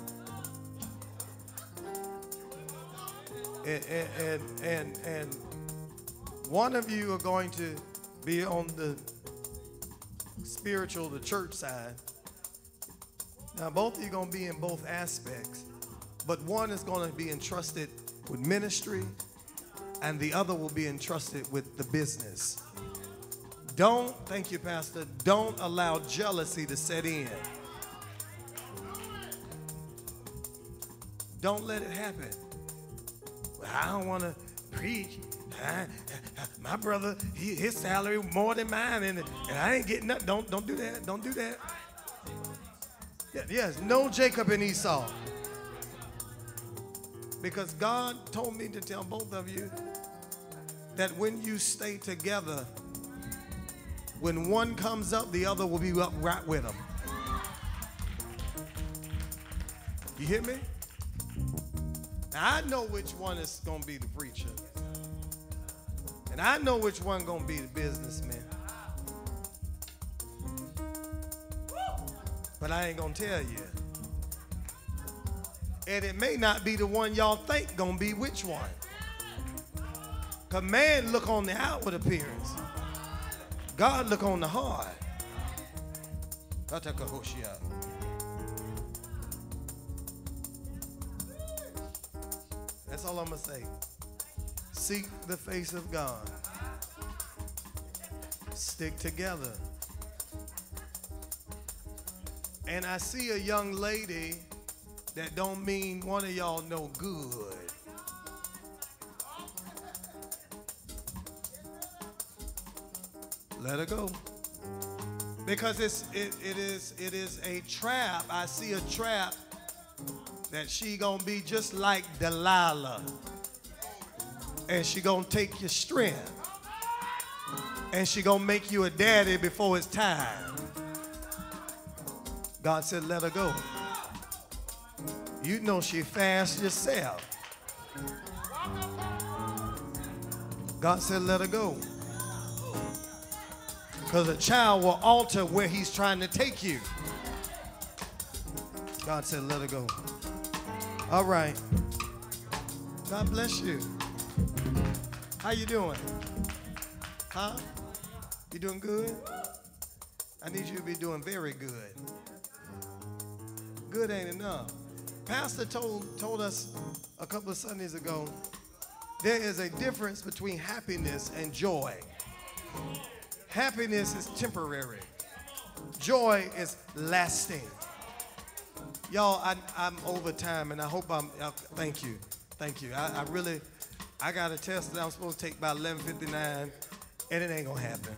And, and, and, and, and one of you are going to be on the spiritual, the church side. Now, both of you are going to be in both aspects, but one is going to be entrusted with ministry, and the other will be entrusted with the business. Don't, thank you, Pastor, don't allow jealousy to set in. Don't let it happen. I don't want to preach. I- my brother, he, his salary more than mine, and, and I ain't getting nothing. Don't, don't do that. Don't do that. Yes, no Jacob and Esau. Because God told me to tell both of you that when you stay together, when one comes up, the other will be up right with them. You hear me? Now, I know which one is going to be the preacher. And I know which one going to be the businessman. But I ain't going to tell you. And it may not be the one y'all think to be which one. Because man look on the outward appearance. God look on the heart. That's all I'm to say. Seek the face of God. Stick together. And I see a young lady that don't mean one of y'all no good. Let her go. Because it's it, it is it is a trap. I see a trap that she gonna be just like Delilah. And she gonna take your strength. And she gonna make you a daddy before it's time. God said, let her go. You know she fast yourself. God said, let her go. Because a child will alter where he's trying to take you. God said, let her go. All right. God bless you. How you doing? Huh? You doing good? I need you to be doing very good. Good ain't enough. Pastor told, told us a couple of Sundays ago there is a difference between happiness and joy. Happiness is temporary, joy is lasting. Y'all, I, I'm over time and I hope I'm, uh, thank you. Thank you. I, I really, I got a test that I'm supposed to take by 11:59 and it ain't gonna happen.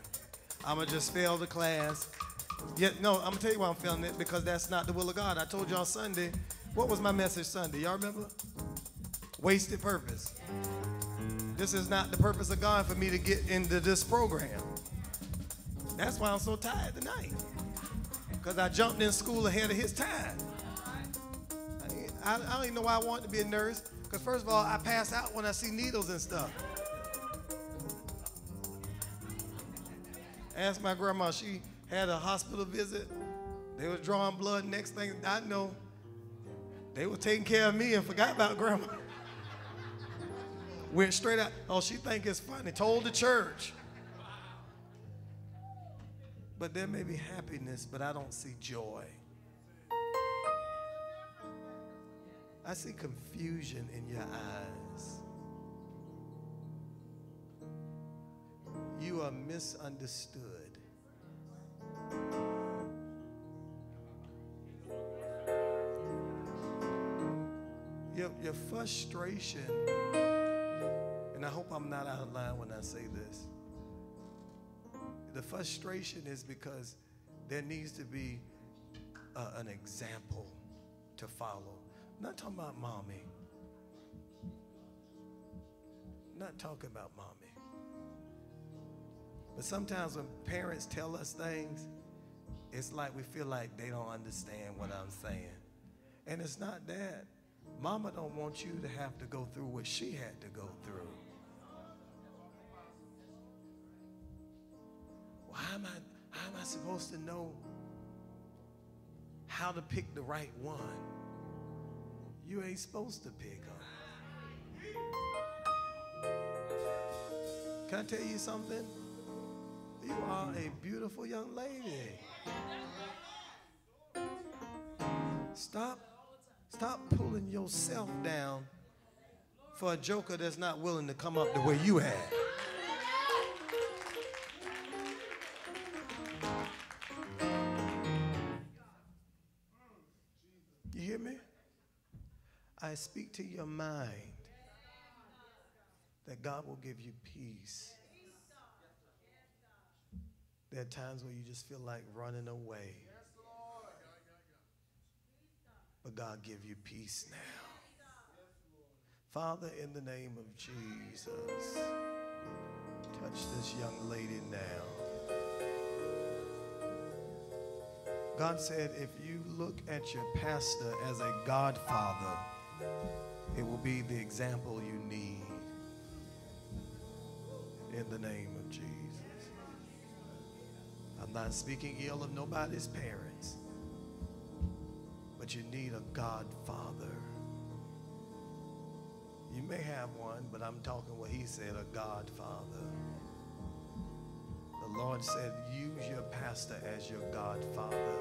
I'm gonna just fail the class. Yeah, no, I'm gonna tell you why I'm failing it because that's not the will of God. I told y'all Sunday. What was my message Sunday? Y'all remember? Wasted purpose. This is not the purpose of God for me to get into this program. That's why I'm so tired tonight. Because I jumped in school ahead of his time. I, I don't even know why I wanted to be a nurse. Because first of all, I pass out when I see needles and stuff. Asked my grandma, she had a hospital visit. They were drawing blood. Next thing I know, they were taking care of me and forgot about grandma. Went straight out. Oh, she think it's funny. Told the church. But there may be happiness, but I don't see joy. I see confusion in your eyes. You are misunderstood. Your, your frustration, and I hope I'm not out of line when I say this. The frustration is because there needs to be uh, an example to follow. I'm not talking about mommy. I'm not talking about mommy. But sometimes when parents tell us things, it's like we feel like they don't understand what I'm saying. And it's not that. Mama don't want you to have to go through what she had to go through. Well, how am I how am I supposed to know how to pick the right one? You ain't supposed to pick her. Can I tell you something? You are a beautiful young lady. Stop, stop pulling yourself down for a joker that's not willing to come up the way you at. You hear me? I speak to your mind that God will give you peace. There are times where you just feel like running away. But God give you peace now. Father, in the name of Jesus, touch this young lady now. God said, if you look at your pastor as a godfather, it will be the example you need. In the name of Jesus. I'm not speaking ill of nobody's parents, but you need a godfather. You may have one, but I'm talking what he said a godfather. The Lord said, use your pastor as your godfather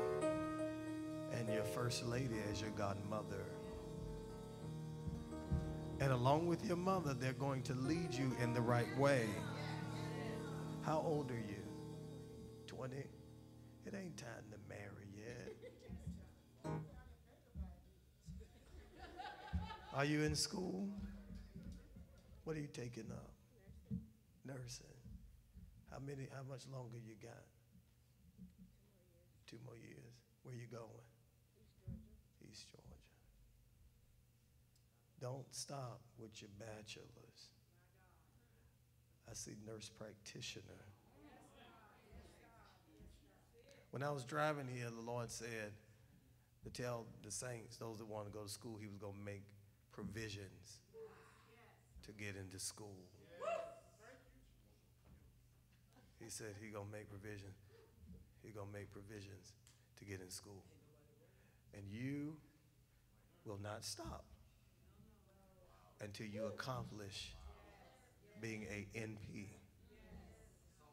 and your first lady as your godmother. And along with your mother, they're going to lead you in the right way. How old are you? 20? Are you in school? What are you taking up? Nursing. How many how much longer you got? Two more years. Where you going? East Georgia. East Georgia. Don't stop with your bachelor's. I see nurse practitioner. When I was driving here, the Lord said to tell the saints, those that want to go to school, He was going to make provisions to get into school. He said He to make provision. He to make provisions to get in school. And you will not stop until you accomplish being a NP.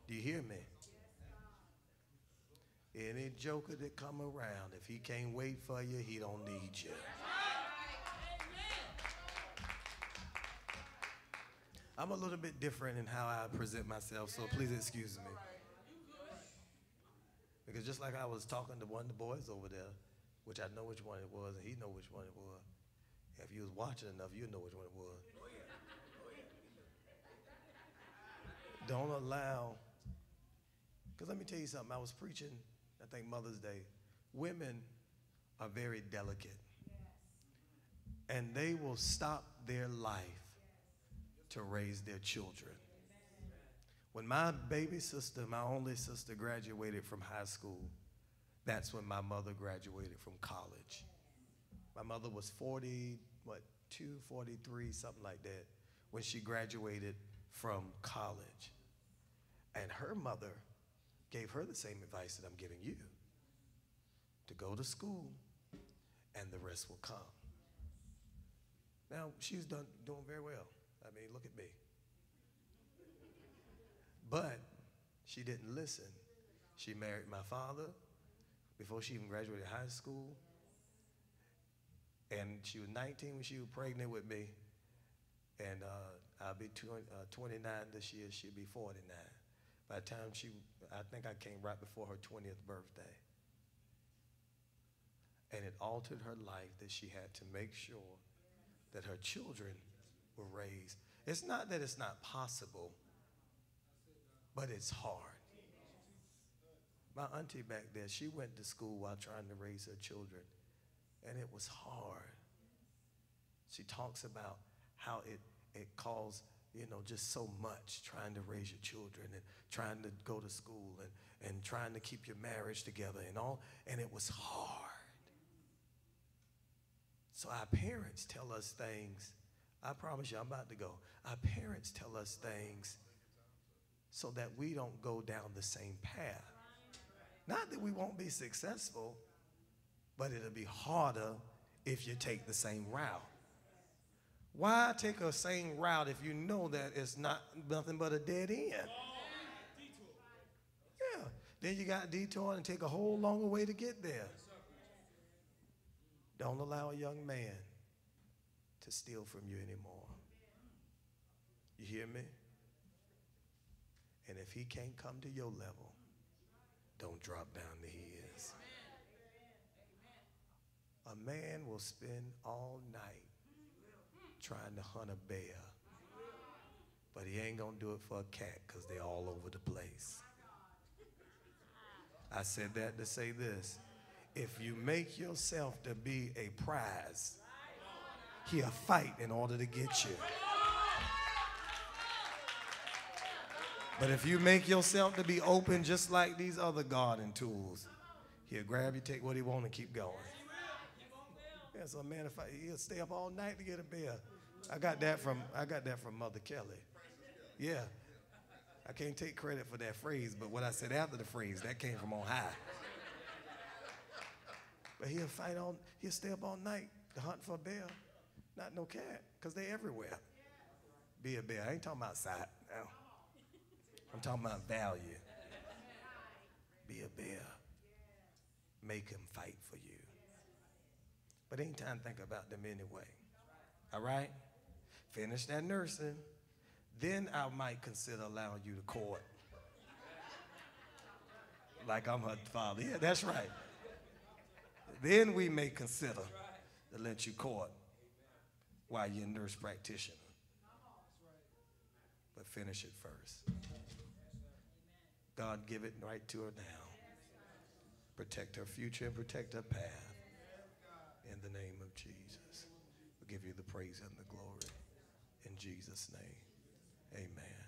Do you hear me? Any joker that come around, if he can't wait for you, he don't need you. I'm a little bit different in how I present myself, so please excuse me. Because just like I was talking to one of the boys over there, which I know which one it was, and he know which one it was. If you was watching enough, you know which one it was. Don't allow, because let me tell you something. I was preaching, I think Mother's Day. Women are very delicate, and they will stop their life to raise their children. When my baby sister, my only sister, graduated from high school, that's when my mother graduated from college. My mother was 40, what, 2, 43, something like that, when she graduated from college. And her mother gave her the same advice that I'm giving you to go to school and the rest will come. Now, she's done, doing very well. I mean, look at me. But she didn't listen. She married my father before she even graduated high school. And she was 19 when she was pregnant with me. And uh, I'll be 20, uh, 29 this year. She'll be 49. By the time she, I think I came right before her 20th birthday. And it altered her life that she had to make sure that her children were raised. It's not that it's not possible, but it's hard. My auntie back there, she went to school while trying to raise her children, and it was hard. She talks about how it, it caused you know, just so much trying to raise your children and trying to go to school and, and trying to keep your marriage together and all, and it was hard. So our parents tell us things. I promise you, I'm about to go. Our parents tell us things so that we don't go down the same path. Not that we won't be successful, but it'll be harder if you take the same route. Why take a same route if you know that it's not nothing but a dead end? Yeah. Then you got detour and take a whole longer way to get there. Don't allow a young man to steal from you anymore. You hear me? And if he can't come to your level, don't drop down to his. A man will spend all night trying to hunt a bear, but he ain't gonna do it for a cat because they're all over the place. I said that to say this. If you make yourself to be a prize, he'll fight in order to get you. But if you make yourself to be open just like these other garden tools, he'll grab you, take what he want, and keep going. Yeah, so man, if I, he'll stay up all night to get a beer. I got that from I got that from Mother Kelly. Yeah. I can't take credit for that phrase, but what I said after the phrase, that came from on high. But he'll fight on, he'll stay up all night to hunt for a bear. Not no cat, because they everywhere. Be a bear. I ain't talking about sight now. I'm talking about value. Be a bear. Make him fight for you. But ain't time to think about them anyway. All right? Finish that nursing. Then I might consider allowing you to court. Like I'm her father. Yeah, that's right. Then we may consider to let you court while you're a nurse practitioner. But finish it first. God, give it right to her now. Protect her future and protect her path. In the name of Jesus. We give you the praise and the glory. In Jesus' name. Amen.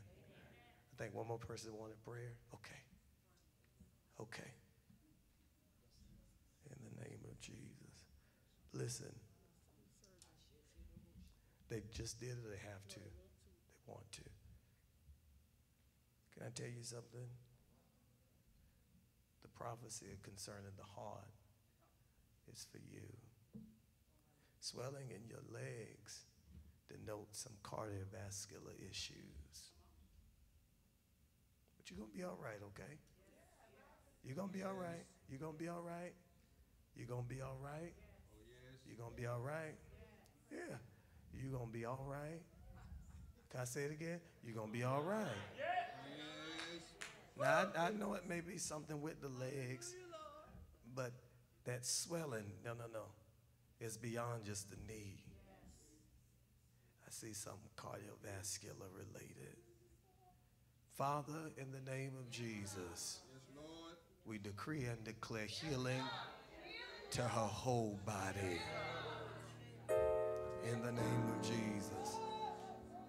I think one more person wanted prayer. Okay. Okay. In the name of Jesus. Listen. They just did it. They have to. They want to. Can I tell you something? The prophecy concerning the heart is for you. Swelling in your legs denotes some cardiovascular issues. But you're going to be all right, okay? You're going to be all right. You're going to be all right. You're going to be all right. You're going to be all right. Yeah. You're going to be all right. Can I say it again? You're going to be all right. Now, I, I know it may be something with the legs, but that swelling, no, no, no, is beyond just the knee. I see something cardiovascular related. Father, in the name of Jesus, we decree and declare healing to her whole body. In the name of Jesus.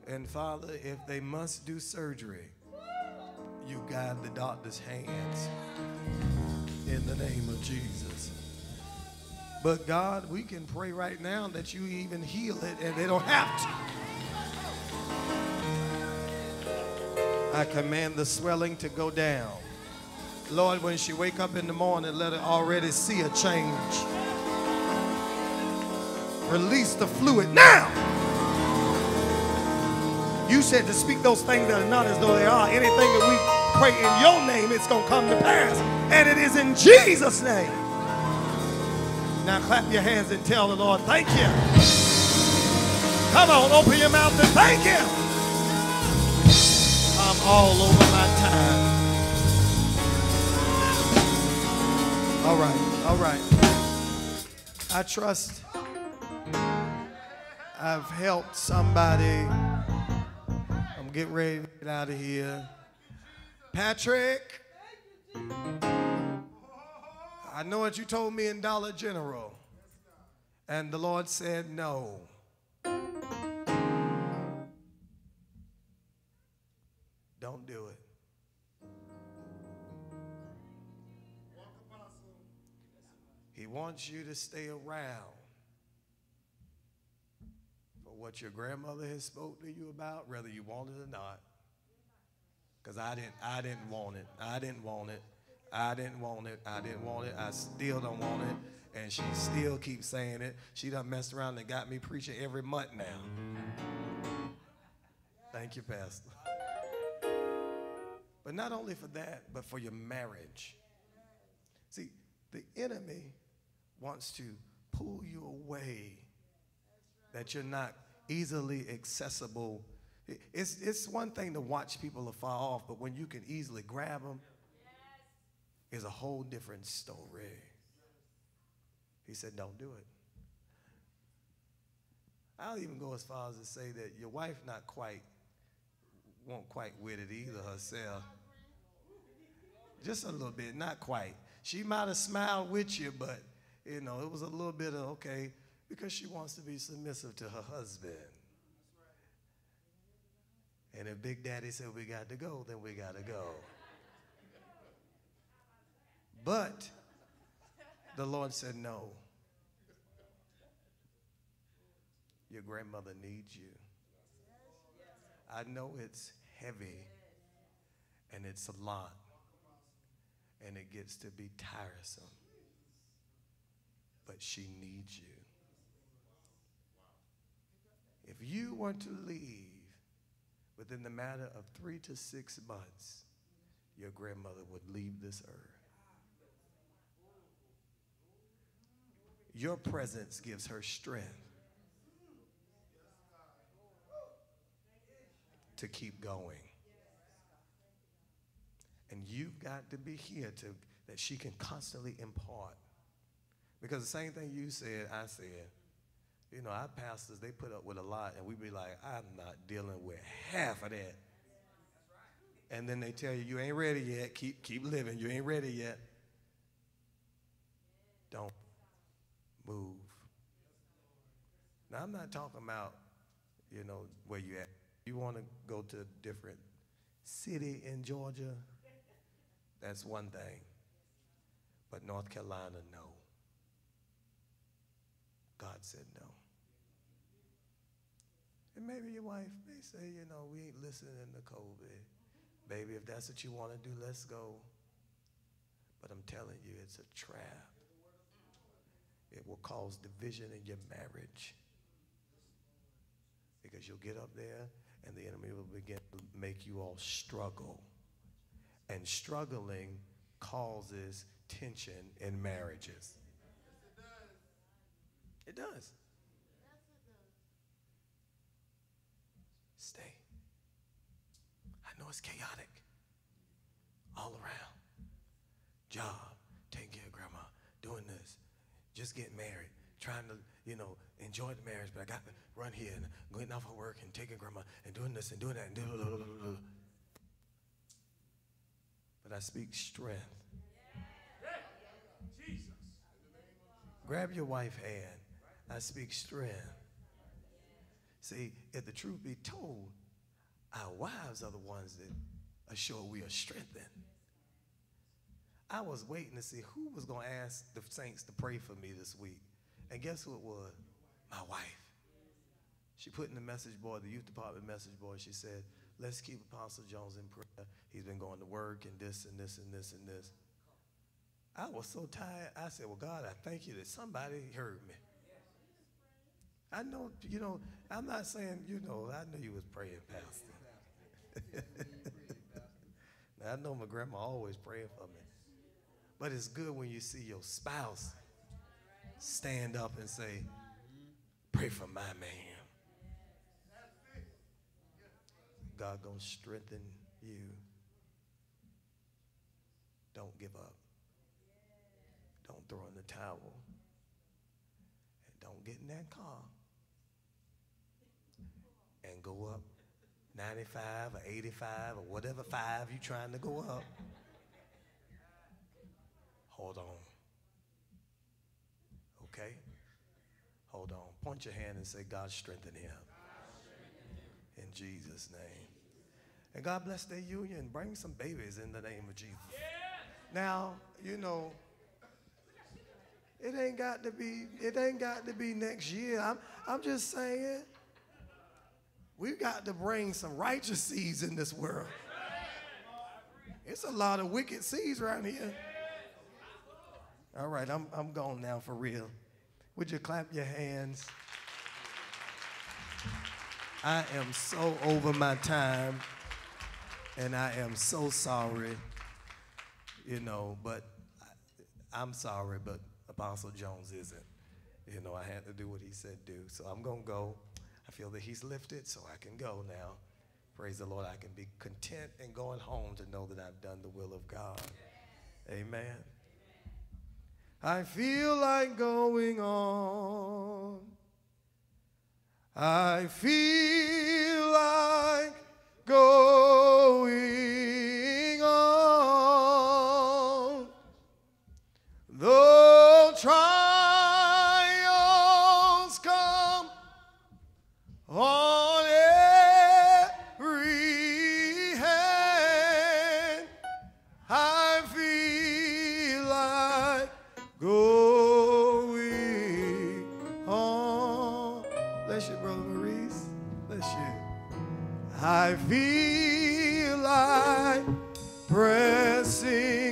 And Father, if they must do surgery, you guide the doctor's hands. In the name of Jesus. But God, we can pray right now that you even heal it and they don't have to. I command the swelling to go down. Lord, when she wake up in the morning, let her already see a change. Release the fluid now. You said to speak those things that are not as though they are. Anything that we pray in your name, it's going to come to pass. And it is in Jesus' name. Now clap your hands and tell the Lord, thank you. Come on, open your mouth and thank him. I'm all over my time. All right, all right. I trust I've helped somebody. I'm getting ready to get out of here. Patrick, I know what you told me in Dollar General. And the Lord said no. don't do it. He wants you to stay around what your grandmother has spoke to you about, whether you want it or not. Because I didn't, I didn't want it. I didn't want it. I didn't want it. I didn't want it. I still don't want it. And she still keeps saying it. She done messed around and got me preaching every month now. Thank you, Pastor. But not only for that, but for your marriage. See, the enemy wants to pull you away that you're not easily accessible. It's, it's one thing to watch people afar off, but when you can easily grab them, is a whole different story. He said, Don't do it. I'll even go as far as to say that your wife not quite, won't quite with it either herself. Just a little bit, not quite. She might have smiled with you, but you know, it was a little bit of okay, because she wants to be submissive to her husband. And if Big Daddy said we got to go, then we got to go. But the Lord said, no. Your grandmother needs you. I know it's heavy and it's a lot and it gets to be tiresome, but she needs you. If you were to leave within the matter of three to six months, your grandmother would leave this earth. Your presence gives her strength to keep going. And you've got to be here to that she can constantly impart. Because the same thing you said, I said. You know, our pastors, they put up with a lot, and we be like, I'm not dealing with half of that. And then they tell you, you ain't ready yet. Keep, keep living. You ain't ready yet. Don't move. Now, I'm not talking about, you know, where you at. You want to go to a different city in Georgia? That's one thing. But North Carolina, no. God said no. And maybe your wife may say, you know, we ain't listening to COVID. Baby, if that's what you want to do, let's go. But I'm telling you, it's a trap. It will cause division in your marriage. Because you'll get up there and the enemy will begin to make you all struggle. And struggling causes tension in marriages. It does. Stay. I know it's chaotic all around. Job, taking care of grandma, doing this, just getting married, trying to, you know, enjoy the marriage, but I got to run here and going off of work and taking grandma and doing this and doing that and doing But I speak strength. Grab your wife's hand. I speak strength. See, if the truth be told, our wives are the ones that assure we are strengthened. I was waiting to see who was going to ask the saints to pray for me this week. And guess who it was? My wife. She put in the message board, the youth department message board, she said, let's keep Apostle Jones in prayer. He's been going to work and this and this and this and this. I was so tired. I said, Well, God, I thank you that somebody heard me. I know, you know, I'm not saying, you know, I know you was praying, Pastor. <laughs> now, I know my grandma always praying for me. But it's good when you see your spouse stand up and say, Pray for my man. God gonna strengthen you. Don't give up. Don't throw in the towel. And don't get in that car and go up 95 or 85 or whatever five you trying to go up. Hold on. Okay? Hold on. Point your hand and say, God strengthen him. In Jesus' name. And God bless their union. Bring some babies in the name of Jesus. Now, you know, it ain't got to be, it ain't got to be next year. I'm, I'm just saying, we've got to bring some righteous seeds in this world. It's a lot of wicked seeds around here. All right, I'm, I'm gone now for real. Would you clap your hands? I am so over my time, and I am so sorry, you know, but I, I'm sorry, but Apostle Jones isn't. You know, I had to do what he said do. So I'm going to go. Feel that he's lifted, so I can go now. Praise the Lord. I can be content in going home to know that I've done the will of God. Amen. I feel like going on. I feel like going Bless you, Brother Maurice. Bless you. I feel like pressing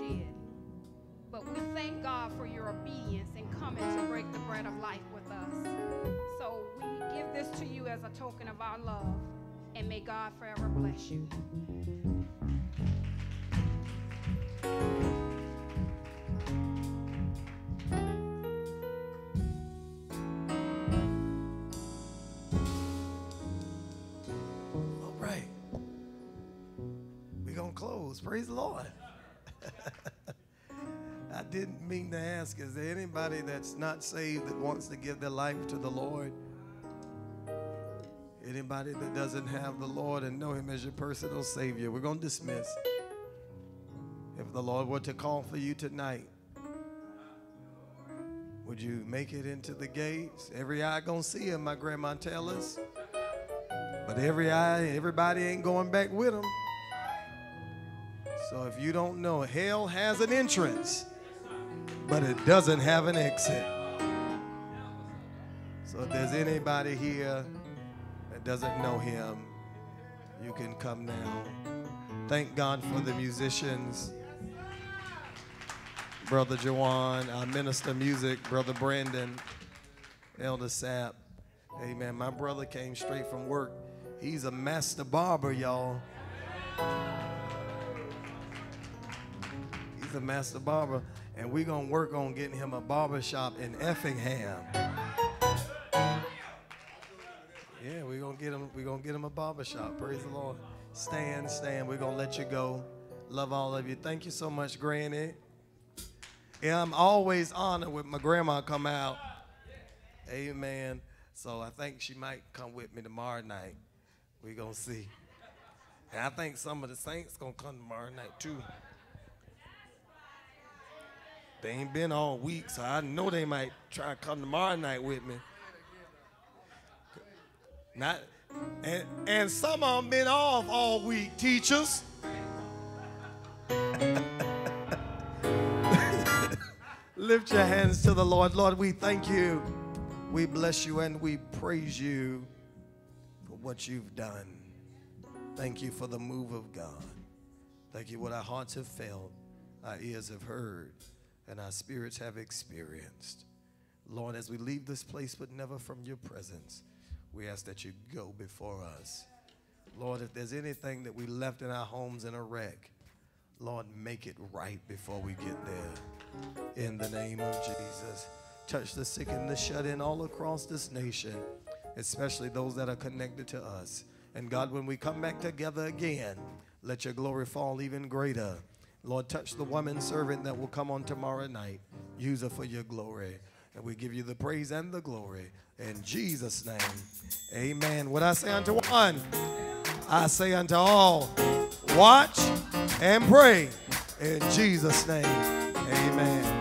did, but we thank God for your obedience in coming to break the bread of life with us. So we give this to you as a token of our love, and may God forever bless you. All right. We're going to close. Praise the Lord. <laughs> I didn't mean to ask, is there anybody that's not saved that wants to give their life to the Lord? Anybody that doesn't have the Lord and know Him as your personal Savior? We're going to dismiss. If the Lord were to call for you tonight, would you make it into the gates? Every eye gonna see him, my grandma tell us. But every eye, everybody ain't going back with him. So if you don't know, hell has an entrance, but it doesn't have an exit. So if there's anybody here that doesn't know him, you can come now. Thank God for the musicians. Brother Jawan, our minister music, Brother Brandon, Elder Sapp. Amen. My brother came straight from work. He's a master barber, y'all. A master barber. And we're going to work on getting him a barber shop in Effingham. Yeah, we're going to get him we're going to get him a barber shop. Praise the Lord. Stand, stand. We're going to let you go. Love all of you. Thank you so much, Granny. Yeah, I'm always honored when my grandma come out. Amen. So I think she might come with me tomorrow night. We're going to see. And I think some of the saints going to come tomorrow night too. They ain't been all week, so I know they might try to come tomorrow night with me. Not, and, and some of them been off all week, teachers. <laughs> Lift your hands to the Lord. Lord, we thank you. We bless you and we praise you for what you've done. Thank you for the move of God. Thank you what our hearts have felt, our ears have heard, and our spirits have experienced. Lord, as we leave this place, but never from your presence, we ask that you go before us. Lord, if there's anything that we left in our homes in a wreck, Lord, make it right before we get there. In the name of Jesus. Touch the sick and the shut in all across this nation, especially those that are connected to us. And God, when we come back together again, let your glory fall even greater. Lord, touch the woman servant that will come on tomorrow night. Use her for your glory. And we give you the praise and the glory. In Jesus' name, amen. What I say unto one, I say unto all, watch and pray. In Jesus' name, amen.